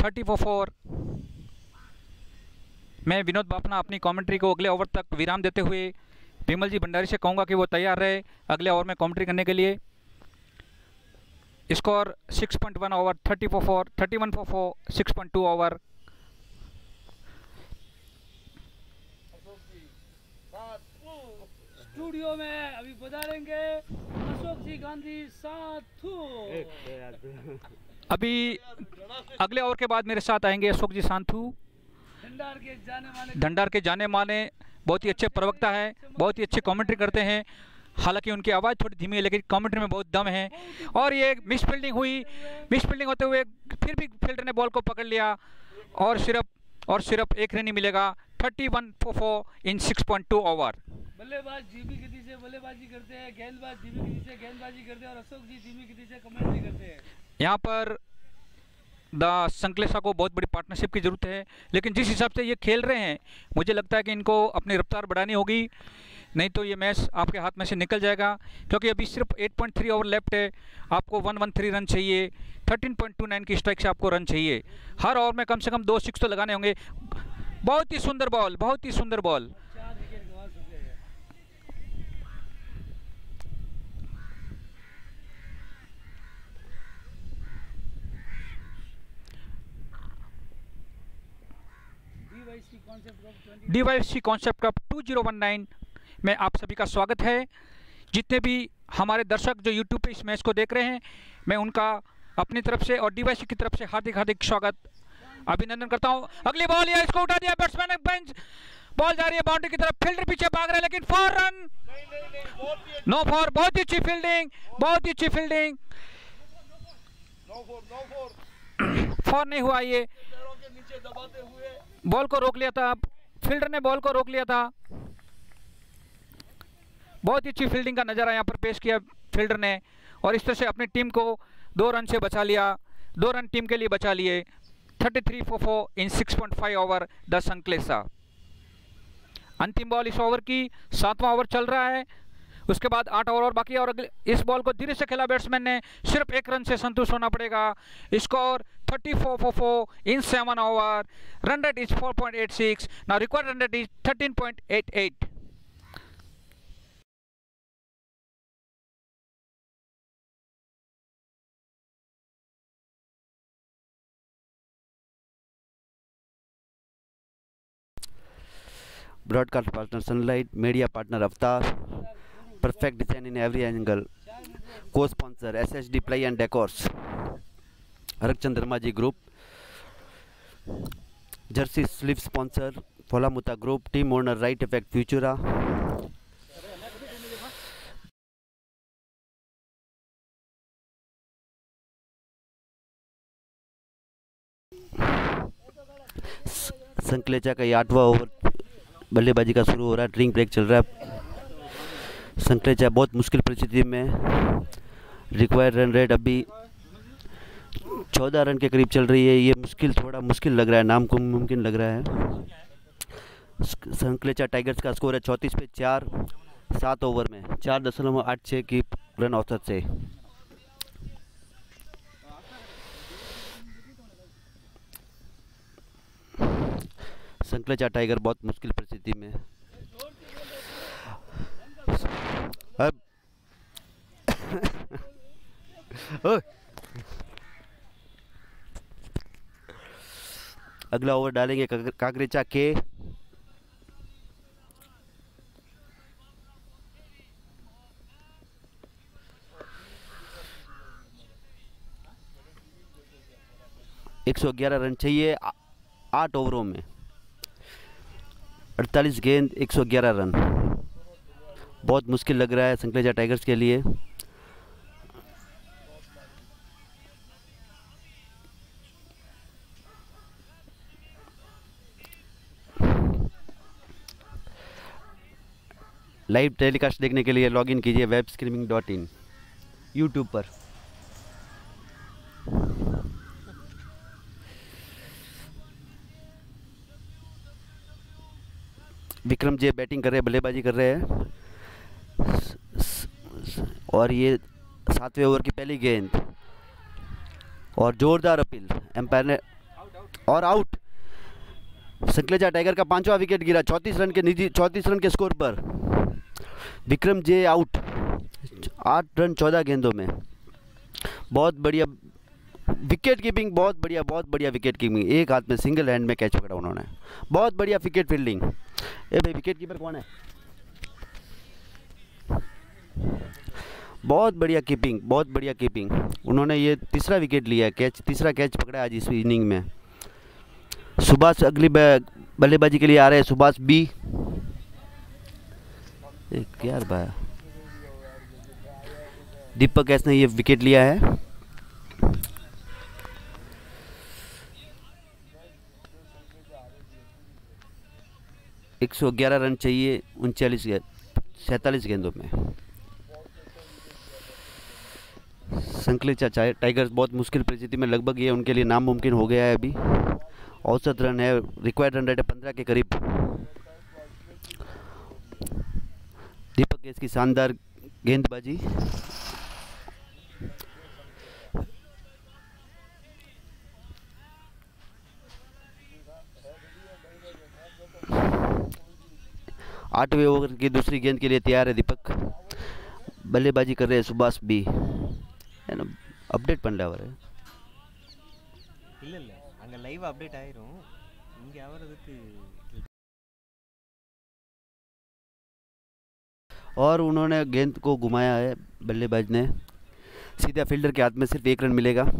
Thirty four four. मैं विनोद बापना अपनी कमेंट्री को अगले ओवर तक विराम देते हुए विमल जी भंडारी से कहूँगा कि वो तैयार रहे अगले ओवर में कमेंट्री करने के लिए। Score 6.1 over 30 for four 31 for four 6.2 over studio में अभी पधारेंगे अशोक जी गांधी साथू। अभी अगले ओवर के बाद मेरे साथ आएँगे अशोक जी सांथू। भंडार के जाने माने धंडार के जाने माने बहुत ही अच्छे प्रवक्ता हैं बहुत ही अच्छी कॉमेंट्री करते हैं। हालाँकि उनकी आवाज़ थोड़ी धीमी है लेकिन कमेंट्री में बहुत दम है। और ये मिस फील्डिंग हुई। मिस फील्डिंग होते हुए फिर भी फील्डर ने बॉल को पकड़ लिया। और सिर्फ़ और सिर्फ़ एक रन ही मिलेगा। 31 फॉर फोर इन 6.2 ओवर बल्लेबाज धीमी गति से बल्लेबाजी करते हैं गेंदबाज धीमी गति से गेंदबाजी करते हैं और अशोक जी धीमी गति से कमेंट्री करते हैं। यहाँ पर द संकलेशा को बहुत बड़ी पार्टनरशिप की ज़रूरत है। लेकिन जिस हिसाब से ये खेल रहे हैं, मुझे लगता है कि इनको अपनी रफ्तार बढ़ानी होगी। नहीं तो ये मैच आपके हाथ में से निकल जाएगा, क्योंकि अभी सिर्फ़ 8.3 ओवर लेफ़्ट है। आपको 113 रन चाहिए 13.29 की स्ट्राइक से आपको रन चाहिए। हर ओवर में कम से कम दो सिक्स तो लगाने होंगे। बहुत ही सुंदर बॉल बहुत ही सुंदर बॉल चार विकेट गंवा चुके हैं DYC concept of 20 D C concept cup 2019 में आप सभी का स्वागत है। जितने भी हमारे दर्शक जो यूट्यूब पे इस मैच को देख रहे हैं, मैं उनका अपनी तरफ़ से और डी की तरफ़ से हार्दिक हार्दिक स्वागत, अभिनंदन करता हूँ। अगली बॉल या इसको उठा दिया बैट्समैन बेंच बॉल जा रही है बाउंड्री की तरफ़ फील्डर पीछे भाग रहे लेकिन फोर रन नो फॉर बहुत ही अच्छी फील्डिंग बहुत ही अच्छी फील्डिंग फॉर नहीं हुआ ये। बॉल को रोक लिया था फील्डर ने बॉल को रोक लिया था। बहुत ही अच्छी फील्डिंग का नज़ारा यहाँ पर पेश किया फील्डर ने और इस तरह से अपनी टीम को दो रन से बचा लिया। दो रन टीम के लिए बचा लिए। 33 for four in 6.5 over the Sankalesa. अंतिम बॉल इस ओवर की सातवां ओवर चल रहा है। उसके बाद आठ ओवर और बाकी और इस बॉल को धीरे से खेला बैट्समैन ने। सिर्फ़ एक रन से संतुष्ट होना पड़ेगा। Score 34 in 7 hour. Run rate is 4.86. Now required run rate is 13.88. broadcast partner Sunlight, media partner Avatar, perfect design in every angle, co-sponsor SSD Play and Decors. Harak Chandrama ji group, jersey slip sponsor, फोलामुता group, team owner right effect Futura. Sankalecha का आठवा over, बल्लेबाजी का शुरू हो रहा है, drink break चल रहा है। संकलेचा बहुत मुश्किल परिस्थिति में रिक्वायर रन रेट अभी चौदह रन के करीब चल रही है, ये मुश्किल, थोड़ा मुश्किल लग रहा है, नाम को मुमकिन लग रहा है। संकलेचा टाइगर्स का स्कोर है चौंतीस पे चार, सात ओवर में, चार दशमलव आठ छः की रन औसत से। संकलेचा टाइगर बहुत मुश्किल परिस्थिति में। अब अगला ओवर डालेंगे काकरेचा के। एक सौ ग्यारह रन चाहिए आठ ओवरों में। अड़तालीस गेंद, एक सौ ग्यारह रन। बहुत मुश्किल लग रहा है संकलेजा टाइगर्स के लिए। लाइव टेलीकास्ट देखने के लिए लॉगिन कीजिए web streaming dot in YouTube पर। विक्रम जी बैटिंग कर रहे हैं, बल्लेबाजी कर रहे हैं। और ये सातवें ओवर की पहली गेंद। और जोरदार अपील एम्पायर ने और आउट संकलेजा टाइगर का पांचवा विकेट गिरा, चौंतीस रन के निजी चौंतीस रन के स्कोर पर। Vikram J out. आठ रन चौदह गेंदों में। बहुत बढ़िया। विकेट कीपिंग, बहुत बढ़िया बहुत बढ़िया विकेट कीपिंग। एक हाथ में सिंगल हैंड में कैच पकड़ा उन्होंने। बहुत बढ़िया विकेट फील्डिंग ए भाई विकेट कीपर कौन है? बहुत बढ़िया कीपिंग बहुत बढ़िया कीपिंग उन्होंने ये तीसरा विकेट लिया कैच तीसरा कैच पकड़ा आज इस इनिंग में। सुभाष अगली बल्लेबाजी के लिए आ रहे हैं सुभाष बी यार भाई दीपक एस ने ये विकेट लिया है। एक सौ ग्यारह रन चाहिए, उनचालीस सैंतालीस गेंदों में। संकलित चाचा टाइगर्स बहुत मुश्किल परिस्थिति में लगभग ये उनके लिए नामुमकिन हो गया है अभी। औसत रन है रिक्वायर्ड रन रेट है पंद्रह के करीब। राकेश की शानदार गेंदबाजी। आठवें ओवर की दूसरी गेंद के लिए तैयार है दीपक। बल्लेबाजी कर रहे हैं सुभाष बी है ना ಅಪ್ಡೇಟ್ ಪಣಲೆ ಅವರು ಇಲ್ಲ ಇಲ್ಲ ಹಂಗೆ ಲೈವ್ ಅಪ್ಡೇಟ್ ಆಯಿರು ನಿಮ್ಗೆ ಯಾವ ಅದಕ್ಕೆ और उन्होंने गेंद को घुमाया है बल्लेबाज ने। सीधा फील्डर के हाथ में सिर्फ़ एक रन मिलेगा।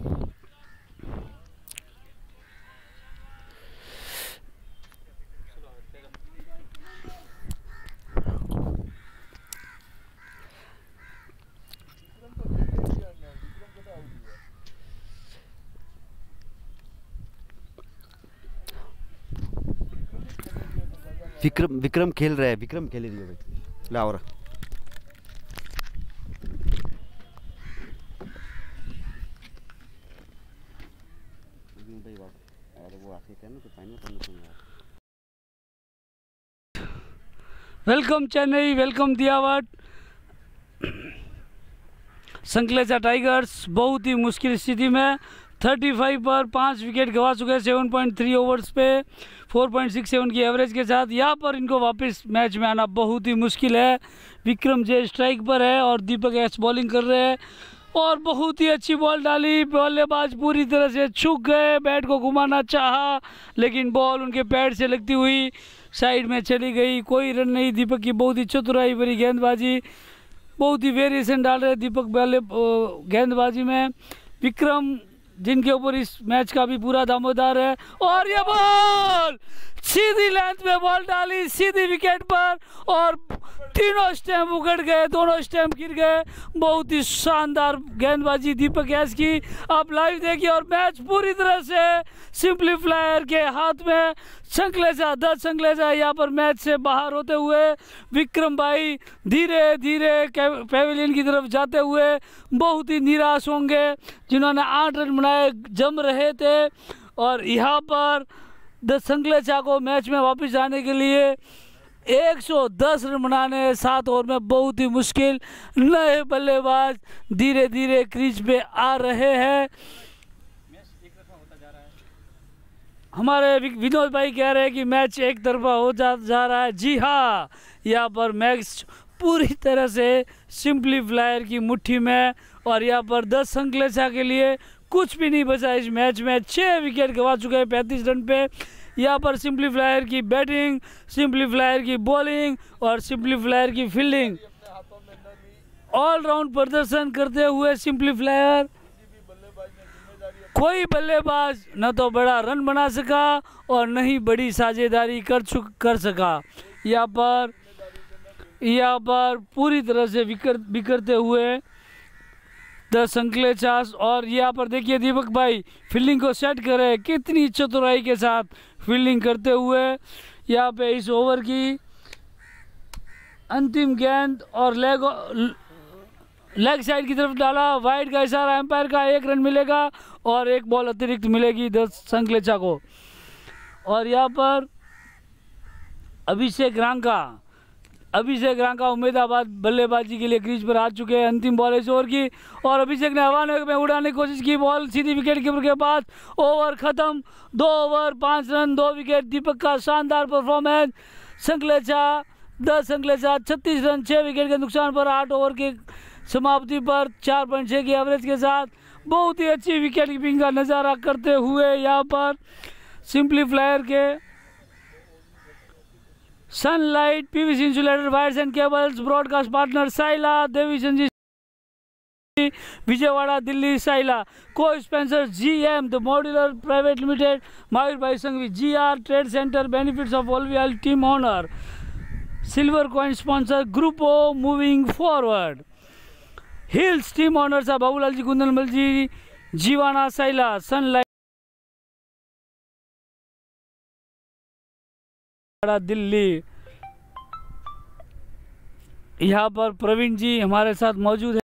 विक्रम विक्रम खेल रहे हैं, विक्रम खेल रही है भाई। लाओ welcome Chennai, welcome Diyawat. Sankalecha tigers, बहुत ही मुश्किल स्थिति में। 35 पर पाँच विकेट गवा चुके हैं 7.3 ओवर्स पे 4.67 की एवरेज के साथ। यहाँ पर इनको वापस मैच में आना बहुत ही मुश्किल है। विक्रम जय स्ट्राइक पर है और दीपक एस बॉलिंग कर रहे हैं। और बहुत ही अच्छी बॉल डाली। बल्लेबाज पूरी तरह से छुक गए बैट को घुमाना चाहा, लेकिन बॉल उनके पैर से लगती हुई साइड में चली गई। कोई रन नहीं, दीपक की बहुत ही चतुराई भरी गेंदबाजी। बहुत ही वेरिएशन डाल रहे दीपक बल्ले गेंदबाजी में। विक्रम, जिनके ऊपर इस मैच का भी पूरा दामोदार है। और ये बॉल सीधी लेंथ में बॉल डाली, सीधी विकेट पर और तीनों स्टैम्प उगड़ गए, दोनों स्टैम्प गिर गए। बहुत ही शानदार गेंदबाजी दीपक यस की। आप लाइव देखिए और मैच पूरी तरह से सिंपली फ्लायर के हाथ में। संकलेजा दस संकलेजा यहाँ पर मैच से बाहर होते हुए विक्रम भाई धीरे धीरे पेविलियन की तरफ़ जाते हुए बहुत ही निराश होंगे, जिन्होंने आठ रन बनाए, जम रहे थे। और यहाँ पर द संकलेजा को मैच में वापस आने के लिए 110 रन बनाने, सात ओवर में बहुत ही मुश्किल। नए बल्लेबाज धीरे धीरे क्रीज पे आ रहे हैं। हमारे विनोद भाई कह रहे हैं कि मैच एक तरफा हो जा जा रहा है। जी हाँ यहाँ पर मैच पूरी तरह से सिंपली फ्लायर की मुट्ठी में और यहाँ पर दस संकलेशा के लिए कुछ भी नहीं बचा इस मैच में। छः विकेट गवा चुके हैं पैंतीस रन पे। यहाँ पर सिंपली फ्लायर की बैटिंग, सिंपली फ्लायर की बॉलिंग और सिंपली फ्लायर की फील्डिंग। ऑलराउंड प्रदर्शन करते हुए सिंपली फ्लायर। कोई बल्लेबाज न तो बड़ा रन बना सका और न ही बड़ी साझेदारी कर चुक, कर सका। यहाँ पर यहाँ पर पूरी तरह से विकर, बिखरते हुए द संकले चास और यहाँ पर देखिए दीपक भाई फील्डिंग को सेट करे कितनी चतुराई के साथ फील्डिंग करते हुए यहाँ पे इस ओवर की अंतिम गेंद और लेग लेग साइड की तरफ़ डाला। वाइड का इशारा एम्पायर का एक रन मिलेगा और एक बॉल अतिरिक्त मिलेगी दस संकलेचा को। और यहाँ पर अभिषेक रांका अभिषेक रांका उम्मीदाबाद बल्लेबाजी के लिए क्रीज पर आ चुके हैं अंतिम बॉल इस ओवर की। और अभिषेक ने हवा में उड़ाने की कोशिश की, बॉल सीधी विकेट कीपर के बाद ओवर खत्म, दो ओवर, पाँच रन, दो विकेट। दीपक का शानदार परफॉर्मेंस संकलेचा, दस संकलेचा, छत्तीस रन छः विकेट के नुकसान पर आठ ओवर की समाप्ति पर चार पॉइंट छः की एवरेज के साथ। बहुत ही अच्छी विकेट कीपिंग का नज़ारा करते हुए यहाँ पर। सिंपली फ्लायर के sunlight PVC insulated wires and cables broadcast partner Saila Devi संजी Vijayawada Delhi Saila co sponsor G the modular private limited Mahavir भाई Sanghvi ji R trade centre benefits of ओलवियल team owner silver coin sponsor group O moving forward hills team owners are Babulal ji Kundanmal ji Jiwana Saila sunlight Delhi. यहाँ पर प्रवीण जी हमारे साथ मौजूद है।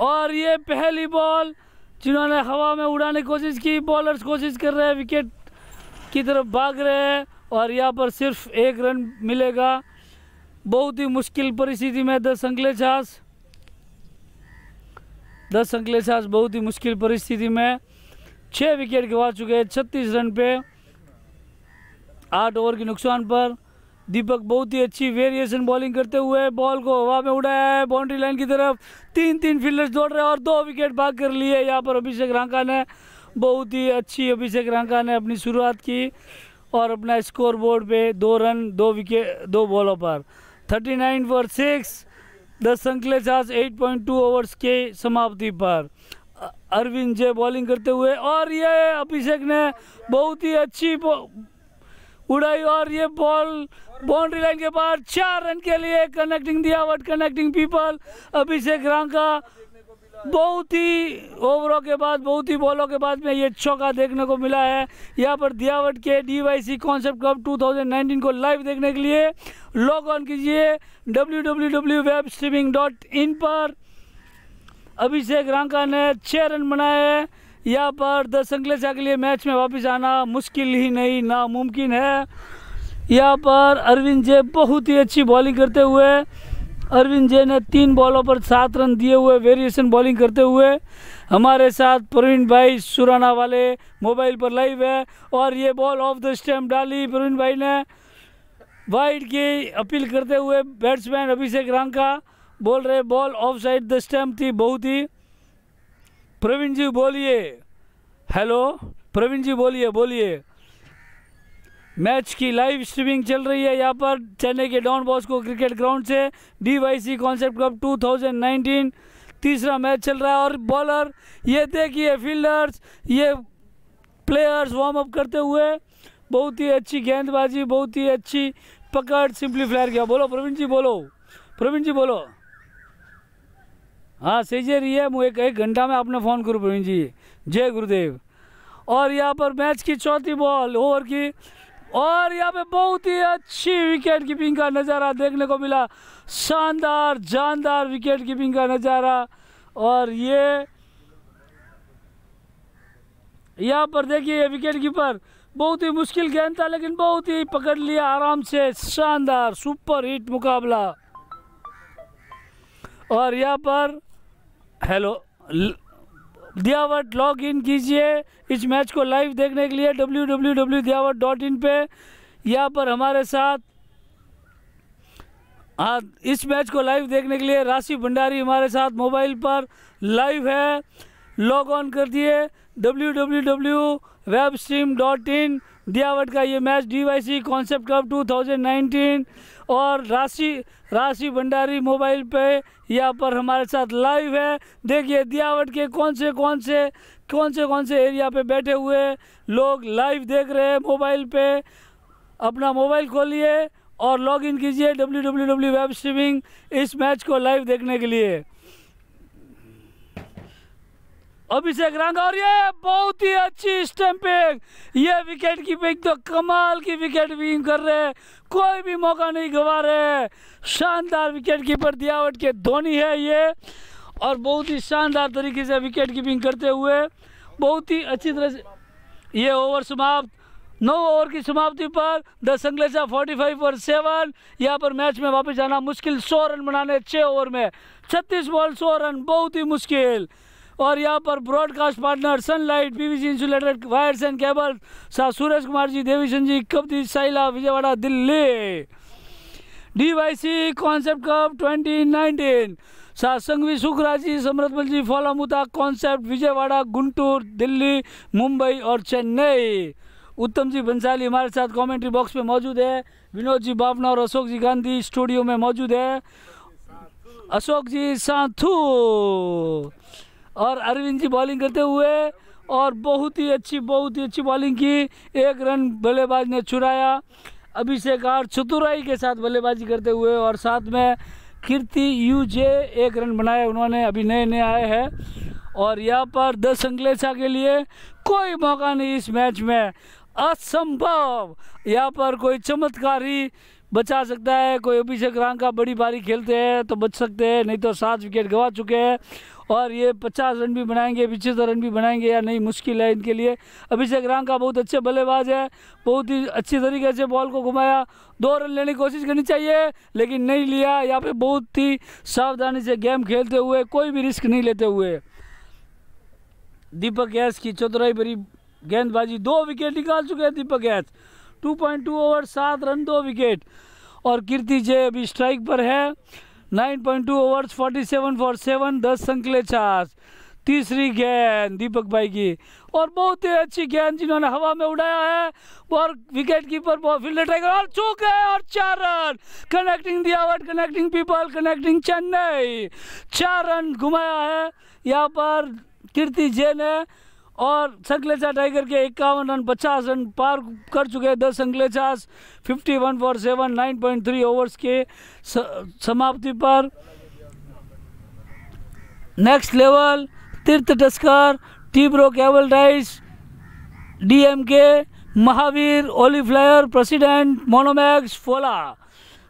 और ये पहली बॉल जिन्होंने हवा में उड़ाने की कोशिश की बॉलर्स कोशिश कर रहे हैं विकेट की तरफ़ भाग रहे हैं और यहाँ पर सिर्फ़ एक रन मिलेगा। बहुत ही मुश्किल परिस्थिति में दस अंकलेचास दस अंकलेचास बहुत ही मुश्किल परिस्थिति में छः विकेट गवा चुके हैं, छत्तीस रन पे। आठ ओवर के नुकसान पर दीपक बहुत ही अच्छी वेरिएशन बॉलिंग करते हुए बॉल को हवा में उड़ाया है बाउंड्री लाइन की तरफ़। तीन तीन फील्डर्स दौड़ रहे हैं और दो विकेट भाग कर लिए यहाँ पर अभिषेक रांका ने बहुत ही अच्छी अभिषेक रांका ने अपनी शुरुआत की और अपना स्कोर बोर्ड पे दो रन, दो विकेट दो बॉलों पर। 39 फॉर सिक्स दस संकले चार्ज 8.2 ओवर्स के समाप्ति पर। अरविंद जे बॉलिंग करते हुए, और ये अभिषेक ने बहुत ही अच्छी उड़ाई, और ये बॉल बाउंड्री लाइन के बाद चार रन के लिए कनेक्टिंग दिया but connecting people Abhishek Ranka बहुत ही ओवरों के बाद, बहुत ही बॉलों के बाद में ये चौका देखने को मिला है। यहाँ पर दियावट के D Y C concept cup 2019 को लाइव देखने के लिए लॉग ऑन कीजिए www.webstreaming.in पर। अभिषेक रांका ने छः रन बनाए। यहाँ पर दस अंकलेचा के लिए मैच में वापस आना मुश्किल ही नहीं, नामुमकिन है। यहाँ पर अरविंद जे बहुत ही अच्छी बॉलिंग करते हुए, अरविंद जे ने तीन बॉलों पर सात रन दिए हुए वेरिएशन बॉलिंग करते हुए, हमारे साथ प्रवीण भाई सुराना वाले मोबाइल पर लाइव है, और ये बॉल ऑफ़ द स्टैम्प डाली प्रवीण भाई ने। वाइड की अपील करते हुए बैट्समैन अभिषेक रांका बोल रहे ball off side the stump थी बहुत ही प्रवीण जी बोलिए हेलो प्रवीण जी बोलिए बोलिए। मैच की लाइव स्ट्रीमिंग चल रही है यहाँ पर, चेन्नई के डॉन बॉस्को क्रिकेट ग्राउंड से D Y C concept cup 2019 तीसरा मैच चल रहा है और बॉलर ये देखिए फील्डर्स ये प्लेयर्स वार्म अप करते हुए, बहुत ही अच्छी गेंदबाजी, बहुत ही अच्छी पकड़ सिंपली फ्लायर किया। बोलो, प्रवीण जी बोलो, प्रवीण जी बोलो। हाँ सही जे रही है एक एक घंटा में आपने फ़ोन करूँ प्रवीण जी। जय गुरुदेव। और यहाँ पर मैच की चौथी बॉल, ओवर की। और यहाँ पे बहुत ही अच्छी विकेट कीपिंग का नज़ारा देखने को मिला। शानदार, जानदार विकेट कीपिंग का नज़ारा। और ये, यहाँ पर देखिए विकेट कीपर बहुत ही मुश्किल गेंद था, लेकिन बहुत ही पकड़ लिया आराम से। शानदार, सुपर हिट मुकाबला। और यहाँ पर हेलो दियावट लॉग इन कीजिए इस मैच को लाइव देखने के लिए www.दियावट डॉट इन पे। यहाँ पर हमारे साथ हाँ इस मैच को लाइव देखने के लिए राशि भंडारी हमारे साथ मोबाइल पर लाइव है। लॉग ऑन कर दिए W W W web stream dot in Diyawat का ये match D Y C concept cup 2019 और राशि राशि भंडारी मोबाइल पे यहाँ पर हमारे साथ लाइव है। देखिए, दियावट के कौन से कौन से कौन से कौन से एरिया पे बैठे हुए लोग लाइव देख रहे हैं मोबाइल पे। अपना मोबाइल खोलिए और लॉग इन कीजिए W W W web streaming इस मैच को लाइव देखने के लिए। अभिषेक रंग और ये बहुत ही अच्छी स्टम्पिंग ये विकेट कीपिंग तो कमाल की विकेट कीपिंग कर रहे हैं। कोई भी मौका नहीं गवा रहे शानदार विकेट कीपर दियावट के धोनी है ये। और बहुत ही शानदार तरीके से विकेट कीपिंग करते हुए बहुत ही अच्छी तरह से ये ओवर समाप्त। नौ ओवर की समाप्ति पर द संगलेसा 45 और सेवन यहाँ पर मैच में वापस जाना मुश्किल। सौ रन बनाने छः ओवर में। छत्तीस बॉल, सौ रन। बहुत ही मुश्किल। और यहाँ पर broadcast partner sunlight PVC insulated wires and cable सा Suresh Kumar ji देवीशन ji कब्दी Saila Vijayawada Delhi D Y C concept cup 2019 सा संघवी सुखराज जी समृतमल जी फॉलामुता कॉन्सेप्ट विजयवाड़ा गुंटूर दिल्ली मुंबई और चेन्नई उत्तम जी बंसाली हमारे साथ कमेंट्री बॉक्स में मौजूद है. विनोद जी बावना और अशोक जी गांधी स्टूडियो में मौजूद है. अशोक जी साथू और अरविंद जी बॉलिंग करते हुए और बहुत ही अच्छी, बहुत ही अच्छी बॉलिंग की। एक रन बल्लेबाज ने चुराया अभिषेक आर चतुराई के साथ बल्लेबाजी करते हुए और साथ में कीर्ति यू जे एक रन बनाए। उन्होंने अभी नए नए आए हैं। और यहाँ पर दस अंग्लेशा के लिए कोई मौका नहीं इस मैच में। असंभव। यहाँ पर कोई चमत्कार बचा सकता है। कोई अभिषेक रांका बड़ी बारी खेलते हैं तो बच सकते हैं, नहीं तो सात विकेट गंवा चुके हैं। और ये पचास रन भी बनाएँगे पिछहत्तर रन भी बनाएँगे या नहीं, मुश्किल है इनके लिए। अभिषेक रांका बहुत अच्छे बल्लेबाज है, बहुत ही अच्छी तरीके से बॉल को घुमाया। दो रन लेने की कोशिश करनी चाहिए, लेकिन नहीं लिया। यहाँ पे बहुत ही सावधानी से गेम खेलते हुए, कोई भी रिस्क नहीं लेते हुए। दीपक गैस की चौथराई भरी गेंदबाजी, दो विकेट निकाल चुके हैं दीपक गैस। 2.2 ओवर सात रन, दो विकेट और कीर्ति जय अभी स्ट्राइक पर है। 9.2 ओवर्स 47 फॉर सेवन, दस संकले छास तीसरी गेंद दीपक भाई की। और बहुत ही अच्छी गेंद जिन्होंने हवा में उड़ाया है। और विकेट कीपर फील्डर टाइगर और चूक है और चार run. Connecting Diyawat connecting people connecting Chennai चार रन घुमाया है। यहाँ पर कीर्ति जैन है। और संकलेचा टाइगर के इक्यावन रन, पचास रन पार कर चुके हैं दस Sankalechas fifty one for seven nine point three overs के समाप्ति पर। Next level Tirth tusker Tibro Keval rice DMK Mahavir ओलीफ्लायर president Monomax फोला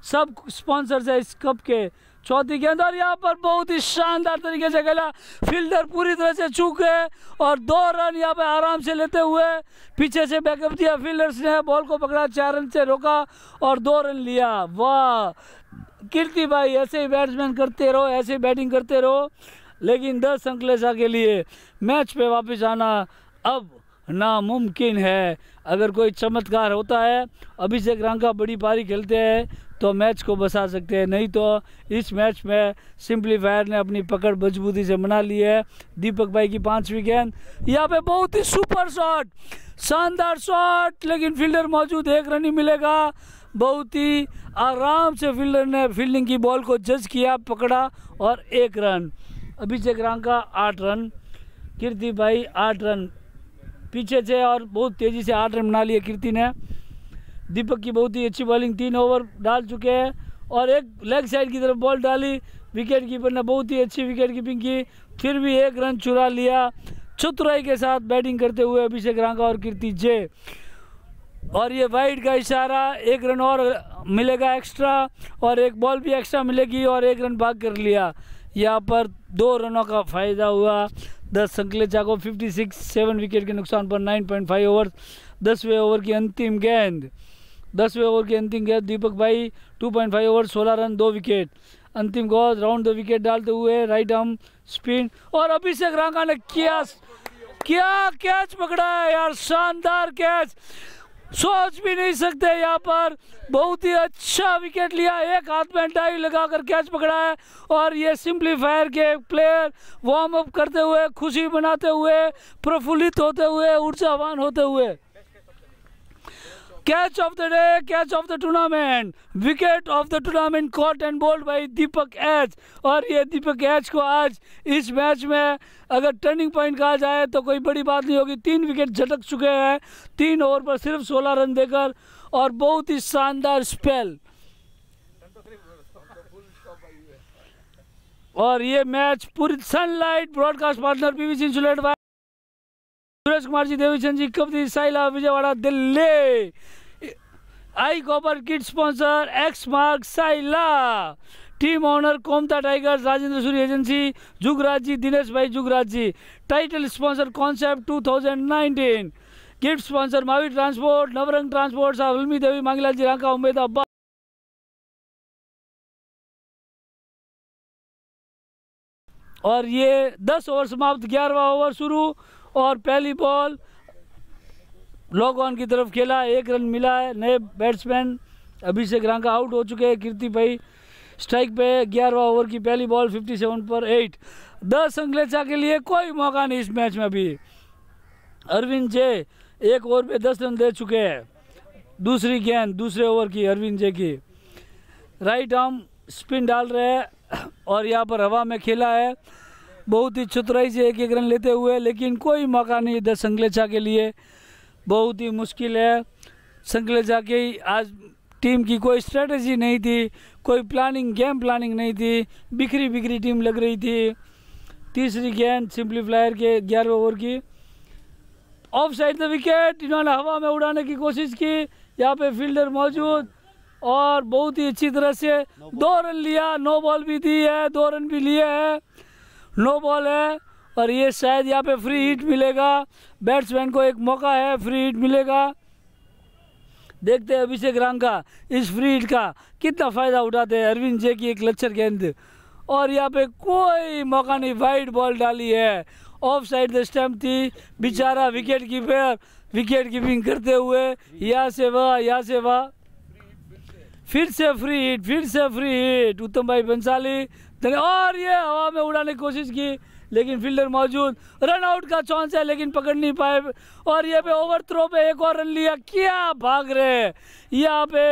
सब स्पॉन्सर्स है इस कप के। चौथी गेंद और यहाँ पर बहुत ही शानदार तरीके से खेला। फील्डर पूरी तरह से चूक गए और दो रन यहाँ पे आराम से लेते हुए पीछे से बैकअप दिया। फील्डर्स ने बॉल को पकड़ा, चार रन से रोका और दो रन लिया। वाह! कीर्ति भाई, ऐसे ही बैट्समैन करते रहो, ऐसे ही बैटिंग करते रहो। लेकिन दस अंकलेशा के लिए मैच पे वापस आना अब नामुमकिन है। अगर कोई चमत्कार होता है, अभिषेक रांका बड़ी पारी खेलते हैं। तो मैच को बसा सकते हैं। नहीं तो इस मैच में सिंपलीफायर ने अपनी पकड़ मजबूती से बना ली है। दीपक भाई की पाँचवीं गेंद यहाँ पे बहुत ही सुपर शॉट शानदार शॉट लेकिन फील्डर मौजूद एक रन ही मिलेगा। बहुत ही आराम से फील्डर ने फील्डिंग की बॉल को जज किया, पकड़ा और एक रन। अभिषेक रांका आठ रन, कीर्ति भाई आठ रन। पीछे से और बहुत तेज़ी से आठ रन बना लिए कीर्ति ने। दीपक की बहुत ही अच्छी बॉलिंग तीन ओवर डाल चुके हैं और एक लेग साइड की तरफ़ बॉल डाली। विकेट कीपर ने बहुत ही अच्छी विकेट कीपिंग की। फिर भी एक रन चुरा लिया। चतुराई के साथ बैटिंग करते हुए अभिषेक रांगा और कीर्ति जे। और ये वाइड का इशारा, एक रन और मिलेगा एक्स्ट्रा और एक बॉल भी एक्स्ट्रा मिलेगी और एक रन भाग कर लिया। यहाँ पर दो रनों का फ़ायदा हुआ। दस संकलेचा को 56 सेवन विकेट के नुकसान पर 9.5 ओवर दसवें ओवर की अंतिम गेंद। दसवें ओवर की अंतिम गेंद दीपक भाई 2.5 ओवर 16 रन, दो विकेट अंतिम गेंद राउंड दो विकेट डालते हुए राइट आर्म स्पिन और अभिषेक रांगा ने किया, क्या कैच पकड़ा है यार, शानदार कैच सोच भी नहीं सकते यहाँ पर। बहुत ही अच्छा विकेट लिया, एक हाथ में डाई लगाकर कैच पकड़ा है। और ये सिंपलीफायर के प्लेयर वार्म अप करते हुए, खुशी मनाते हुए, प्रफुल्लित होते हुए, ऊर्जावान होते हुए। Catch of the day catch of the tournament wicket of the tournament caught and bowled by Deepak H और ये दीपक एच को आज इस मैच में अगर टर्निंग पॉइंट कहा जाए तो कोई बड़ी बात नहीं होगी। तीन विकेट झटक चुके हैं। तीन ओवर पर सिर्फ़ 16 रन देकर और बहुत ही शानदार स्पेल और ये मैच पूरी sunlight broadcast partner PVC insulate Suraj Kumar ji Devichand ji कपती Saila Vijayawada, Delhi. आई copper kit sponsor, X mark Saila team owner, कोमता tigers, Rajendra Suri agency, Jugraj ji, Dinesh भाई, Jugraj ji. Title sponsor, concept 2019 gift sponsor, Mavi transport, Navrang transport, साहब, उल्मी देवी, मांगलाल जी, राका, उम्मीद, अब्बा। और ये 10 over समाप्त, ग्यारहवा over शुरू। और पहली बॉल लॉक ऑन की तरफ़ खेला, एक रन मिला है, नए बैट्समैन अभिषेक रांका आउट हो चुके हैं, कीर्ति भाई स्ट्राइक पे ग्यारहवा ओवर की पहली बॉल 57 पर एट दस अंग्लेचा के लिए कोई मौका नहीं इस मैच में अभी। अरविंद जे एक ओवर पे दस रन दे चुके हैं। दूसरी गेंद, दूसरे ओवर की अरविंद जे की। राइट आर्म स्पिन डाल रहे हैं और यहाँ पर हवा में खेला है। बहुत ही चतुराई से एक एक रन लेते हुए, लेकिन कोई मौका नहीं दस संकलेचा के लिए। बहुत ही मुश्किल है। संकलेचा की आज टीम की कोई स्ट्रेटजी नहीं थी, कोई प्लानिंग गेम प्लानिंग नहीं थी। बिखरी बिखरी टीम लग रही थी। तीसरी गेंद सिंपली फ्लायर के ग्यारहवें ओवर की। ऑफ़ साइड द विकेट इन्होंने हवा में उड़ाने की कोशिश की। यहाँ पे फील्डर मौजूद और बहुत ही अच्छी तरह से दो रन लिया नो बॉल भी दी है, दो रन भी लिए हैं। नो बॉल है, और ये शायद यहाँ पे फ्री हिट मिलेगा। बैट्समैन को एक मौका है फ्री हिट मिलेगा। देखते हैं अभिषेक रांका इस फ्री हिट का कितना फ़ायदा उठाते हैं। अरविंद जे की एक लच्छर गेंद और यहाँ पे कोई मौका नहीं वाइड बॉल डाली है। ऑफ़ साइड द स्टम्प थी, बेचारा विकेट कीपर विकेट कीपिंग करते हुए, यहाँ से वाह, यहाँ से वाह। फिर से फ्री हिट फिर से फ्री हिट उत्तम भाई बंसाली और ये हवा में उड़ाने की कोशिश की, लेकिन फील्डर मौजूद। रन आउट का चांस है, लेकिन पकड़ नहीं पाए। और ये पे ओवर थ्रो पे एक और रन लिया। क्या भाग रहे यहाँ पे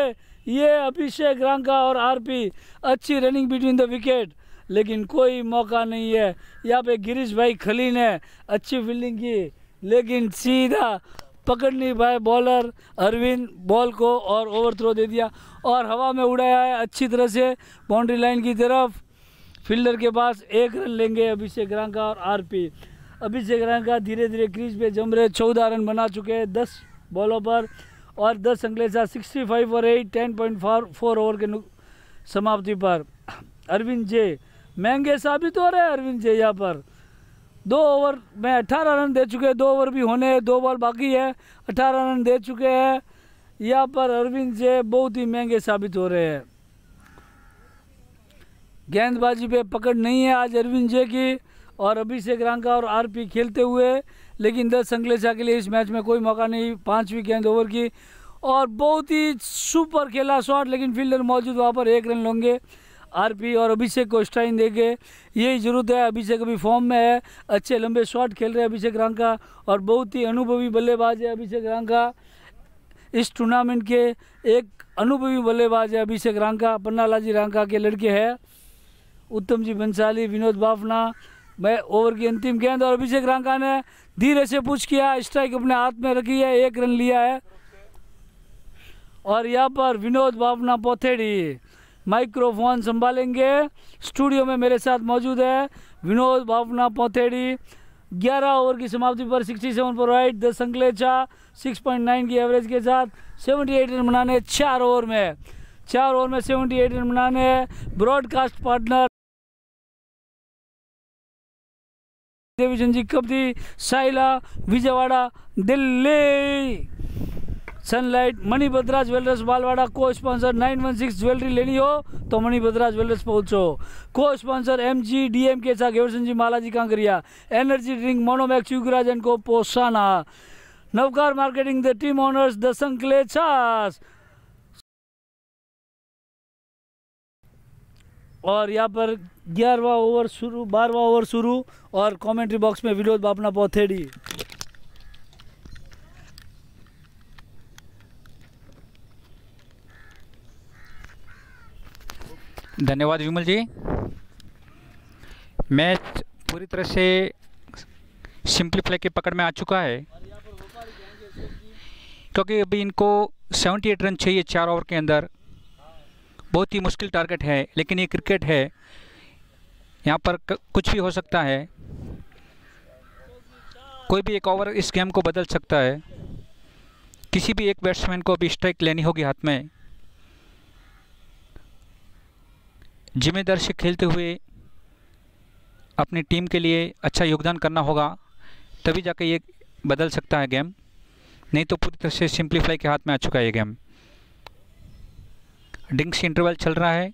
ये अभिषेक रांका और आरपी अच्छी रनिंग बिटवीन द विकेट लेकिन कोई मौका नहीं है। यहाँ पे गिरीश भाई खली ने अच्छी फील्डिंग की, लेकिन सीधा पकड़ नहीं पाए बॉलर अरविंद बॉल को और ओवर थ्रो दे दिया। और हवा में उड़ाया है, अच्छी तरह से बाउंड्री लाइन की तरफ़। फील्डर के पास एक रन लेंगे अभिषेक रांका और आरपी। अभिषेक रांका धीरे धीरे क्रीज पे जम रहे, चौदह रन बना चुके हैं, दस बॉलों पर और दस अंग्लेजा सिक्सटी फाइव और eight ten point four four over के समाप्ति पर। अरविंद जे, महँगे साबित हो रहे हैं अरविंद जे यहाँ पर। दो ओवर में अट्ठारह रन दे चुके हैं, दो ओवर भी होने हैं, दो बॉल बाकी है अट्ठारह रन दे चुके हैं। यहाँ पर अरविंद जे बहुत ही महँगे साबित हो रहे हैं। गेंदबाजी पे पकड़ नहीं है आज अरविंद जे की और अभिषेक रांका और आरपी खेलते हुए, लेकिन दस संकलेशा के लिए इस मैच में कोई मौका नहीं, पाँचवीं गेंद ओवर की। और बहुत ही सुपर खेला शॉट लेकिन फील्डर मौजूद वहाँ पर एक रन लोगे। आरपी और अभिषेक को स्ट्राइन देंगे। यही ज़रूरत है, अभिषेक अभी फॉर्म में है, अच्छे लंबे शॉट खेल रहे हैं अभिषेक रांका और बहुत ही अनुभवी बल्लेबाज है अभिषेक रांका इस टूर्नामेंट के एक अनुभवी बल्लेबाज है अभिषेक रांका पन्नालाजी रांका के लड़के हैं। उत्तम जी बंसाली, विनोद बाफना, मैं ओवर की अंतिम गेंद और अभिषेक रांका ने धीरे से पुश किया स्ट्राइक अपने हाथ में रखी है, एक रन लिया है। और यहाँ पर विनोद बाफना पोथेड़ी माइक्रोफोन संभालेंगे स्टूडियो में मेरे साथ मौजूद है, विनोद बाफना पोथेड़ी 11 ओवर की समाप्ति पर 67 सेवन पर राइट दस अंकलेचा 6.9 की एवरेज के साथ 78 रन बनाने चार ओवर में। चार ओवर में 78 रन बनाने हैं। Broadcast partner Devichand ji, कपती Saila Vijayawada, Delhi. Sunlight Mani Badra jewellers Balwada co sponsor nine one six jewellery लेनी हो तो मणि बद्रा ज्वेलर्स पहुंचो co sponsor M G D M के साथ घेवरसन जी मालाजी Kankariya energy drink Monomax Yugraj and co पोसाना Navkar marketing, the team owners Dasan Klechas. और यहाँ पर ग्यारहवा ओवर शुरू, बारहवा ओवर शुरू और कमेंट्री बॉक्स में विनोद बापना पौथेड़ी। धन्यवाद विमल जी। मैच पूरी तरह से सिंपली सिंपलीफ्लाई के पकड़ में आ चुका है। क्योंकि अभी इनको 78 रन चाहिए चार ओवर के अंदर। बहुत ही मुश्किल टारगेट है, लेकिन ये क्रिकेट है। यहाँ पर कुछ भी हो सकता है। कोई भी एक ओवर इस गेम को बदल सकता है। किसी भी एक बैट्समैन को अभी स्ट्राइक लेनी होगी हाथ में। जिम्मेदार से खेलते हुए अपनी टीम के लिए अच्छा योगदान करना होगा, तभी जाके ये बदल सकता है गेम नहीं तो पूरी तरह से सिंपलीफ्लाई के हाथ में आ चुका है ये गेम डिंग्स इंटरवल चल रहा है।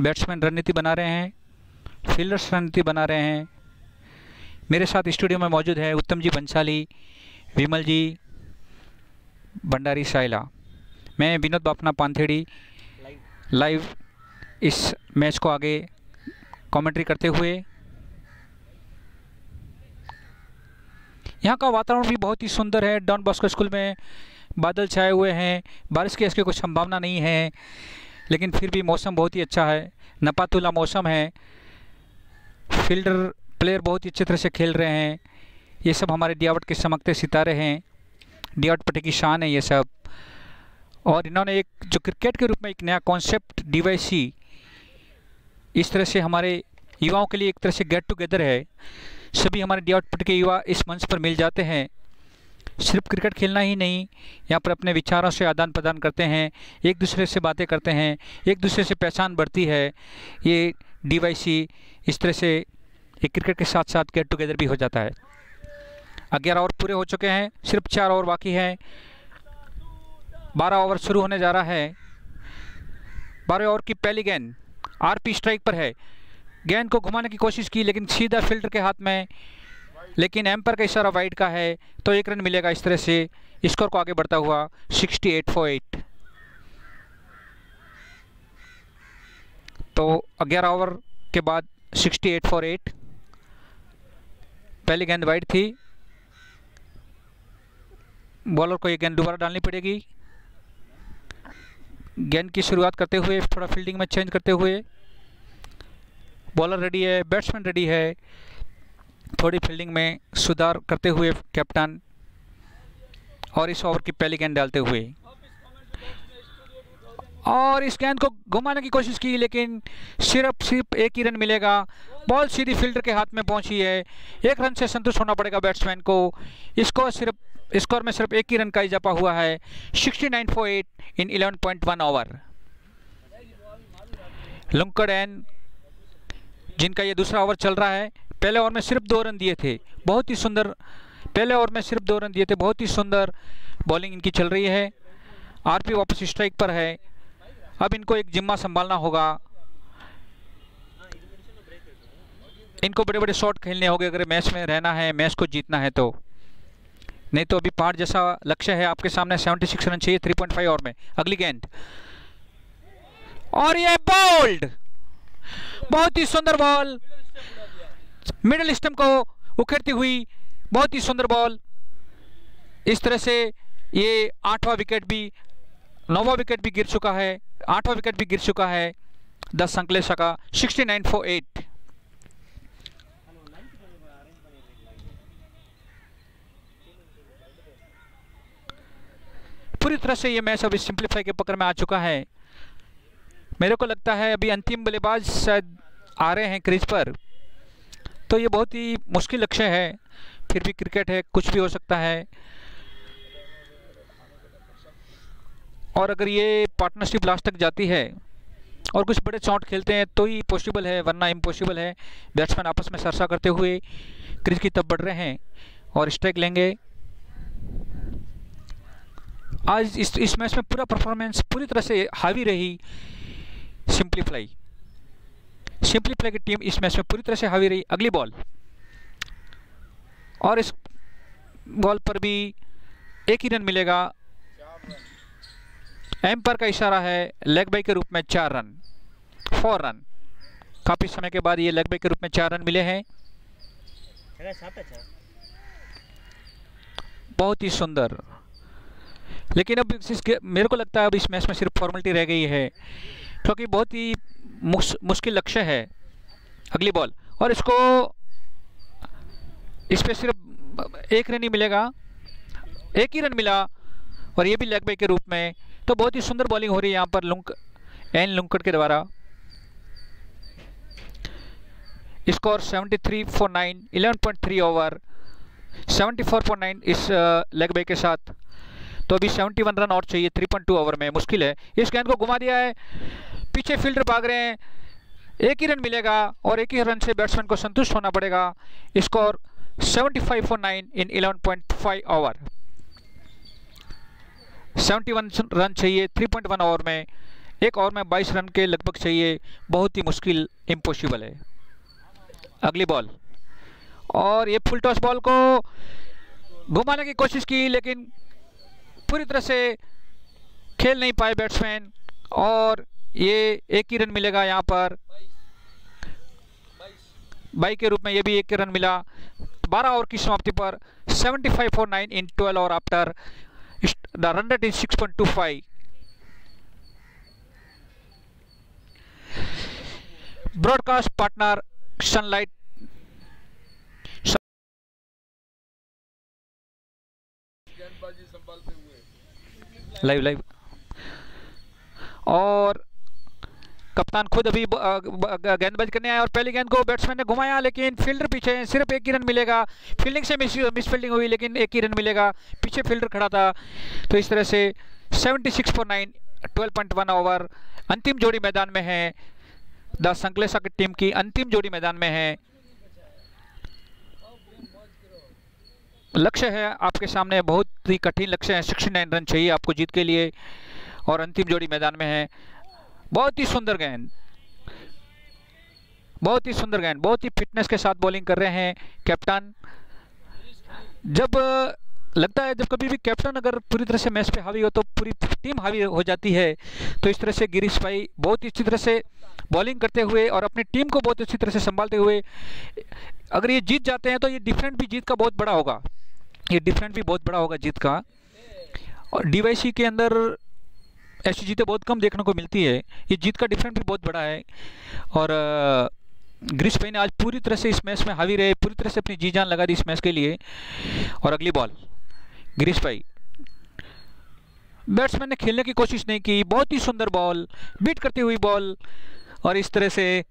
बैट्समैन रणनीति बना रहे हैं। फील्डर्स रणनीति बना रहे हैं। मेरे साथ स्टूडियो में मौजूद है उत्तम जी बंसाली, विमल जी, भंडारी साइला मैं विनोद बापना पांथेड़ी लाइव इस मैच को आगे कमेंट्री करते हुए। यहाँ का वातावरण भी बहुत ही सुंदर है। डॉन बॉस्को स्कूल में बादल छाए हुए हैं, बारिश की इसकी कोई संभावना नहीं है, लेकिन फिर भी मौसम बहुत ही अच्छा है, नपातुला मौसम है, फील्डर प्लेयर बहुत ही अच्छी तरह से खेल रहे हैं, ये सब हमारे डियावट के चमकते सितारे हैं डियावट पट्टी की शान है ये सब। और इन्होंने एक, जो क्रिकेट के रूप में एक नया कॉन्सेप्ट डीवाईसी इस तरह से हमारे युवाओं के लिए एक तरह से गेट टुगेदर है। सभी हमारे डियावट के युवा इस मंच पर मिल जाते हैं। सिर्फ़ क्रिकेट खेलना ही नहीं, यहाँ पर अपने विचारों से आदान प्रदान करते हैं, एक दूसरे से बातें करते हैं, एक दूसरे से पहचान बढ़ती है। ये डीवाईसी इस तरह से एक क्रिकेट के साथ साथ गेट टुगेदर भी हो जाता है। ग्यारह ओवर पूरे हो चुके हैं, सिर्फ़ चार ओवर बाकी हैं। बारह ओवर शुरू होने जा रहा है। बारह ओवर की पहली गेंद आरपी स्ट्राइक पर है। गेंद को घुमाने की कोशिश की, लेकिन सीधा फील्डर के हाथ में लेकिन एम्पर का इशारा वाइड का है तो एक रन मिलेगा इस तरह से। स्कोर को आगे बढ़ता हुआ 68 फॉर एट तो 11 ओवर के बाद 68 फॉर एट पहली गेंद वाइड थी। बॉलर को ये गेंद दोबारा डालनी पड़ेगी। गेंद की शुरुआत करते हुए, थोड़ा फील्डिंग में चेंज करते हुए। बॉलर रेडी है बैट्समैन रेडी है। थोड़ी फील्डिंग में सुधार करते हुए कैप्टन और इस ओवर की पहली गेंद डालते हुए। और इस गेंद को घुमाने की कोशिश की, लेकिन सिर्फ़ सिर्फ़ एक ही रन मिलेगा। बॉल सीधी फील्डर के हाथ में पहुँची है। एक रन से संतुष्ट होना पड़ेगा बैट्समैन को। इसको सिर्फ़ स्कोर में सिर्फ़ एक ही रन का इजाफा हुआ है। 69 for eight in 11.1 over Lunkad N, जिनका ये दूसरा ओवर चल रहा है पहले ओवर में सिर्फ़ दो रन दिए थे। बहुत ही सुंदर, पहले ओवर में सिर्फ़ दो रन दिए थे। बहुत ही सुंदर बॉलिंग इनकी चल रही है। आरपी वापस स्ट्राइक पर है। अब इनको एक जिम्मा संभालना होगा। इनको बड़े बड़े शॉट खेलने होंगे अगर मैच में रहना है, मैच को जीतना है तो। नहीं तो अभी पहाड़ जैसा लक्ष्य है आपके सामने 76 रन चाहिए 3.5 ओवर में। अगली गेंद। और ये बोल्ड बहुत ही सुंदर बॉल मिडिल स्टम्प को उखेड़ती हुई बहुत ही सुंदर बॉल। इस तरह से ये आठवां विकेट भी, नौवां विकेट भी गिर चुका है, आठवां विकेट भी गिर चुका है दस संकलेशा का 69 फॉर एट। पूरी तरह से ये मैच अभी सिंप्लीफाई के पकड़ में आ चुका है। मेरे को लगता है अभी अंतिम बल्लेबाज शायद आ रहे हैं क्रीज पर। तो ये बहुत ही मुश्किल लक्ष्य है। फिर भी क्रिकेट है, कुछ भी हो सकता है। और अगर ये पार्टनरशिप लास्ट तक जाती है और कुछ बड़े शॉट खेलते हैं तो ही पॉसिबल है, वरना इम्पॉसिबल है। बैट्समैन आपस में सरसा करते हुए क्रीज की तब बढ़ रहे हैं और स्ट्राइक लेंगे। आज इस इस मैच में पूरा परफॉर्मेंस पूरी तरह से हावी रही। सिंप्लीफ्लाई सिंप्लीफ्लाई की टीम इस मैच में पूरी तरह से हावी रही। अगली बॉल और इस बॉल पर भी एक ही रन मिलेगा। एम्पर का इशारा है लेग बाई के रूप में चार रन फोर रन काफ़ी समय के बाद ये लेग बाई के रूप में चार रन मिले हैं। बहुत ही सुंदर। लेकिन अब मेरे को लगता है अब इस मैच में सिर्फ़ फॉर्मेलिटी रह गई है। क्योंकि बहुत ही मुश, मुश्किल लक्ष्य है। अगली बॉल और इसको इस पर सिर्फ़ एक रन ही मिलेगा। एक ही रन मिला और ये भी लेग बाई के रूप में। तो बहुत ही सुंदर बॉलिंग हो रही है यहाँ पर लुंक एन लुंकट के द्वारा। स्कोर 73 फॉर 9 11.3 ओवर 74 फॉर 9 इस लेग बाई के साथ। तो अभी 71 रन और चाहिए 3.2 ओवर में। मुश्किल है। इस गेंद को घुमा दिया है। पीछे फील्डर भाग रहे हैं। एक ही रन मिलेगा और एक ही रन से बैट्समैन को संतुष्ट होना पड़ेगा। Score 75 for 9 in 11.5 over 71 run चाहिए 3.1 ओवर में। एक ओवर में 22 रन के लगभग चाहिए। बहुत ही मुश्किल इम्पॉसिबल है। अगली बॉल और ये फुल टॉस बॉल को घुमाने की कोशिश की, लेकिन पूरी तरह से खेल नहीं पाए बैट्समैन और ये एक ही रन मिलेगा यहाँ पर। बाई के रूप में ये भी एक ही रन मिला। 12 ओवर की समाप्ति पर 75 for 9 in 12 over after the run rate is 6.25 broadcast partner sunlight live live और कप्तान खुद अभी गेंदबाजी करने आया और पहली गेंद को बैट्समैन ने घुमाया, लेकिन फील्डर पीछे है, सिर्फ़ एक ही रन मिलेगा। फील्डिंग से मिस मिस फील्डिंग हुई, लेकिन एक ही रन मिलेगा। पीछे फील्डर खड़ा था तो इस तरह से 76 फॉर 9 12.1 ओवर अंतिम जोड़ी मैदान में है। द संकलेशा की टीम की अंतिम जोड़ी मैदान में है। लक्ष्य है आपके सामने, बहुत ही कठिन लक्ष्य है। सिक्सटी नाइन रन चाहिए आपको जीत के लिए, और अंतिम जोड़ी मैदान में है। बहुत ही सुंदर गेंद बहुत ही सुंदर गेंद बहुत ही फिटनेस के साथ बॉलिंग कर रहे हैं कैप्टन जब, लगता है जब कभी भी कैप्टन अगर पूरी तरह से मैच पे हावी हो तो पूरी टीम हावी हो जाती है। तो इस तरह से गिरीश भाई बहुत ही अच्छी तरह से बॉलिंग करते हुए और अपनी टीम को बहुत अच्छी तरह से संभालते हुए, अगर ये जीत जाते हैं तो ये डिफरेंट भी जीत का बहुत बड़ा होगा। ये डिफरेंट भी बहुत बड़ा होगा जीत का। और डी के अंदर ऐसी जीतें बहुत कम देखने को मिलती है। ये जीत का डिफरेंट भी बहुत बड़ा है। और ग्रीस भाई ने आज पूरी तरह से इस मैच में हावी रहे, पूरी तरह से अपनी जी जान लगा दी इस मैच के लिए। और अगली बॉल ग्रीस भाई। बैट्समैन ने खेलने की कोशिश नहीं की, बहुत ही सुंदर बॉल बीट करती हुई बॉल और इस तरह से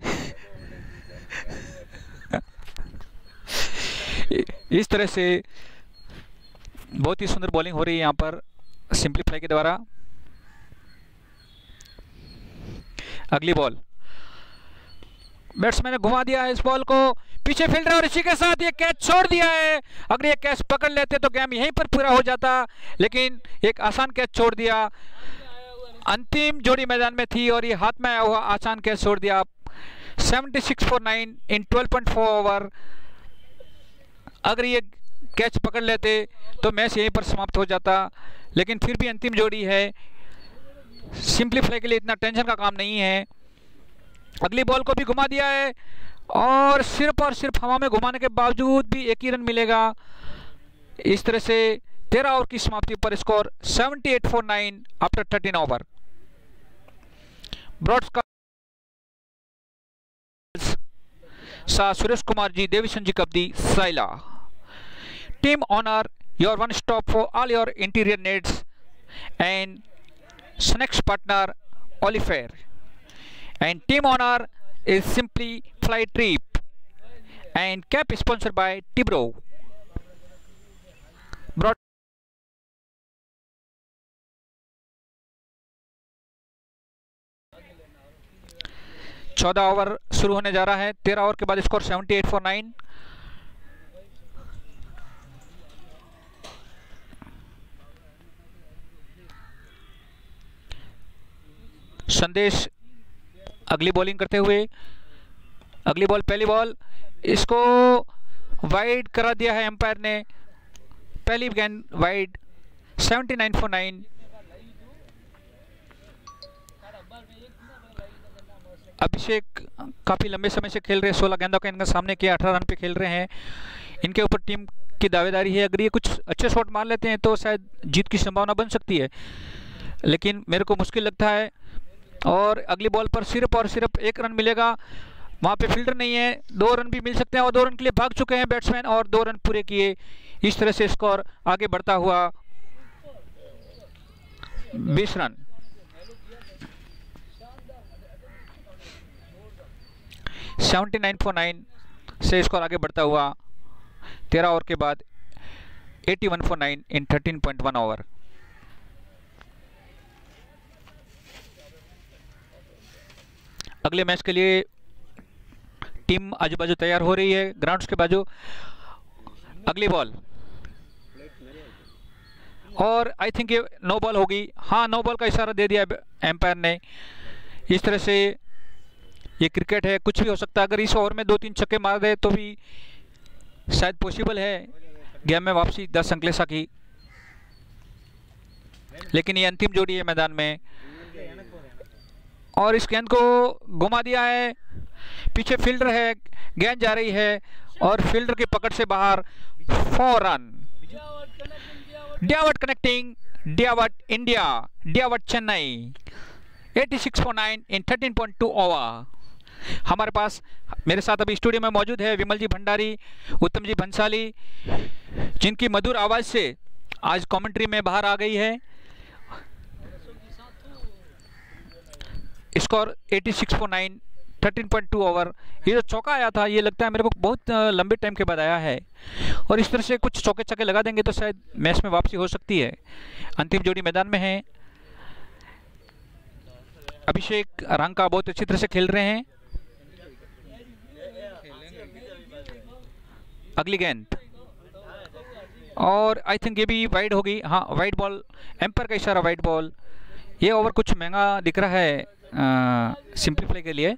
इस तरह से बहुत ही सुंदर बॉलिंग हो रही है यहाँ पर सिंप्लीफाई के द्वारा। अगली बॉल बैट्समैन ने घुमा दिया है इस बॉल को। पीछे फील्डर और इसी के साथ ये कैच छोड़ दिया है। अगर ये कैच पकड़ लेते तो गेम यहीं पर पूरा हो जाता। लेकिन एक आसान कैच छोड़ दिया। अंतिम जोड़ी मैदान में थी और ये हाथ में आया हुआ आसान कैच छोड़ दिया। Seventy six for nine in 12.4 over अगर ये कैच पकड़ लेते तो मैच यहीं पर समाप्त हो जाता। लेकिन फिर भी अंतिम जोड़ी है। सिंप्लीफाई के लिए इतना टेंशन का काम नहीं है। अगली बॉल को भी घुमा दिया है और सिर्फ़ और सिर्फ़ हवा में घुमाने के बावजूद भी एक ही रन मिलेगा। इस तरह से तेरह ओवर की समाप्ति पर score 78 for 9 after 13 over broadcast सा Suresh Kumar ji देवीशन ji कब्दी Saila team owner your one stop for all your interior needs and snacks partner Olifair and team honor is simply fly trip and cap is sponsored by Tibro चौदह over शुरू होने जा रहा है तेरह over के बाद score seventy eight for nine Sandesh अगली बॉलिंग करते हुए। अगली बॉल पहली बॉल इसको वाइड करा दिया है एम्पायर ने। पहली गेंद wide seventy nine for nine Abhishek काफ़ी लंबे समय से खेल रहे हैं। सोलह गेंदों का इनका सामने किया, अठारह रन पे खेल रहे हैं। इनके ऊपर टीम की दावेदारी है। अगर ये कुछ अच्छे शॉट मार लेते हैं तो शायद जीत की संभावना बन सकती है। लेकिन मेरे को मुश्किल लगता है और अगली बॉल पर सिर्फ़ और सिर्फ़ एक रन मिलेगा। वहाँ पे फील्डर नहीं है। दो रन भी मिल सकते हैं और दो रन के लिए भाग चुके हैं बैट्समैन और दो रन पूरे किए। इस तरह से स्कोर आगे बढ़ता हुआ बीस run seventy nine for nine से स्कोर आगे बढ़ता हुआ तेरह ओवर के बाद eighty one for nine in thirteen point one over अगले मैच के लिए टीम आजू बाजू तैयार हो रही है, ग्राउंड्स के बाजू। अगली बॉल। और आई थिंक ये नो बॉल होगी। हाँ नो बॉल का इशारा दे दिया एम्पायर ने। इस तरह से ये क्रिकेट है, कुछ भी हो सकता है। अगर इस ओवर में दो तीन छक्के मार दे तो भी शायद पॉसिबल है। गेम में वापसी दस अंकलेसा की। लेकिन ये अंतिम जोड़ी है मैदान में। और इस गेंद को घुमा दिया है। पीछे फील्डर है, गेंद जा रही है और फील्डर की पकड़ से बाहर four run Diyawat connecting Diyawat India, Diyawat Chennai. 86 for nine in 13.2 over हमारे पास, मेरे साथ अभी स्टूडियो में मौजूद है विमल जी भंडारी उत्तम जी भंसाली, जिनकी मधुर आवाज़ से आज कमेंट्री में बाहर आ गई है। Score 86 for nine 13.2 over. ये जो चौका आया था, ये लगता है मेरे को बहुत लंबे टाइम के बाद आया है। और इस तरह से कुछ चौके चौके लगा देंगे तो शायद मैच में वापसी हो सकती है। अंतिम जोड़ी मैदान में है। अभिषेक रंका बहुत अच्छी तरह से खेल रहे हैं। अगली गेंद। और आई थिंक ये भी वाइड होगी। हाँ वाइड बॉल एम्पर का इशारा वाइड बॉल ये ओवर कुछ महँगा दिख रहा है। सिंप्लीफाई के लिए।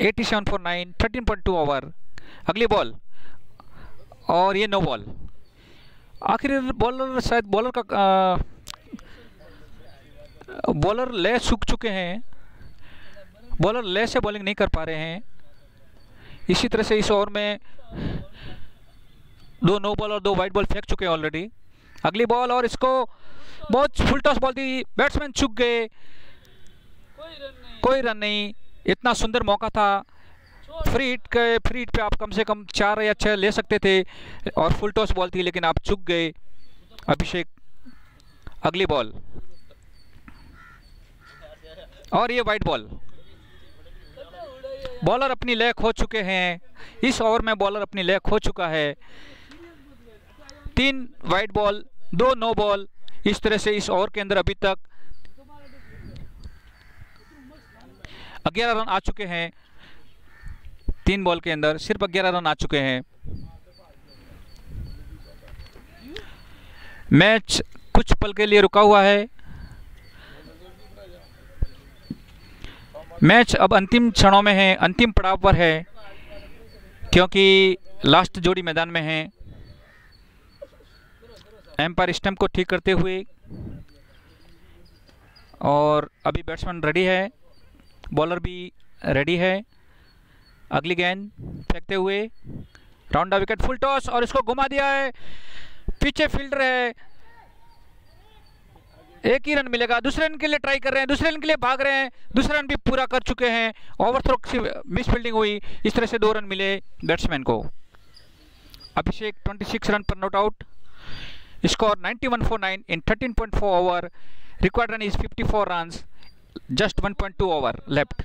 Eighty seven for nine thirteen point two over अगली बॉल और ये नो बॉल आखिर बॉलर शायद बॉलर का बॉलर ले सूख चुके हैं। बॉलर ले से बॉलिंग नहीं कर पा रहे हैं। इसी तरह से इस ओवर में दो नो बॉल और दो वाइट बॉल फेंक चुके हैं ऑलरेडी अगली बॉल और इसको बहुत फुल टॉस बॉल थी। बैट्समैन चुक गए। कोई रन नहीं। इतना सुंदर मौका था। फ्री हिट के, फ्री हिट पे आप कम से कम चार या छः ले सकते थे और फुल टॉस बॉल थी, लेकिन आप चुक गए। अभिषेक, अगली बॉल। और ये वाइट बॉल। बॉलर अपनी लय खो चुके हैं। इस ओवर में बॉलर अपनी लय खो चुका है। तीन वाइट बॉल, दो नो बॉल। इस तरह से इस ओवर के अंदर अभी तक ग्यारह रन आ चुके हैं। तीन बॉल के अंदर सिर्फ़ ग्यारह रन आ चुके हैं। मैच कुछ पल के लिए रुका हुआ है। मैच अब अंतिम क्षणों में है, अंतिम पड़ाव पर है, क्योंकि लास्ट जोड़ी मैदान में है। एम्पायर स्टम्प को ठीक करते हुए और अभी बैट्समैन रेडी है बॉलर भी रेडी है। अगली गेंद फेंकते हुए राउंड विकेट फुल टॉस और इसको घुमा दिया है। पीछे फील्डर है। एक ही रन मिलेगा, दूसरे रन के लिए ट्राई कर रहे हैं, दूसरे रन के लिए भाग रहे हैं। दूसरा रन भी पूरा कर चुके हैं। ओवर थ्रो मिस फील्डिंग हुई, इस तरह से दो रन मिले बैट्समैन को। अभिषेक 26 रन पर not out score 91 for 9 in 13.4 over. Required run is 54 runs, just 1.2 over left.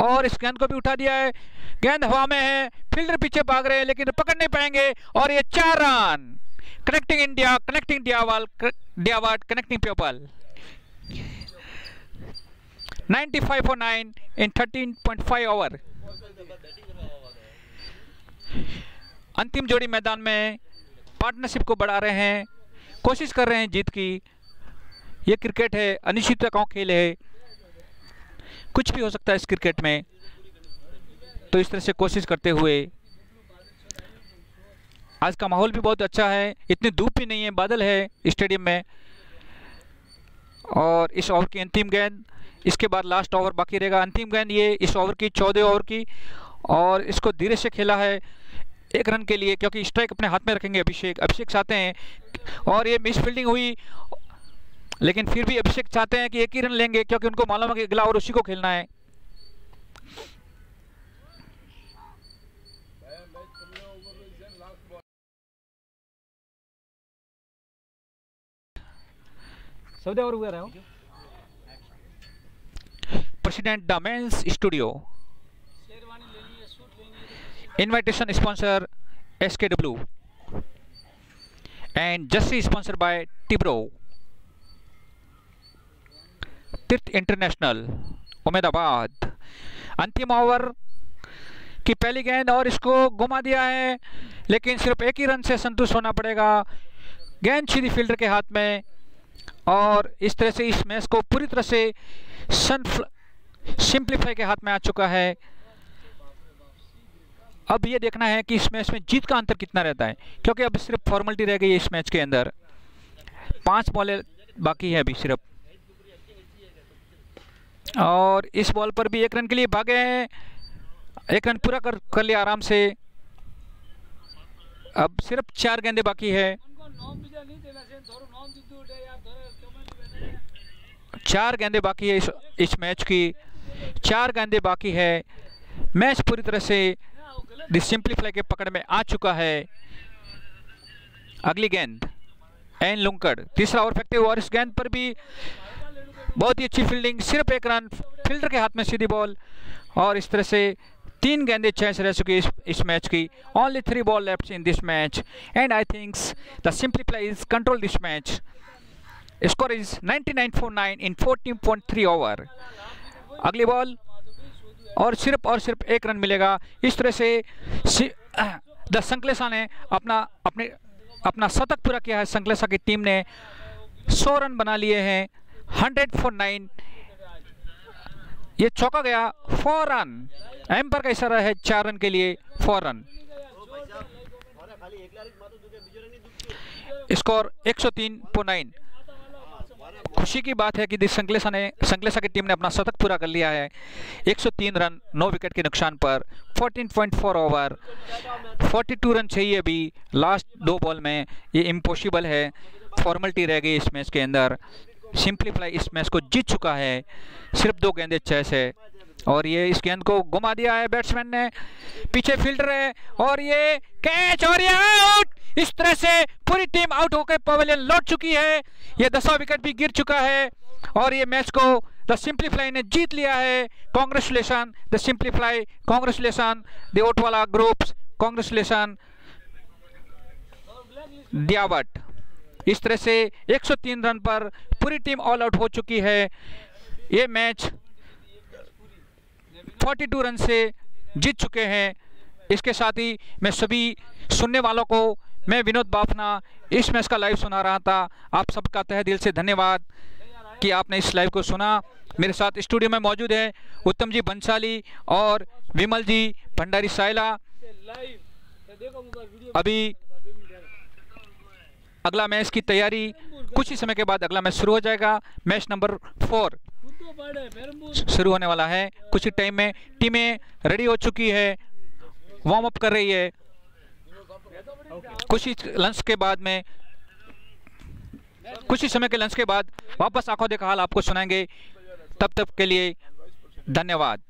और इस गेंद को भी उठा दिया है। गेंद हवा में है, फील्डर पीछे भाग रहे हैं, लेकिन पकड़ नहीं पाएँगे। और ये चार run. Connecting India connecting Diyawat Diyawat connecting people 95 for 9 in 13.5 over अंतिम जोड़ी मैदान में पार्टनरशिप को बढ़ा रहे हैं। कोशिश कर रहे हैं जीत की। ये क्रिकेट है अनिश्चितता का खेल है। कुछ भी हो सकता है इस क्रिकेट में। तो इस तरह से कोशिश करते हुए आज का माहौल भी बहुत अच्छा है। इतनी धूप भी नहीं है, बादल है स्टेडियम में। और इस ओवर की अंतिम गेंद, इसके बाद लास्ट ओवर बाकी रहेगा। अंतिम गेंद ये इस ओवर की, चौदह ओवर की। और इसको धीरे से खेला है। एक रन के लिए क्योंकि स्ट्राइक अपने हाथ में रखेंगे अभिषेक। अभिषेक चाहते हैं और ये मिस फील्डिंग हुई लेकिन फिर भी अभिषेक चाहते हैं कि एक ही रन लेंगे क्योंकि उनको मालूम है कि अगला और उसी को खेलना है। चौदह ओवर हुए रहे हो? President the men's studio. Invitation sponsor SKW and jersey sponsored by Tibro. Tirth international Umedabad अंतिम ओवर की पहली गेंद और इसको घुमा दिया है, लेकिन सिर्फ़ एक ही रन से संतुष्ट होना पड़ेगा। गेंद सीधी फील्डर के हाथ में, और इस तरह से इस मैच को पूरी तरह से सिंप्लीफाई के हाथ में आ चुका है। अब ये देखना है कि इस मैच में जीत का अंतर कितना रहता है, क्योंकि अब सिर्फ़ फॉर्मेलिटी रह गई है इस मैच के अंदर। पाँच बॉलें बाकी है अभी सिर्फ़। और इस बॉल पर भी एक रन के लिए भागे हैं। एक रन पूरा कर कर लिया आराम से। अब सिर्फ़ चार गेंदे बाकी है। चार गेंदे बाकी है इस इस मैच की। चार गेंदे बाकी है। मैच पूरी तरह से सिंप्लीफ्लाई के पकड़ में आ चुका है। अगली गेंद, एन लुंकड़ तीसरा ओवर फेंकते हुए और इस गेंद पर भी बहुत ही अच्छी फील्डिंग सिर्फ़ एक रन फील्डर के हाथ में सीधी बॉल और इस तरह से तीन गेंदे चेंज रह चुकी इस इस मैच की। Only three ball left in this match and I thinks the Simplifly is control this match score is 9949 in 14.3 over अगली बॉल और सिर्फ़ और सिर्फ़ एक रन मिलेगा। इस तरह से द संकलेसा ने अपना, अपने, अपना शतक पूरा किया है। संकलेसा की टीम ने 100 रन बना लिए हैं। 100 फॉर नाइन। ये चौका गया। Four run. एम्पर का इशारा है चार रन के लिए। Four run. स्कोर 103.9 खुशी की बात है कि दिस संकलेसा ने संकलेसा की टीम ने अपना शतक पूरा कर लिया है 103 रन 9 विकेट के नुकसान पर 14.4 ओवर 42 रन चाहिए अभी लास्ट दो बॉल में, ये इम्पॉसिबल है फॉर्मेलिटी रह गई इस मैच के अंदर सिंप्लीफ्लाई इस मैच को जीत चुका है, सिर्फ़ दो गेंदे चेस है, और ये इस गेंद को घुमा दिया है बैट्समैन ने, पीछे फील्डर है, और ये कैच और ये आउट इस तरह से पूरी टीम आउट होकर पवेलियन लौट चुकी है। ये दसवा विकेट भी गिर चुका है और ये मैच को द सिंप्लीफ्लाई ने जीत लिया है। Congratulation the Simplifly congratulation the Otwala groups congratulation Diyawat इस तरह से 103 रन पर पूरी टीम ऑल आउट हो चुकी है। ये मैच 42 रन से जीत चुके हैं। इसके साथ ही मैं सभी सुनने वालों को मैं विनोद बाफना, इस मैच का लाइव सुना रहा था। आप सबका तह दिल से धन्यवाद कि आपने इस लाइव को सुना। मेरे साथ स्टूडियो में मौजूद है उत्तम जी बंसाली और विमल जी, भंडारी साइला अभी अगला मैच की तैयारी कुछ ही समय के बाद अगला मैच शुरू हो जाएगा। मैच नंबर फोर शुरू होने वाला है। कुछ ही टाइम में टीमें रेडी हो चुकी है। वार्म अप कर रही है। कुछ ही लंच के बाद में, कुछ ही समय के लंच के बाद वापस आँखों देखा हाल आपको सुनाएँगे। तब तक के लिए धन्यवाद।